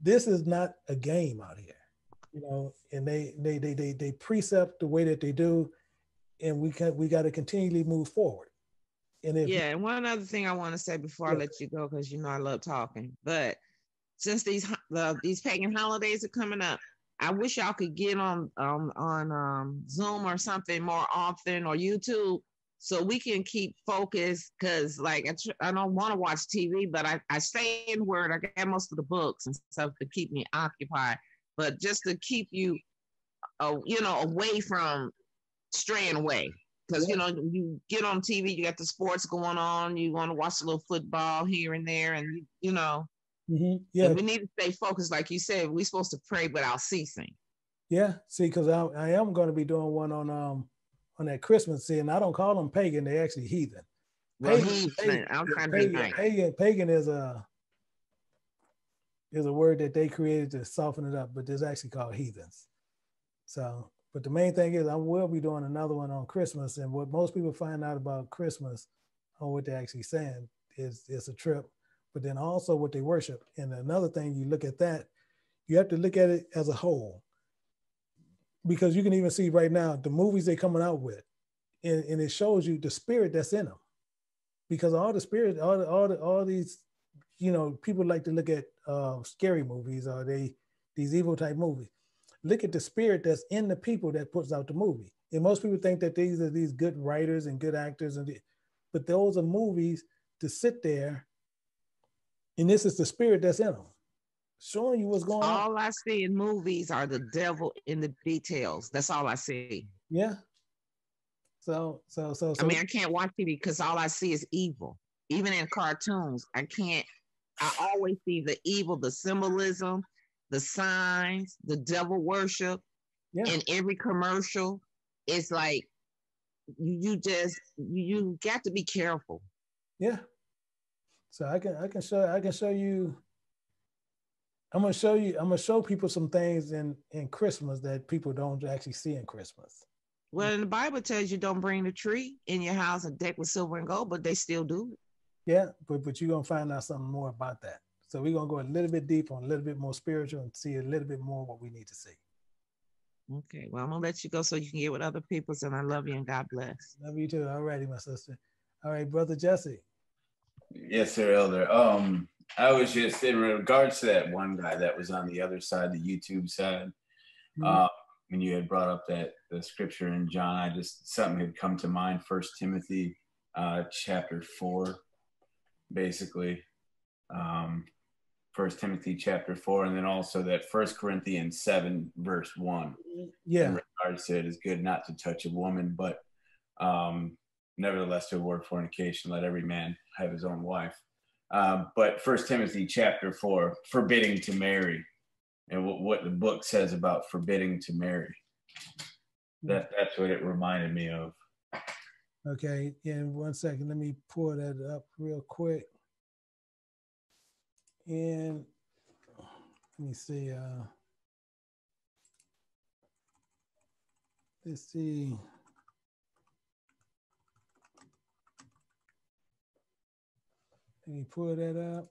this is not a game out here you know and they they they they, they precept the way that they do and we can we got to continually move forward and if Yeah, and one other thing I want to say before I let you go, because you know I love talking. But since these the, these pagan holidays are coming up, I wish y'all could get on um, on um, Zoom or something more often or YouTube, so we can keep focused. Because like I, tr- I don't want to watch TV, but I, I stay in Word. I got most of the books and stuff to keep me occupied. But just to keep you, uh, you know, away from straying away because you know you get on TV, you got the sports going on, you want to watch a little football here and there, and you, you know, Mhm. yeah we need to stay focused, like you said. We're supposed to pray without ceasing. yeah see because I, I am going to be doing one on um on that christmas scene. i don't call them pagan they actually heathen Well, Pagan- heathen, pagan- I'm trying to be pagan, nice. pagan, pagan is a is a word that they created to soften it up, but it's actually called heathens. So, but the main thing is I will be doing another one on Christmas, and what most people find out about Christmas, or what they're actually saying, is it's a trip, but then also what they worship. And another thing, you look at that, you have to look at it as a whole, because you can even see right now the movies they're coming out with, and, and it shows you the spirit that's in them because all the spirit, all the, all the, all these, you know, people like to look at uh, scary movies or they these evil type movies. Look at the spirit that's in the people that puts out the movie. And most people think that these are these good writers and good actors, and the- but those are movies to sit there. And this is the spirit that's in them, showing you what's going on. All I see in movies are the devil in the details. That's all I see. Yeah. So so so so. I mean, I can't watch TV because all I see is evil. Even in cartoons, I can't. I always see the evil, the symbolism, the signs, the devil worship. Yeah. In every commercial, it's like you, you just you, you got to be careful. Yeah. So I can I can show I can show you. I'm gonna show you. I'm gonna show people some things in in Christmas that people don't actually see in Christmas. Well, and the Bible tells you don't bring the tree in your house and deck with silver and gold, but they still do. it. Yeah, but but you're gonna find out something more about that. So we're gonna go a little bit deeper, a little bit more spiritual, and see a little bit more what we need to see. Okay, well, I'm gonna let you go so you can get with other people. And I love you and God bless. Love you too. All righty, my sister. All right, brother Jesse. Yes, sir, Elder. Um, I was just in regards to that one guy that was on the other side, the YouTube side. Mhm. Uh, when you had brought up that the scripture in John, I just something had come to mind. First Timothy, uh, chapter four, basically. Um, First Timothy chapter four, and then also that First Corinthians seven verse one. Yeah, in regards to it is good not to touch a woman, but um, nevertheless to avoid fornication. Let every man have his own wife. Um, but First Timothy chapter four, forbidding to marry, and what, what the book says about forbidding to marry. That that's what it reminded me of. Okay, yeah. One second, let me pull that up real quick. And let me see. Uh, let's see. Let me pull that up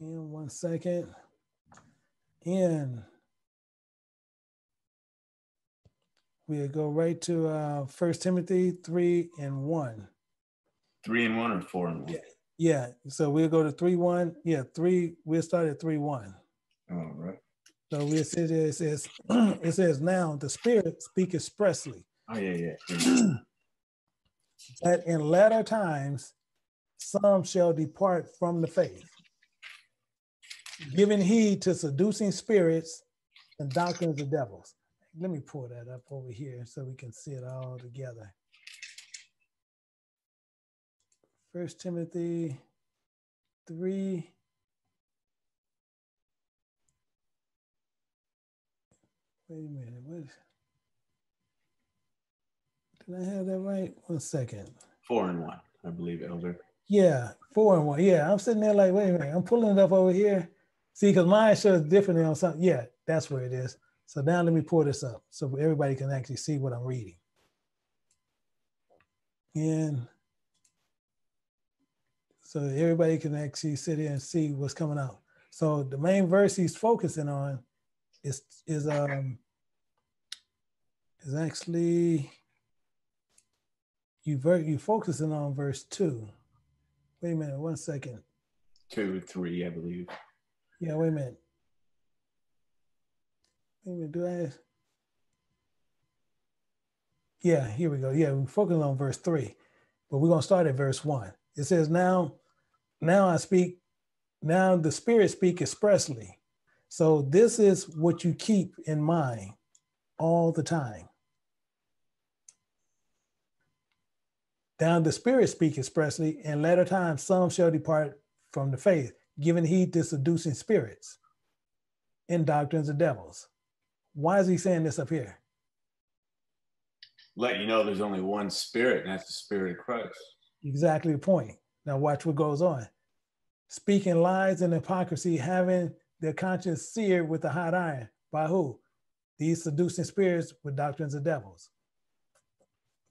in one second. In we'll go right to uh First Timothy three and one. Three and one or four and one? Yeah. Yeah. So we'll go to three one. Yeah, three. We'll start at three one. All right. So we said it says it says now the Spirit speak expressly. Oh yeah, yeah. that in latter times some shall depart from the faith, giving heed to seducing spirits and doctrines of devils. Let me pull that up over here so we can see it all together. First Timothy 3. Wait a minute. What? Did I have that right? One second. Four and one, I believe, Elder. Yeah, four and one. Yeah, I'm sitting there like, wait a minute. I'm pulling it up over here. See, because mine shows differently on something. Yeah, that's where it is. So now let me pull this up so everybody can actually see what I'm reading. And so everybody can actually sit here and see what's coming out. So the main verse he's focusing on is is um is actually you ver- you focusing on verse two. Wait a minute, one second. Two, three, I believe. Yeah, wait a minute. Wait a minute, do I? Yeah, here we go. Yeah, we're focusing on verse three, but we're gonna start at verse one. It says, Now now I speak, now the Spirit speak expressly. So this is what you keep in mind all the time. Now the Spirit speak expressly, in latter times some shall depart from the faith, giving heed to seducing spirits and doctrines of devils. Why is he saying this up here? Let you know there's only one spirit, and that's the spirit of Christ. Exactly the point. Now watch what goes on. Speaking lies and hypocrisy, having their conscience seared with a hot iron. By who? These seducing spirits with doctrines of devils.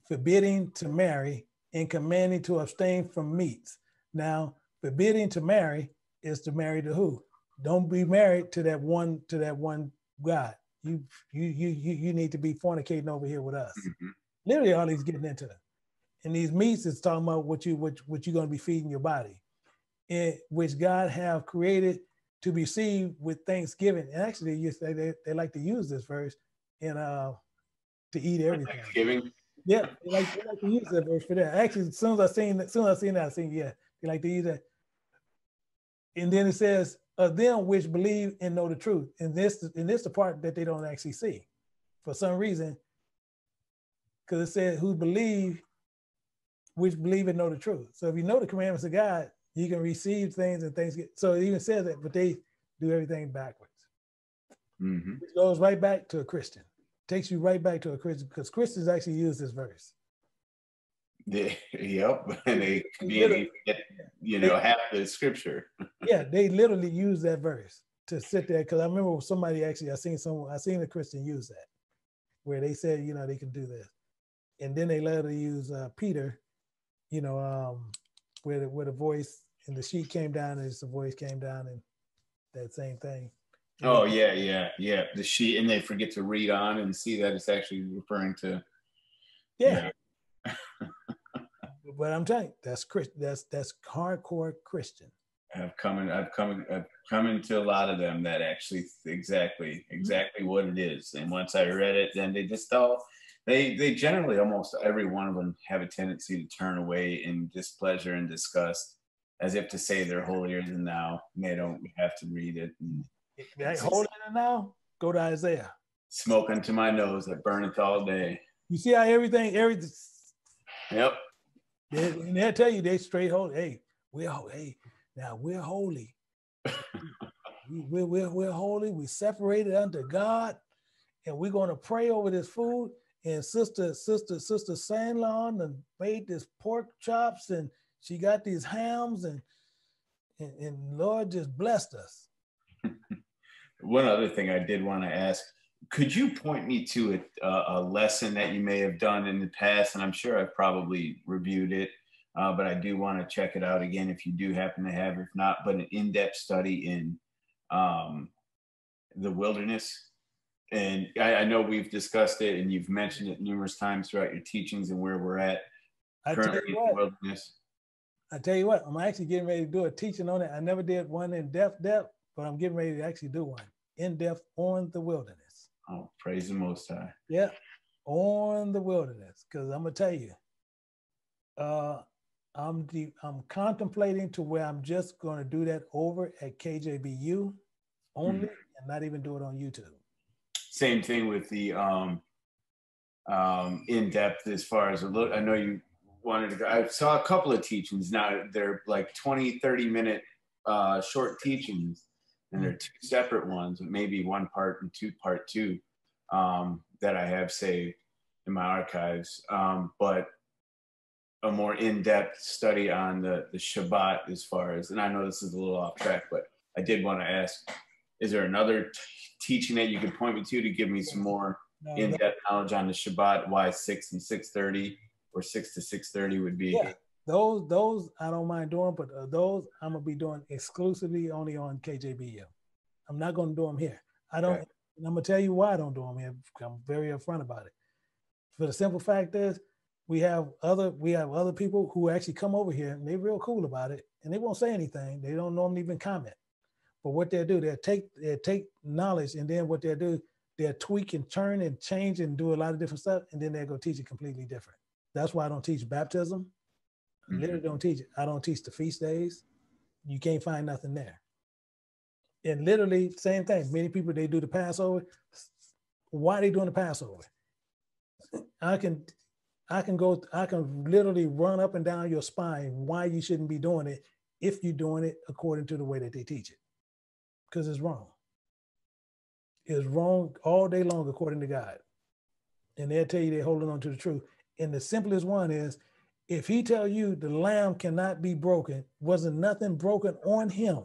Forbidding to marry and commanding to abstain from meats. Now, forbidding to marry is to marry to who? Don't be married to that one to that one God. You you you you, you need to be fornicating over here with us. Mm-hmm. Literally, all he's getting into. And these meats is talking about what you what, what you're going to be feeding your body, in which God have created to be received with thanksgiving. And actually, you say they, they like to use this verse in uh to eat everything. Thanksgiving. Yeah, they like, they like to use that verse for that. Actually, as soon as I seen as soon as I seen that, I seen yeah, they like to use that. And then it says, of them which believe and know the truth. And this and this the part that they don't actually see for some reason. Because it said who believe, which believe and know the truth. So if you know the commandments of God, you can receive things and things get so it even says that, but they do everything backwards. Mm-hmm. It goes right back to a Christian takes you right back to a Christian because Christians actually use this verse. Yeah, yep, and they get you know half the scripture. yeah, they literally use that verse to sit there because I remember somebody actually I seen someone I seen a Christian use that where they said you know they can do this, and then they later use uh, Peter, you know, um, where the, where the voice and the sheet came down and the voice came down and that same thing. Oh yeah, yeah, yeah. The sheet, and they forget to read on and see that it's actually referring to. Yeah. but I'm telling you, that's Chris. That's that's hardcore Christian. I've come in. I've come. I've come into a lot of them that actually exactly exactly what it is. And once I read it, then they just all they they generally almost every one of them have a tendency to turn away in displeasure and disgust as if to say they're holier than thou. And they don't have to read it. And holier than thou? Go to Isaiah. Smoke unto my nose that burneth all day. You see how everything, everything. Yep. They, and they'll tell you they straight holy. Hey, we're hey, now we're holy. we're, we're, we're holy. We separated unto God, and we're going to pray over this food. And sister, sister, sister Sandlon and made this pork chops, and she got these hams, and and, and Lord just blessed us. One other thing I did want to ask could you point me to a, a, lesson that you may have done in the past? And I'm sure I've probably reviewed it, uh, but I do want to check it out again if you do happen to have, if not, but an in depth study in um, the wilderness. And I, I, know we've discussed it and you've mentioned it numerous times throughout your teachings and where we're at I currently in the wilderness. I tell you what, I'm actually getting ready to do a teaching on it. I never did one in depth, depth, but I'm getting ready to actually do one in depth on the wilderness. Oh, praise the Most High. Yeah, on the wilderness. Because I'm gonna tell you, uh, I'm deep, I'm contemplating to where I'm just gonna do that over at KJBU only, mm-hmm. and not even do it on YouTube. Same thing with the um, um, in depth as far as a look. I know you wanted to go. I saw a couple of teachings now. They're like 20, 30 minute uh, short teachings and they're two separate ones, maybe one part and two part two um, that I have saved in my archives. Um, but a more in-depth study on the, the Shabbat as far as, and I know this is a little off track, but I did want to ask, is there another teaching that you could point me to to give me some more no, in-depth knowledge on the Shabbat, why six and 630 or six to 630 would be? Yeah those those I don't mind doing, but uh, those I'm gonna be doing exclusively only on KJBU. I'm not gonna do them here. I don't. Okay. I'm gonna tell you why I don't do them here. I'm very upfront about it. For the simple fact is, we have other we have other people who actually come over here and they're real cool about it, and they won't say anything. They don't normally even comment. But what they'll do, they'll take they'll take knowledge, and then what they'll do, they'll tweak and turn and change and do a lot of different stuff, and then they'll go teach it completely different. That's why I don't teach baptism. Mm-hmm. Literally don't teach it. I don't teach the feast days. You can't find nothing there. And literally, same thing. Many people they do the Passover. Why are they doing the Passover? I can I can go, I can literally run up and down your spine why you shouldn't be doing it if you're doing it according to the way that they teach it. Because it's wrong. It's wrong all day long according to God. And they'll tell you they're holding on to the truth. And the simplest one is if he tell you the lamb cannot be broken, wasn't nothing broken on him.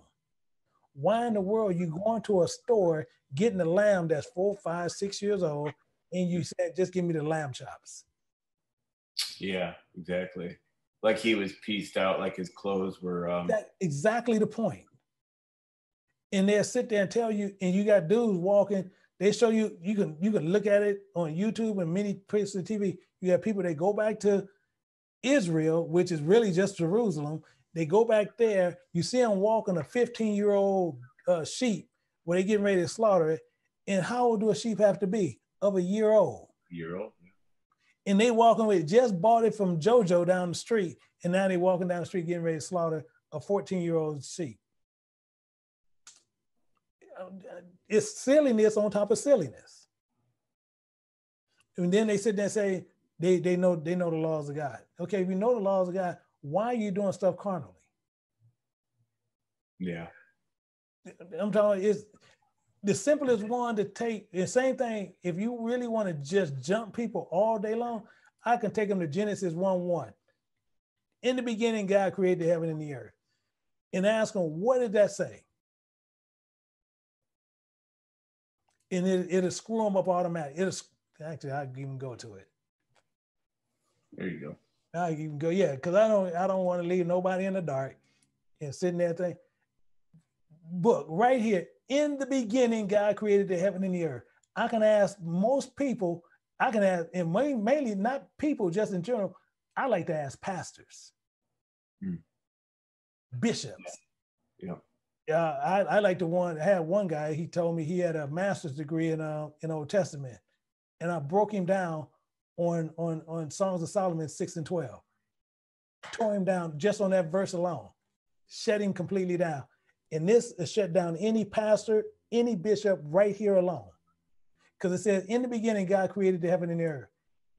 Why in the world you going to a store getting a lamb that's four, five, six years old, and you said just give me the lamb chops? Yeah, exactly. Like he was pieced out, like his clothes were. Um... That, exactly the point. And they'll sit there and tell you, and you got dudes walking. They show you. You can you can look at it on YouTube and many places of TV. You have people that go back to Israel, which is really just Jerusalem. They go back there. You see them walking a 15 year old uh, sheep where they getting ready to slaughter it. And how old do a sheep have to be? Of a year old. Year old. And they walking with just bought it from JoJo down the street, and now they walking down the street getting ready to slaughter a 14 year old sheep. It's silliness on top of silliness. And then they sit there and say, they they know they know the laws of God. Okay, if you know the laws of God, why are you doing stuff carnally? Yeah. I'm talking it's the simplest one to take the same thing. If you really want to just jump people all day long, I can take them to Genesis 1 1. In the beginning, God created the heaven and the earth. And ask them, what did that say? And it, it'll screw them up automatically. It'll actually I can even go to it. There you go. You can go, yeah, because I don't I don't want to leave nobody in the dark and sitting there thing. Book right here. In the beginning, God created the heaven and the earth. I can ask most people, I can ask, and mainly not people, just in general, I like to ask pastors, hmm. bishops. Yeah. Yeah. Uh, I, I like to one have one guy, he told me he had a master's degree in uh in Old Testament. And I broke him down on on on Songs of Solomon six and twelve. Tore him down just on that verse alone. shut him completely down. And this is shut down any pastor, any bishop right here alone. Because it says, in the beginning, God created the heaven and the earth.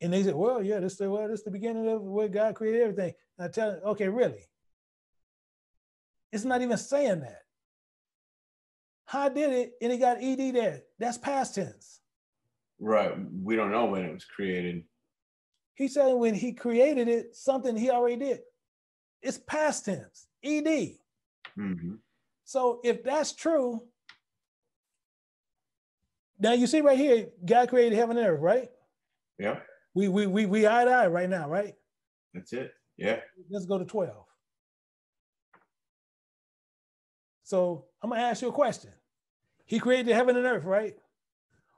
And they said, well, yeah, this is well, this is the beginning of where God created everything. And I tell them, okay, really? It's not even saying that. How did it? And it got ed there. That's past tense. Right. We don't know when it was created. He said when he created it, something he already did. It's past tense. Ed. Mm-hmm. So if that's true, now you see right here, God created heaven and earth, right? Yeah. We we we we eye to eye right now, right? That's it. Yeah. Let's go to 12. So I'm gonna ask you a question. He created heaven and earth, right?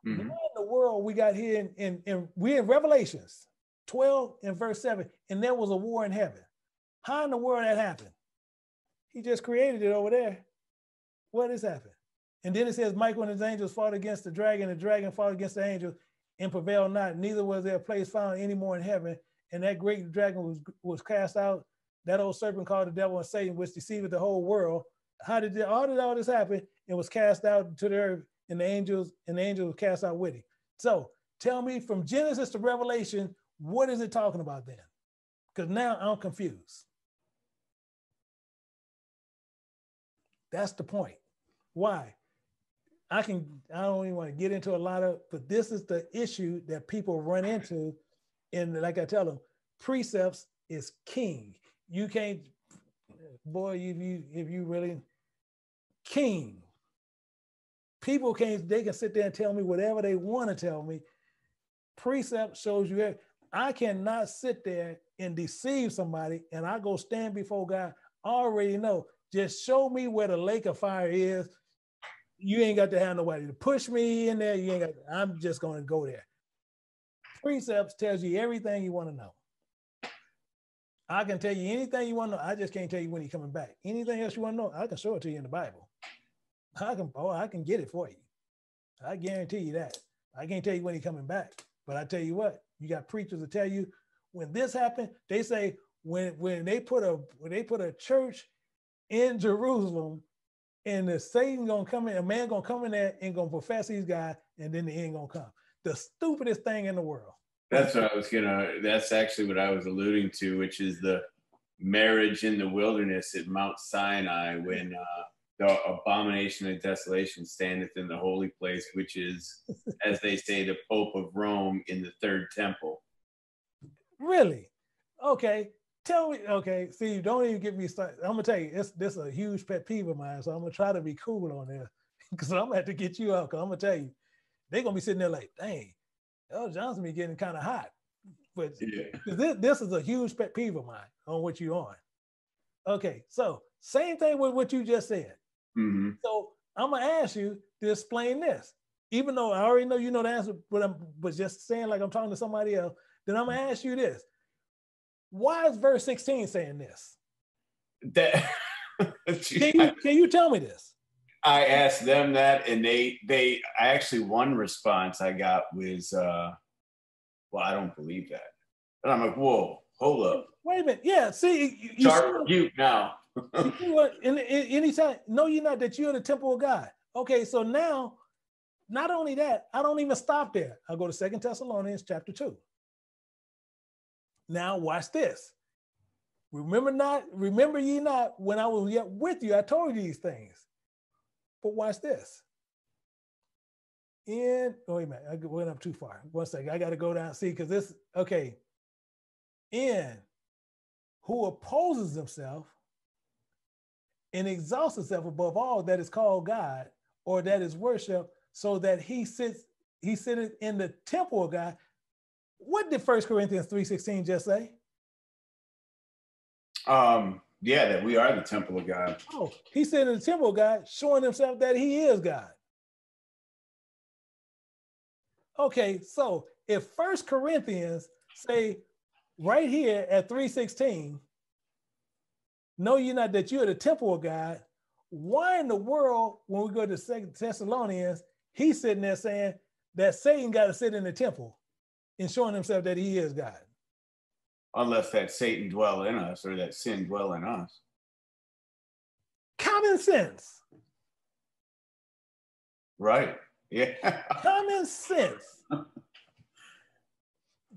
Mm-hmm. What in the world we got here in, in, in we in Revelations 12 and verse 7, and there was a war in heaven. How in the world that happened? He just created it over there. What has happened? And then it says, Michael and his angels fought against the dragon, the dragon fought against the angels and prevailed not. Neither was there a place found anymore in heaven. And that great dragon was, was cast out, that old serpent called the devil and Satan, which deceived the whole world. How did, how did all this happen? It was cast out to the earth, and the angels, and the angels cast out with it. So tell me from Genesis to Revelation, what is it talking about then? Because now I'm confused. That's the point. Why? I can, I don't even want to get into a lot of, but this is the issue that people run into. And like I tell them, precepts is king. You can't, boy, if you if you really king. People can't, they can sit there and tell me whatever they want to tell me. Precept shows you I cannot sit there and deceive somebody and I go stand before God. I already know. Just show me where the lake of fire is you ain't got to have nobody to push me in there. You ain't got. I'm just going to go there. Precepts tells you everything you want to know. I can tell you anything you want to know. I just can't tell you when he's coming back. Anything else you want to know, I can show it to you in the Bible. I can. Oh, I can get it for you. I guarantee you that. I can't tell you when he's coming back, but I tell you what, you got preachers to tell you when this happened. They say when when they put a when they put a church in Jerusalem and the Satan gonna come in, a man gonna come in there and gonna profess he's God, and then the end gonna come. The stupidest thing in the world. That's what I was gonna. That's actually what I was alluding to, which is the marriage in the wilderness at Mount Sinai when uh, the abomination of desolation standeth in the holy place, which is, as they say, the Pope of Rome in the third temple. Really? Okay tell me, okay, see, don't even get me started. I'm gonna tell you, it's this is a huge pet peeve of mine. So I'm gonna try to be cool on this because I'm gonna have to get you out. Cause I'm gonna tell you, they're gonna be sitting there like, dang, El Johnson be getting kind of hot. But yeah. this, this is a huge pet peeve of mine on what you're on. Okay, so same thing with what you just said. Mm-hmm. So I'm gonna ask you to explain this, even though I already know you know the answer, but I'm but just saying like I'm talking to somebody else. Then I'm gonna ask you this: why is verse 16 saying this? That can you can you tell me this? I asked them that and they they I actually one response I got was uh well I don't believe that. And I'm like, whoa, hold up. Wait a minute. Yeah, see you, you Sharp now. You see in, in, anytime no you're not that you're the temple of God. Okay, so now not only that, I don't even stop there. I'll go to Second Thessalonians chapter 2. Now watch this. Remember not, remember ye not when I was yet with you, I told you these things. But watch this. In, oh, wait a minute, I went up too far. One second, I got to go down, see, because this, okay. In who opposes himself and exalts himself above all that is called God or that is worship, so that he sits, he sitteth in the temple of God. What did First Corinthians 3.16 just say? Um, yeah, that we are the temple of God. Oh, he said in the temple of God, showing himself that he is God. Okay, so if First Corinthians say right here at 316, know you not that you're the temple of God, why in the world, when we go to Second Thessalonians, he's sitting there saying that Satan got to sit in the temple? in showing himself that he is God. Unless that Satan dwell in us or that sin dwell in us. common sense. Right. Yeah. common sense.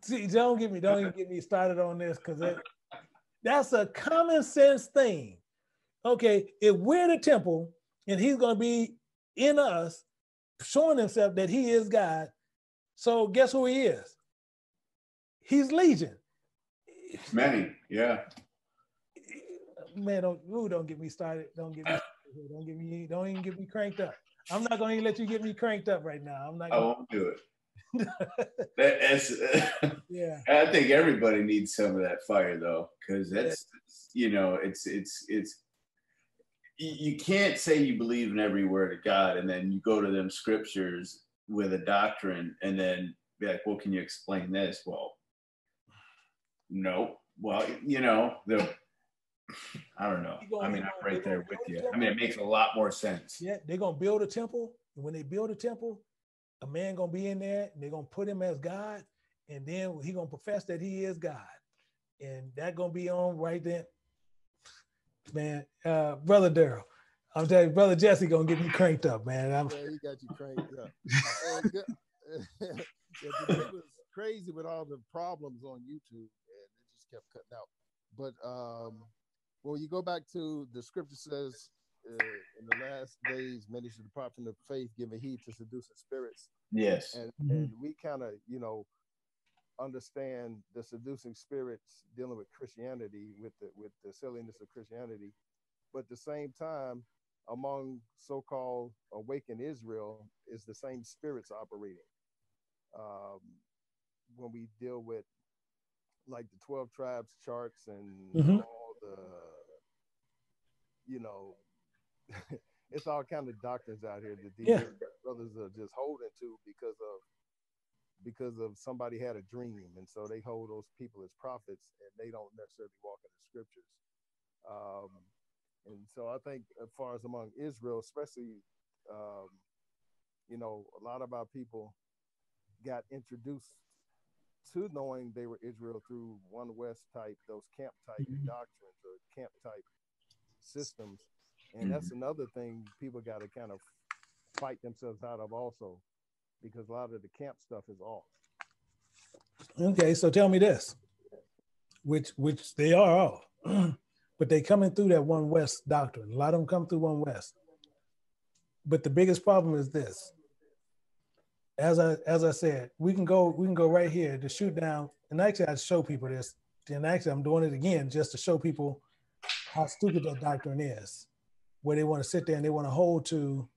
See, don't get me, don't even get me started on this because that's a common sense thing. Okay, if we're the temple and he's going to be in us, showing himself that he is God, so guess who he is? He's Legion. Many, yeah. Man, don't ooh, don't get me started. Don't get me don't get me don't even get me cranked up. I'm not going to let you get me cranked up right now. I'm not. Gonna... I won't do it. that's, yeah. I think everybody needs some of that fire though, because that's yeah. you know it's it's it's you can't say you believe in every word of God and then you go to them scriptures with a doctrine and then be like, well, can you explain this? Well, no. Well, you know the. I don't know. I mean, I'm right there with you. I mean, it makes a lot more sense. Yeah, they're gonna build a temple, and when they build a temple, a man gonna be in there and they're gonna put him as God, and then he gonna profess that he is God. And that gonna be on right then. Man, uh, brother Daryl. I'm telling you, brother Jesse gonna get me cranked up, man. I'm... Yeah, he got you cranked up. it was crazy with all the problems on YouTube, and it just kept cutting out. But um, when you go back to the scripture says uh, in the last days, many should depart from the faith, giving heed to seducing spirits. Yes. And, mm-hmm. and we kind of, you know, understand the seducing spirits dealing with Christianity, with the with the silliness of Christianity, but at the same time, among so-called awakened Israel, is the same spirits operating. Um, when we deal with like the 12 tribes charts and mm-hmm. all the you know it's all kind of doctrines out here that these yeah. brothers are just holding to because of because of somebody had a dream and so they hold those people as prophets and they don't necessarily walk in the scriptures um, and so i think as far as among israel especially um, you know a lot of our people got introduced to knowing they were israel through one west type those camp type mm-hmm. doctrines or camp type systems and that's mm-hmm. another thing people got to kind of fight themselves out of also, because a lot of the camp stuff is off. Okay, so tell me this, which which they are all, but they coming through that one West doctrine. A lot of them come through one West. But the biggest problem is this. As I as I said, we can go we can go right here to shoot down, and actually I show people this, and actually I'm doing it again just to show people how stupid that doctrine is where they want to sit there and they want to hold to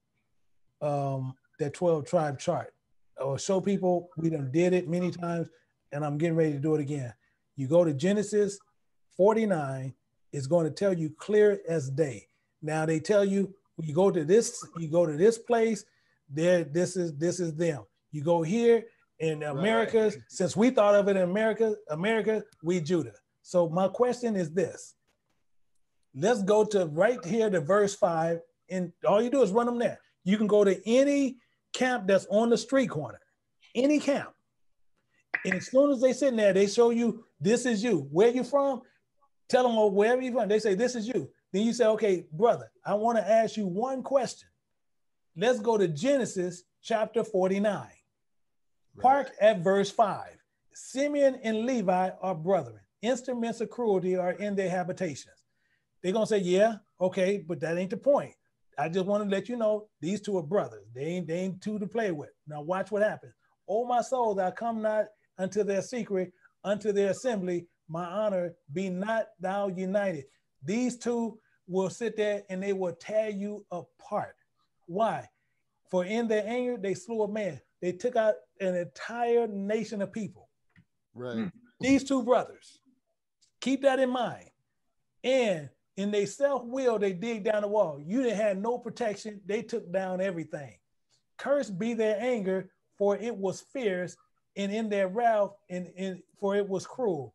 um, that 12 tribe chart or show people we done did it many times and I'm getting ready to do it again. You go to Genesis 49, it's going to tell you clear as day. Now they tell you you go to this, you go to this place, there, this is this is them. You go here in America, right. since we thought of it in America, America, we Judah. So my question is this: Let's go to right here to verse five, and all you do is run them there. You can go to any camp that's on the street corner, any camp. And as soon as they sit in there, they show you this is you. Where you from? Tell them oh, wherever you from. They say this is you. Then you say, okay, brother, I want to ask you one question. Let's go to Genesis chapter 49. Right. Park at verse 5. Simeon and Levi are brethren. Instruments of cruelty are in their habitations. They're gonna say, yeah, okay, but that ain't the point. I just want to let you know these two are brothers. They ain't they ain't two to play with. Now watch what happens. Oh my souls, I come not unto their secret, unto their assembly. My honor be not thou united. These two will sit there and they will tear you apart. Why? For in their anger they slew a man. They took out an entire nation of people. Right. Hmm. These two brothers. Keep that in mind. And in their self-will, they dig down the wall. You didn't have no protection. They took down everything. Cursed be their anger, for it was fierce, and in their wrath, and, and for it was cruel.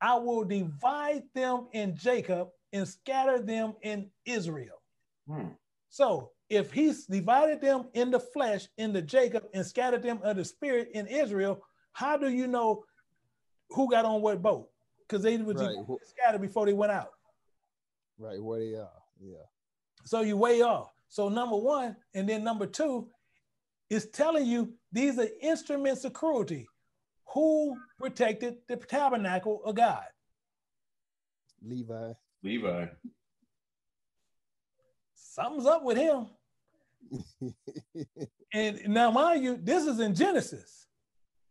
I will divide them in Jacob and scatter them in Israel. Hmm. So if he's divided them in the flesh into Jacob and scattered them of the spirit in Israel, how do you know who got on what boat? Because they were right. scattered before they went out. Right where they are. Yeah. So you way off. So number one, and then number two is telling you these are instruments of cruelty. Who protected the tabernacle of God? Levi. Levi. Something's up with him. and now, mind you, this is in Genesis.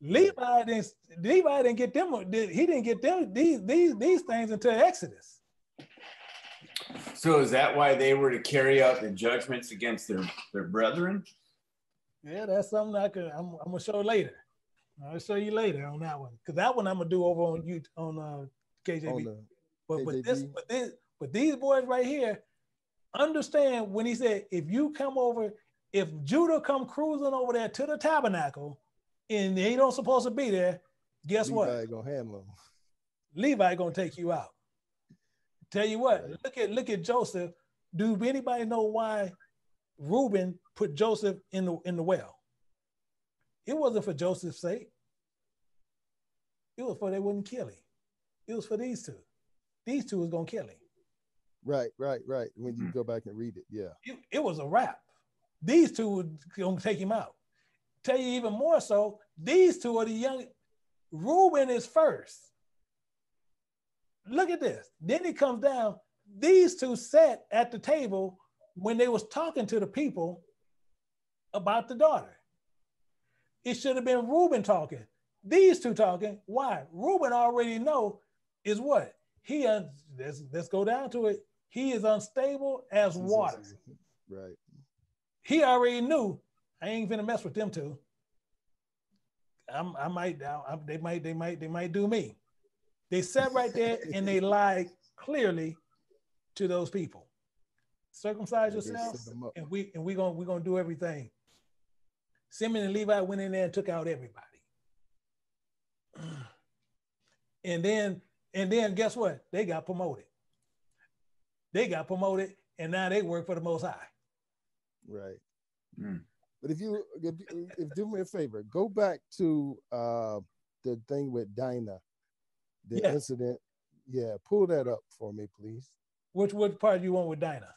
Levi didn't. Levi didn't get them. He didn't get them these these these things until Exodus. So is that why they were to carry out the judgments against their their brethren? Yeah, that's something I could. I'm, I'm gonna show later. I'll show you later on that one because that one I'm gonna do over on you on uh, KJB. On the but KJB. but this but this but these boys right here understand when he said if you come over if Judah come cruising over there to the tabernacle and they don't supposed to be there, guess Levi what? Levi gonna handle them. Levi gonna take you out. Tell you what, look at look at Joseph. Do anybody know why Reuben put Joseph in the in the well? It wasn't for Joseph's sake. It was for they wouldn't kill him. It was for these two. These two was gonna kill him. Right, right, right. When you mm-hmm. go back and read it, yeah. It, it was a wrap. These two were gonna take him out. Tell you even more so, these two are the young. Reuben is first. Look at this. Then he comes down. These two sat at the table when they was talking to the people about the daughter. It should have been Reuben talking. These two talking. Why? Reuben already know is what he. Uh, let's let's go down to it. He is unstable as water. Right. He already knew. I ain't gonna mess with them two. I'm, I might. I, they might. They might. They might do me. They sat right there and they lied clearly to those people. Circumcise yourselves, and we and we gonna we're gonna do everything. Simeon and Levi went in there and took out everybody. And then and then guess what? They got promoted. They got promoted, and now they work for the Most High. Right. Mm. But if you if, if do me a favor, go back to uh, the thing with Dinah the yeah. incident. Yeah, pull that up for me, please. Which which part you want with Dinah?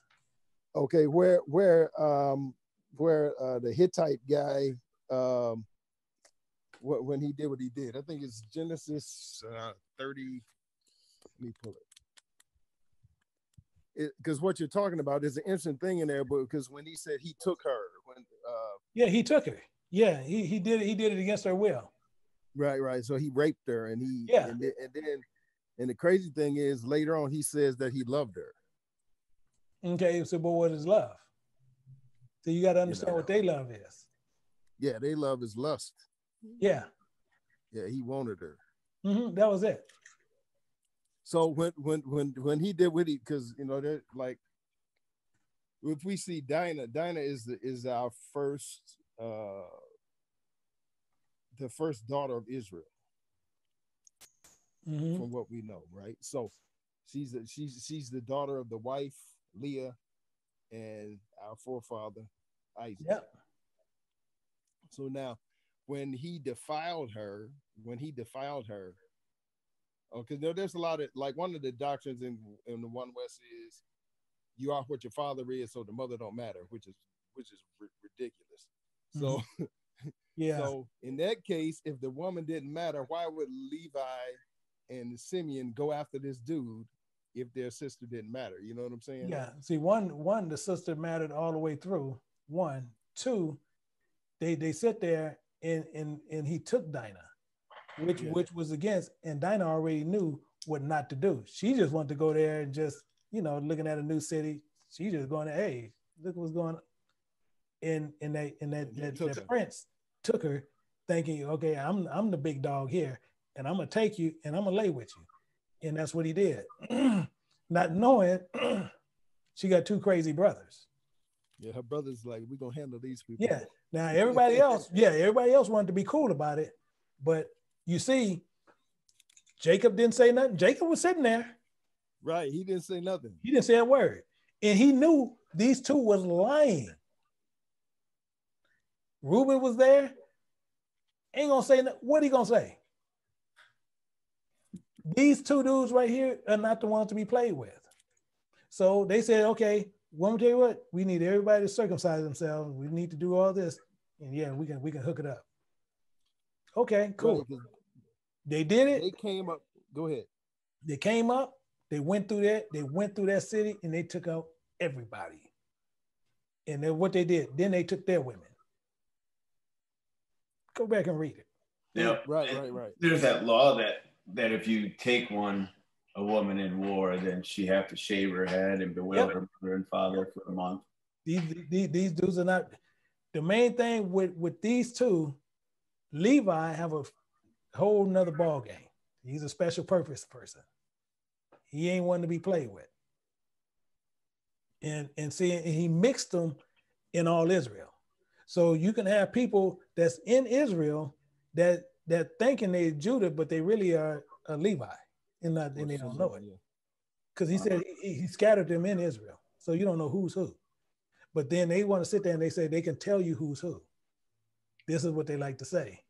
Okay, where where um where uh the Hittite guy um what when he did what he did. I think it's Genesis uh 30. Let me pull it. Because what you're talking about is an interesting thing in there, but because when he said he took her, when uh yeah, he took her. Yeah, he he did he did it against her will. Right, right. So he raped her, and he yeah, and then, and then and the crazy thing is later on he says that he loved her. Okay, so but what is love? So you got to understand you know, what they love is. Yeah, they love is lust. Yeah. Yeah, he wanted her. Mm-hmm, that was it. So when when when when he did what he because you know they're like if we see Dinah, Dinah is the, is our first uh the first daughter of Israel, mm-hmm. from what we know, right? So she's the, she's she's the daughter of the wife Leah and our forefather Isaac. Yep. So now, when he defiled her, when he defiled her, okay, there's a lot of like one of the doctrines in in the one West is you are what your father is, so the mother don't matter, which is which is r- ridiculous. Mm-hmm. Yeah. So in that case, if the woman didn't matter, why would Levi and Simeon go after this dude if their sister didn't matter? You know what I'm saying? Yeah. See, one, one, the sister mattered all the way through. One, two, they they sit there and and and he took Dinah, which yeah. which was against, and Dinah already knew what not to do. She just wanted to go there and just, you know, looking at a new city. She just going, hey, look what's going on. And and that and that, that, that prince took her thinking, okay, I'm I'm the big dog here, and I'm gonna take you and I'm gonna lay with you. And that's what he did. Not knowing she got two crazy brothers. Yeah, her brother's like, we're gonna handle these people. Yeah. Now everybody else, yeah, everybody else wanted to be cool about it. But you see, Jacob didn't say nothing. Jacob was sitting there. Right. He didn't say nothing. He didn't say a word. And he knew these two was lying. Reuben was there. Ain't gonna say what he gonna say. These two dudes right here are not the ones to be played with. So they said, okay, Well, I'm tell you what, we need everybody to circumcise themselves. We need to do all this, and yeah, we can we can hook it up. Okay, cool. They did it. They came up. Go ahead. They came up. They went through that. They went through that city, and they took out everybody. And then what they did, then they took their women. Go back and read it. Yeah, right, right, right. There's that law that that if you take one a woman in war, then she have to shave her head and bewail yep. her mother and father for a month. These, these, these dudes are not. The main thing with with these two, Levi have a whole nother ball game. He's a special purpose person. He ain't one to be played with. And and see, and he mixed them in all Israel. So you can have people that's in Israel that that thinking they're Judah, but they really are a Levi and not and they don't know it. Because he said he, he scattered them in Israel. So you don't know who's who. But then they want to sit there and they say they can tell you who's who. This is what they like to say.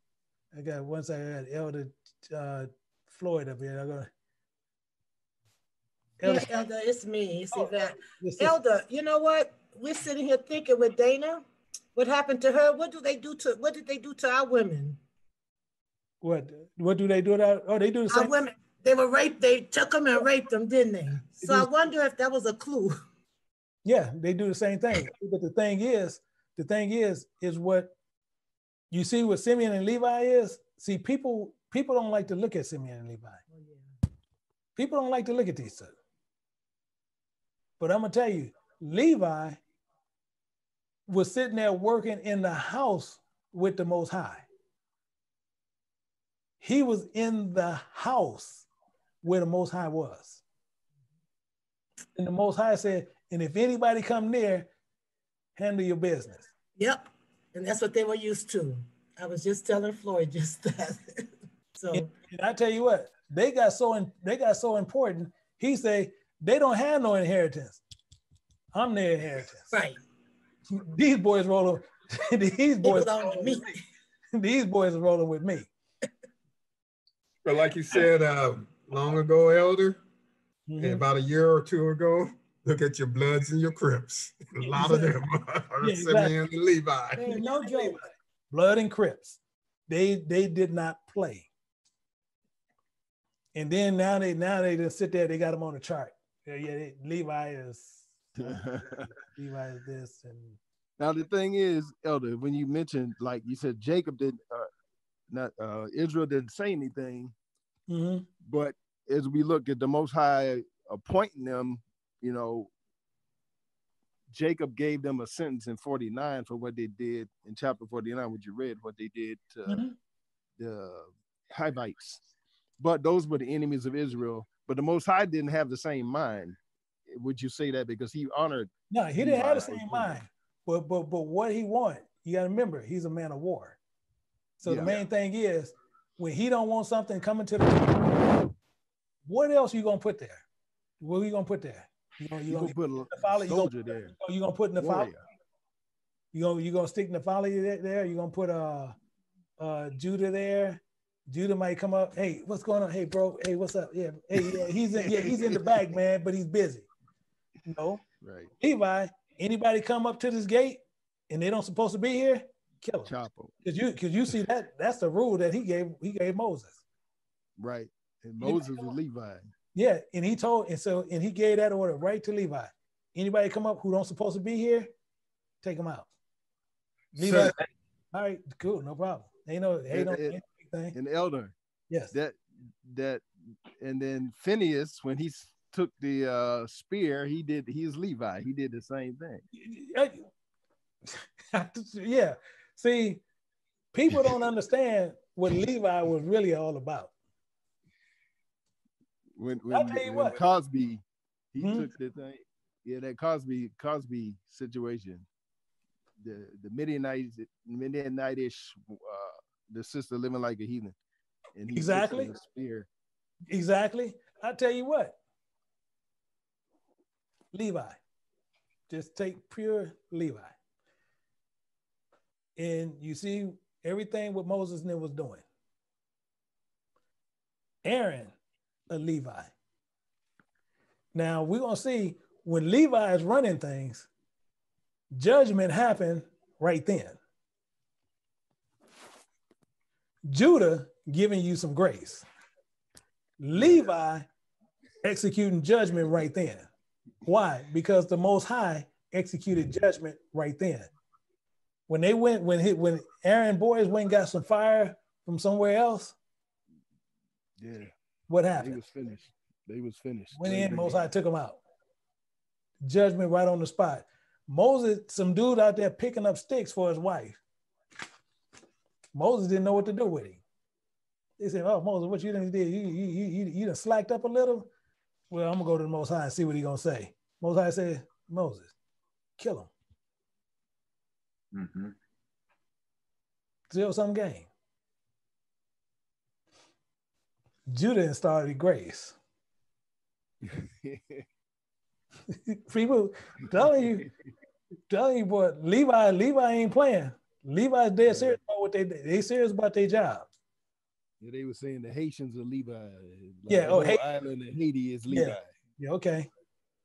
I got once I had Elder uh, Floyd up here. I'm gonna Elder, yeah, Elder it's me. See oh, that. Elder, you know what? We're sitting here thinking with Dinah, what happened to her? What do they do to what did they do to our women? What what do they do to our, oh they do the same our women they were raped. They took them and raped them, didn't they? So I wonder if that was a clue. Yeah, they do the same thing. But the thing is, the thing is, is what you see what Simeon and Levi is. See, people people don't like to look at Simeon and Levi. Oh, yeah. People don't like to look at these two. But I'm gonna tell you, Levi was sitting there working in the house with the Most High. He was in the house where the Most High was. And the Most High said, and if anybody come near, handle your business. Yep. And that's what they were used to. I was just telling Floyd just that. so and, and, I tell you what, they got so in, they got so important. He say they don't have no inheritance. I'm their inheritance. Right. These boys rolling. these boys. Me. These boys are rolling with me. But like you said, um, long ago, Elder, mm-hmm. and about a year or two ago, look at your Bloods and your Crips. A lot of them are yeah, exactly. and Levi. no joke. Blood and Crips. They they did not play. And then now they now they just sit there, they got them on the chart. Yeah, yeah, they, Levi is Levi is this and now the thing is, Elder, when you mentioned like you said Jacob did uh, not uh, Israel didn't say anything, mm-hmm. but as we look at the Most High appointing them, you know, Jacob gave them a sentence in 49 for what they did in chapter 49, which you read, what they did to mm-hmm. the Hivites. But those were the enemies of Israel. But the Most High didn't have the same mind. Would you say that because he honored? No, he didn't have the same mind. But but but what he wanted, you got to remember, he's a man of war. So yeah. the main thing is when he don't want something coming to the what else you gonna put there? What are you gonna put there? You gonna, you, gonna, put a follow, you gonna, there. You gonna put in the follow? You gonna you gonna stick in the follow there? You gonna put uh uh Judah there? Judah might come up. Hey, what's going on? Hey, bro. Hey, what's up? Yeah. Hey, yeah. He's in. Yeah, he's in the back, man. But he's busy. Know. Right. Levi. Anybody come up to this gate and they don't supposed to be here? kill them. Because you because you see that that's the rule that he gave he gave Moses. Right. And Moses was Levi. Yeah, and he told and so and he gave that order right to Levi. Anybody come up who don't supposed to be here, take them out. Levi, so, all right, cool, no problem. Ain't no ain't no anything. An elder. Yes. That that and then Phinehas when he took the uh spear, he did he's Levi. He did the same thing. yeah. See, people don't understand what Levi was really all about. When when, when what. Cozbi, he hmm? took the thing, yeah, that Cozbi Cozbi situation, the the Midianites, Midianitish, uh, the sister living like a heathen, and he exactly spear. Exactly. I tell you what, Levi, just take pure Levi and you see everything what Moses and was doing. Aaron, a Levi. Now we're gonna see when Levi is running things, judgment happened right then. Judah giving you some grace. Levi executing judgment right then. Why? Because the Most High executed mm-hmm. judgment right then. When they went, when he, when Aaron boys went and got some fire from somewhere else. Yeah. What happened? They was finished. They was finished. Went in, Most High took them out. Judgment right on the spot. Moses, some dude out there picking up sticks for his wife. Moses didn't know what to do with him. They said, "Oh, Moses, what you done did? You you you you done slacked up a little." Well, I'm gonna go to the Most High and see what he gonna say. Most High said, "Moses, kill him." Mm-hmm. Zero sum game. Judah started the grace. People telling you, telling you, boy, Levi, Levi ain't playing. Levi's dead serious about what they they serious about their job. Yeah, they were saying the Haitians are Levi. Like yeah, oh, Haiti. Island and Haiti is Levi. Yeah. yeah, okay.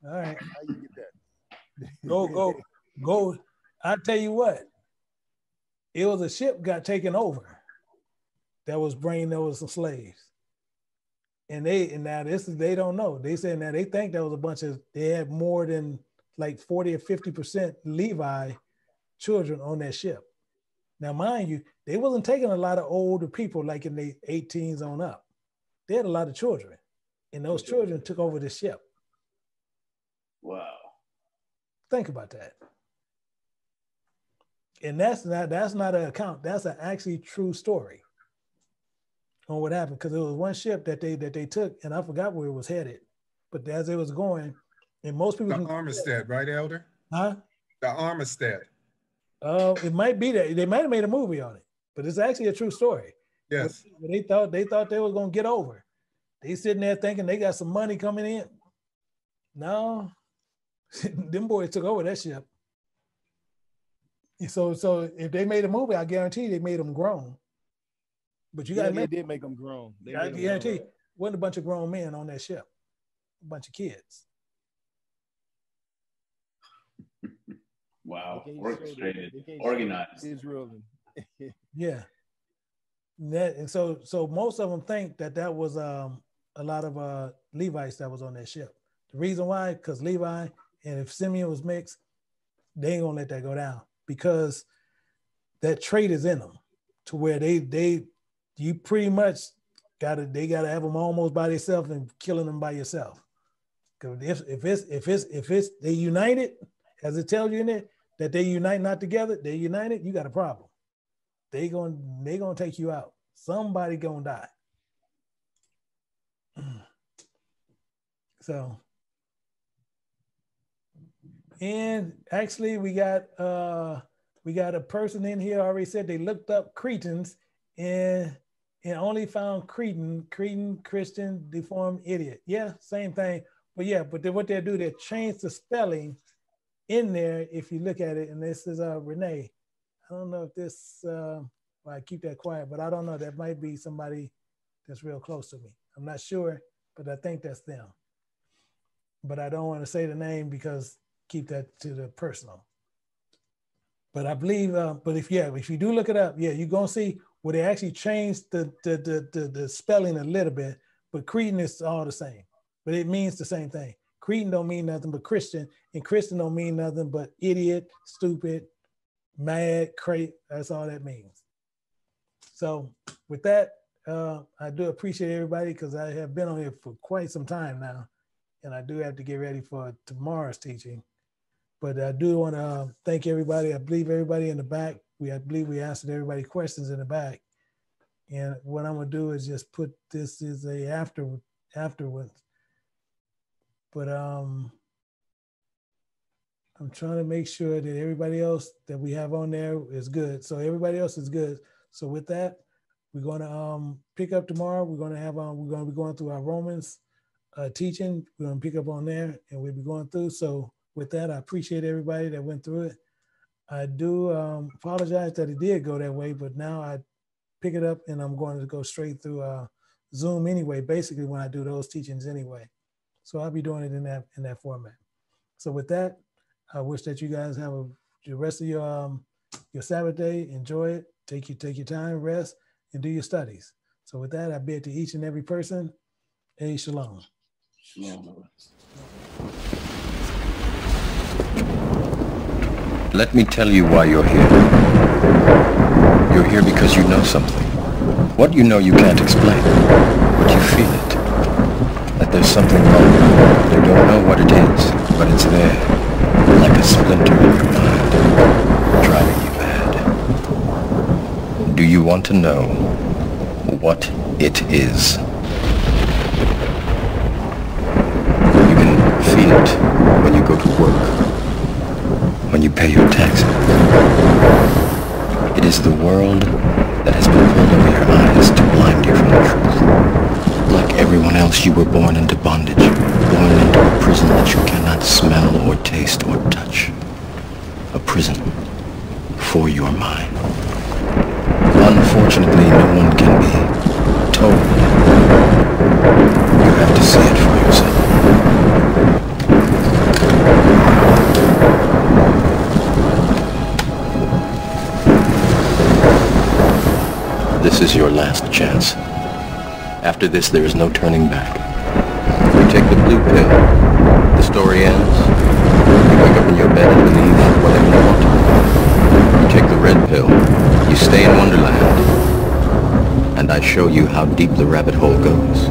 All right. How you get that? go, go, go. I tell you what, it was a ship got taken over that was bringing over some slaves. And they and now this is they don't know. They said now they think there was a bunch of they had more than like 40 or 50 percent Levi children on that ship. Now, mind you, they wasn't taking a lot of older people like in the 18s on up. They had a lot of children, and those children took over the ship. Wow. Think about that. And that's not that's not an account. That's an actually true story on what happened because it was one ship that they that they took, and I forgot where it was headed. But as it was going, and most people the Amistad, right, Elder? Huh? The Amistad. Uh, it might be that they might have made a movie on it, but it's actually a true story. Yes. But they thought they thought they were gonna get over. They sitting there thinking they got some money coming in. No, them boys took over that ship. So so if they made a movie, I guarantee they made them grown. But you got yeah, they did make them grown. They I guarantee grown. wasn't a bunch of grown men on that ship, a bunch of kids. Wow, orchestrated, organized. Israel. yeah. That and so so most of them think that that was um, a lot of uh, Levites that was on that ship. The reason why, because Levi and if Simeon was mixed, they ain't gonna let that go down because that trait is in them to where they they you pretty much gotta they gotta have them almost by themselves and killing them by yourself. Because if if it's if it's if it's they united, as it tells you in it, that they unite not together, they united, you got a problem. They going they gonna take you out. Somebody gonna die. so and actually we got uh we got a person in here already said they looked up Cretins and and only found Cretin, Cretin, Christian, deformed idiot. Yeah, same thing. But yeah, but then what they do, they change the spelling in there if you look at it. And this is uh, Renee. I don't know if this, uh, well, I keep that quiet, but I don't know. That might be somebody that's real close to me. I'm not sure, but I think that's them. But I don't want to say the name because keep that to the personal. But I believe, uh, but if yeah, if you do look it up, yeah, you're gonna see where they actually changed the the, the the the spelling a little bit, but Cretin is all the same. But it means the same thing. Cretin don't mean nothing but Christian, and Christian don't mean nothing but idiot, stupid, mad, crate. That's all that means. So with that, uh, I do appreciate everybody because I have been on here for quite some time now, and I do have to get ready for tomorrow's teaching. But I do want to uh, thank everybody. I believe everybody in the back. We I believe we answered everybody questions in the back. And what I'm gonna do is just put this is a after afterwards but um, I'm trying to make sure that everybody else that we have on there is good. So everybody else is good. So with that, we're going to um, pick up tomorrow. We're going to have um, we're going to be going through our Romans uh, teaching. We're going to pick up on there, and we'll be going through. So with that, I appreciate everybody that went through it. I do um, apologize that it did go that way, but now I pick it up and I'm going to go straight through uh, Zoom anyway. Basically, when I do those teachings anyway. So I'll be doing it in that in that format. So with that, I wish that you guys have a, the rest of your um, your Sabbath day. Enjoy it. Take you take your time, rest, and do your studies. So with that, I bid to each and every person, a shalom. Shalom. Let me tell you why you're here. You're here because you know something. What you know you can't explain, but you feel it. That there's something wrong. You don't know what it is, but it's there, like a splinter in your mind, driving you mad. Do you want to know what it is? You can feel it when you go to work when you pay your taxes. It is the world that has been pulled over your eyes to blind you from the truth. Like everyone else, you were born into bondage, born into a prison that you cannot smell or taste or touch. A prison for your mind. Unfortunately, no one can be told. You have to see it for yourself. This is your last chance. After this, there is no turning back. You take the blue pill. The story ends. You wake up in your bed and believe whatever you want to. You take the red pill. You stay in Wonderland. And I show you how deep the rabbit hole goes.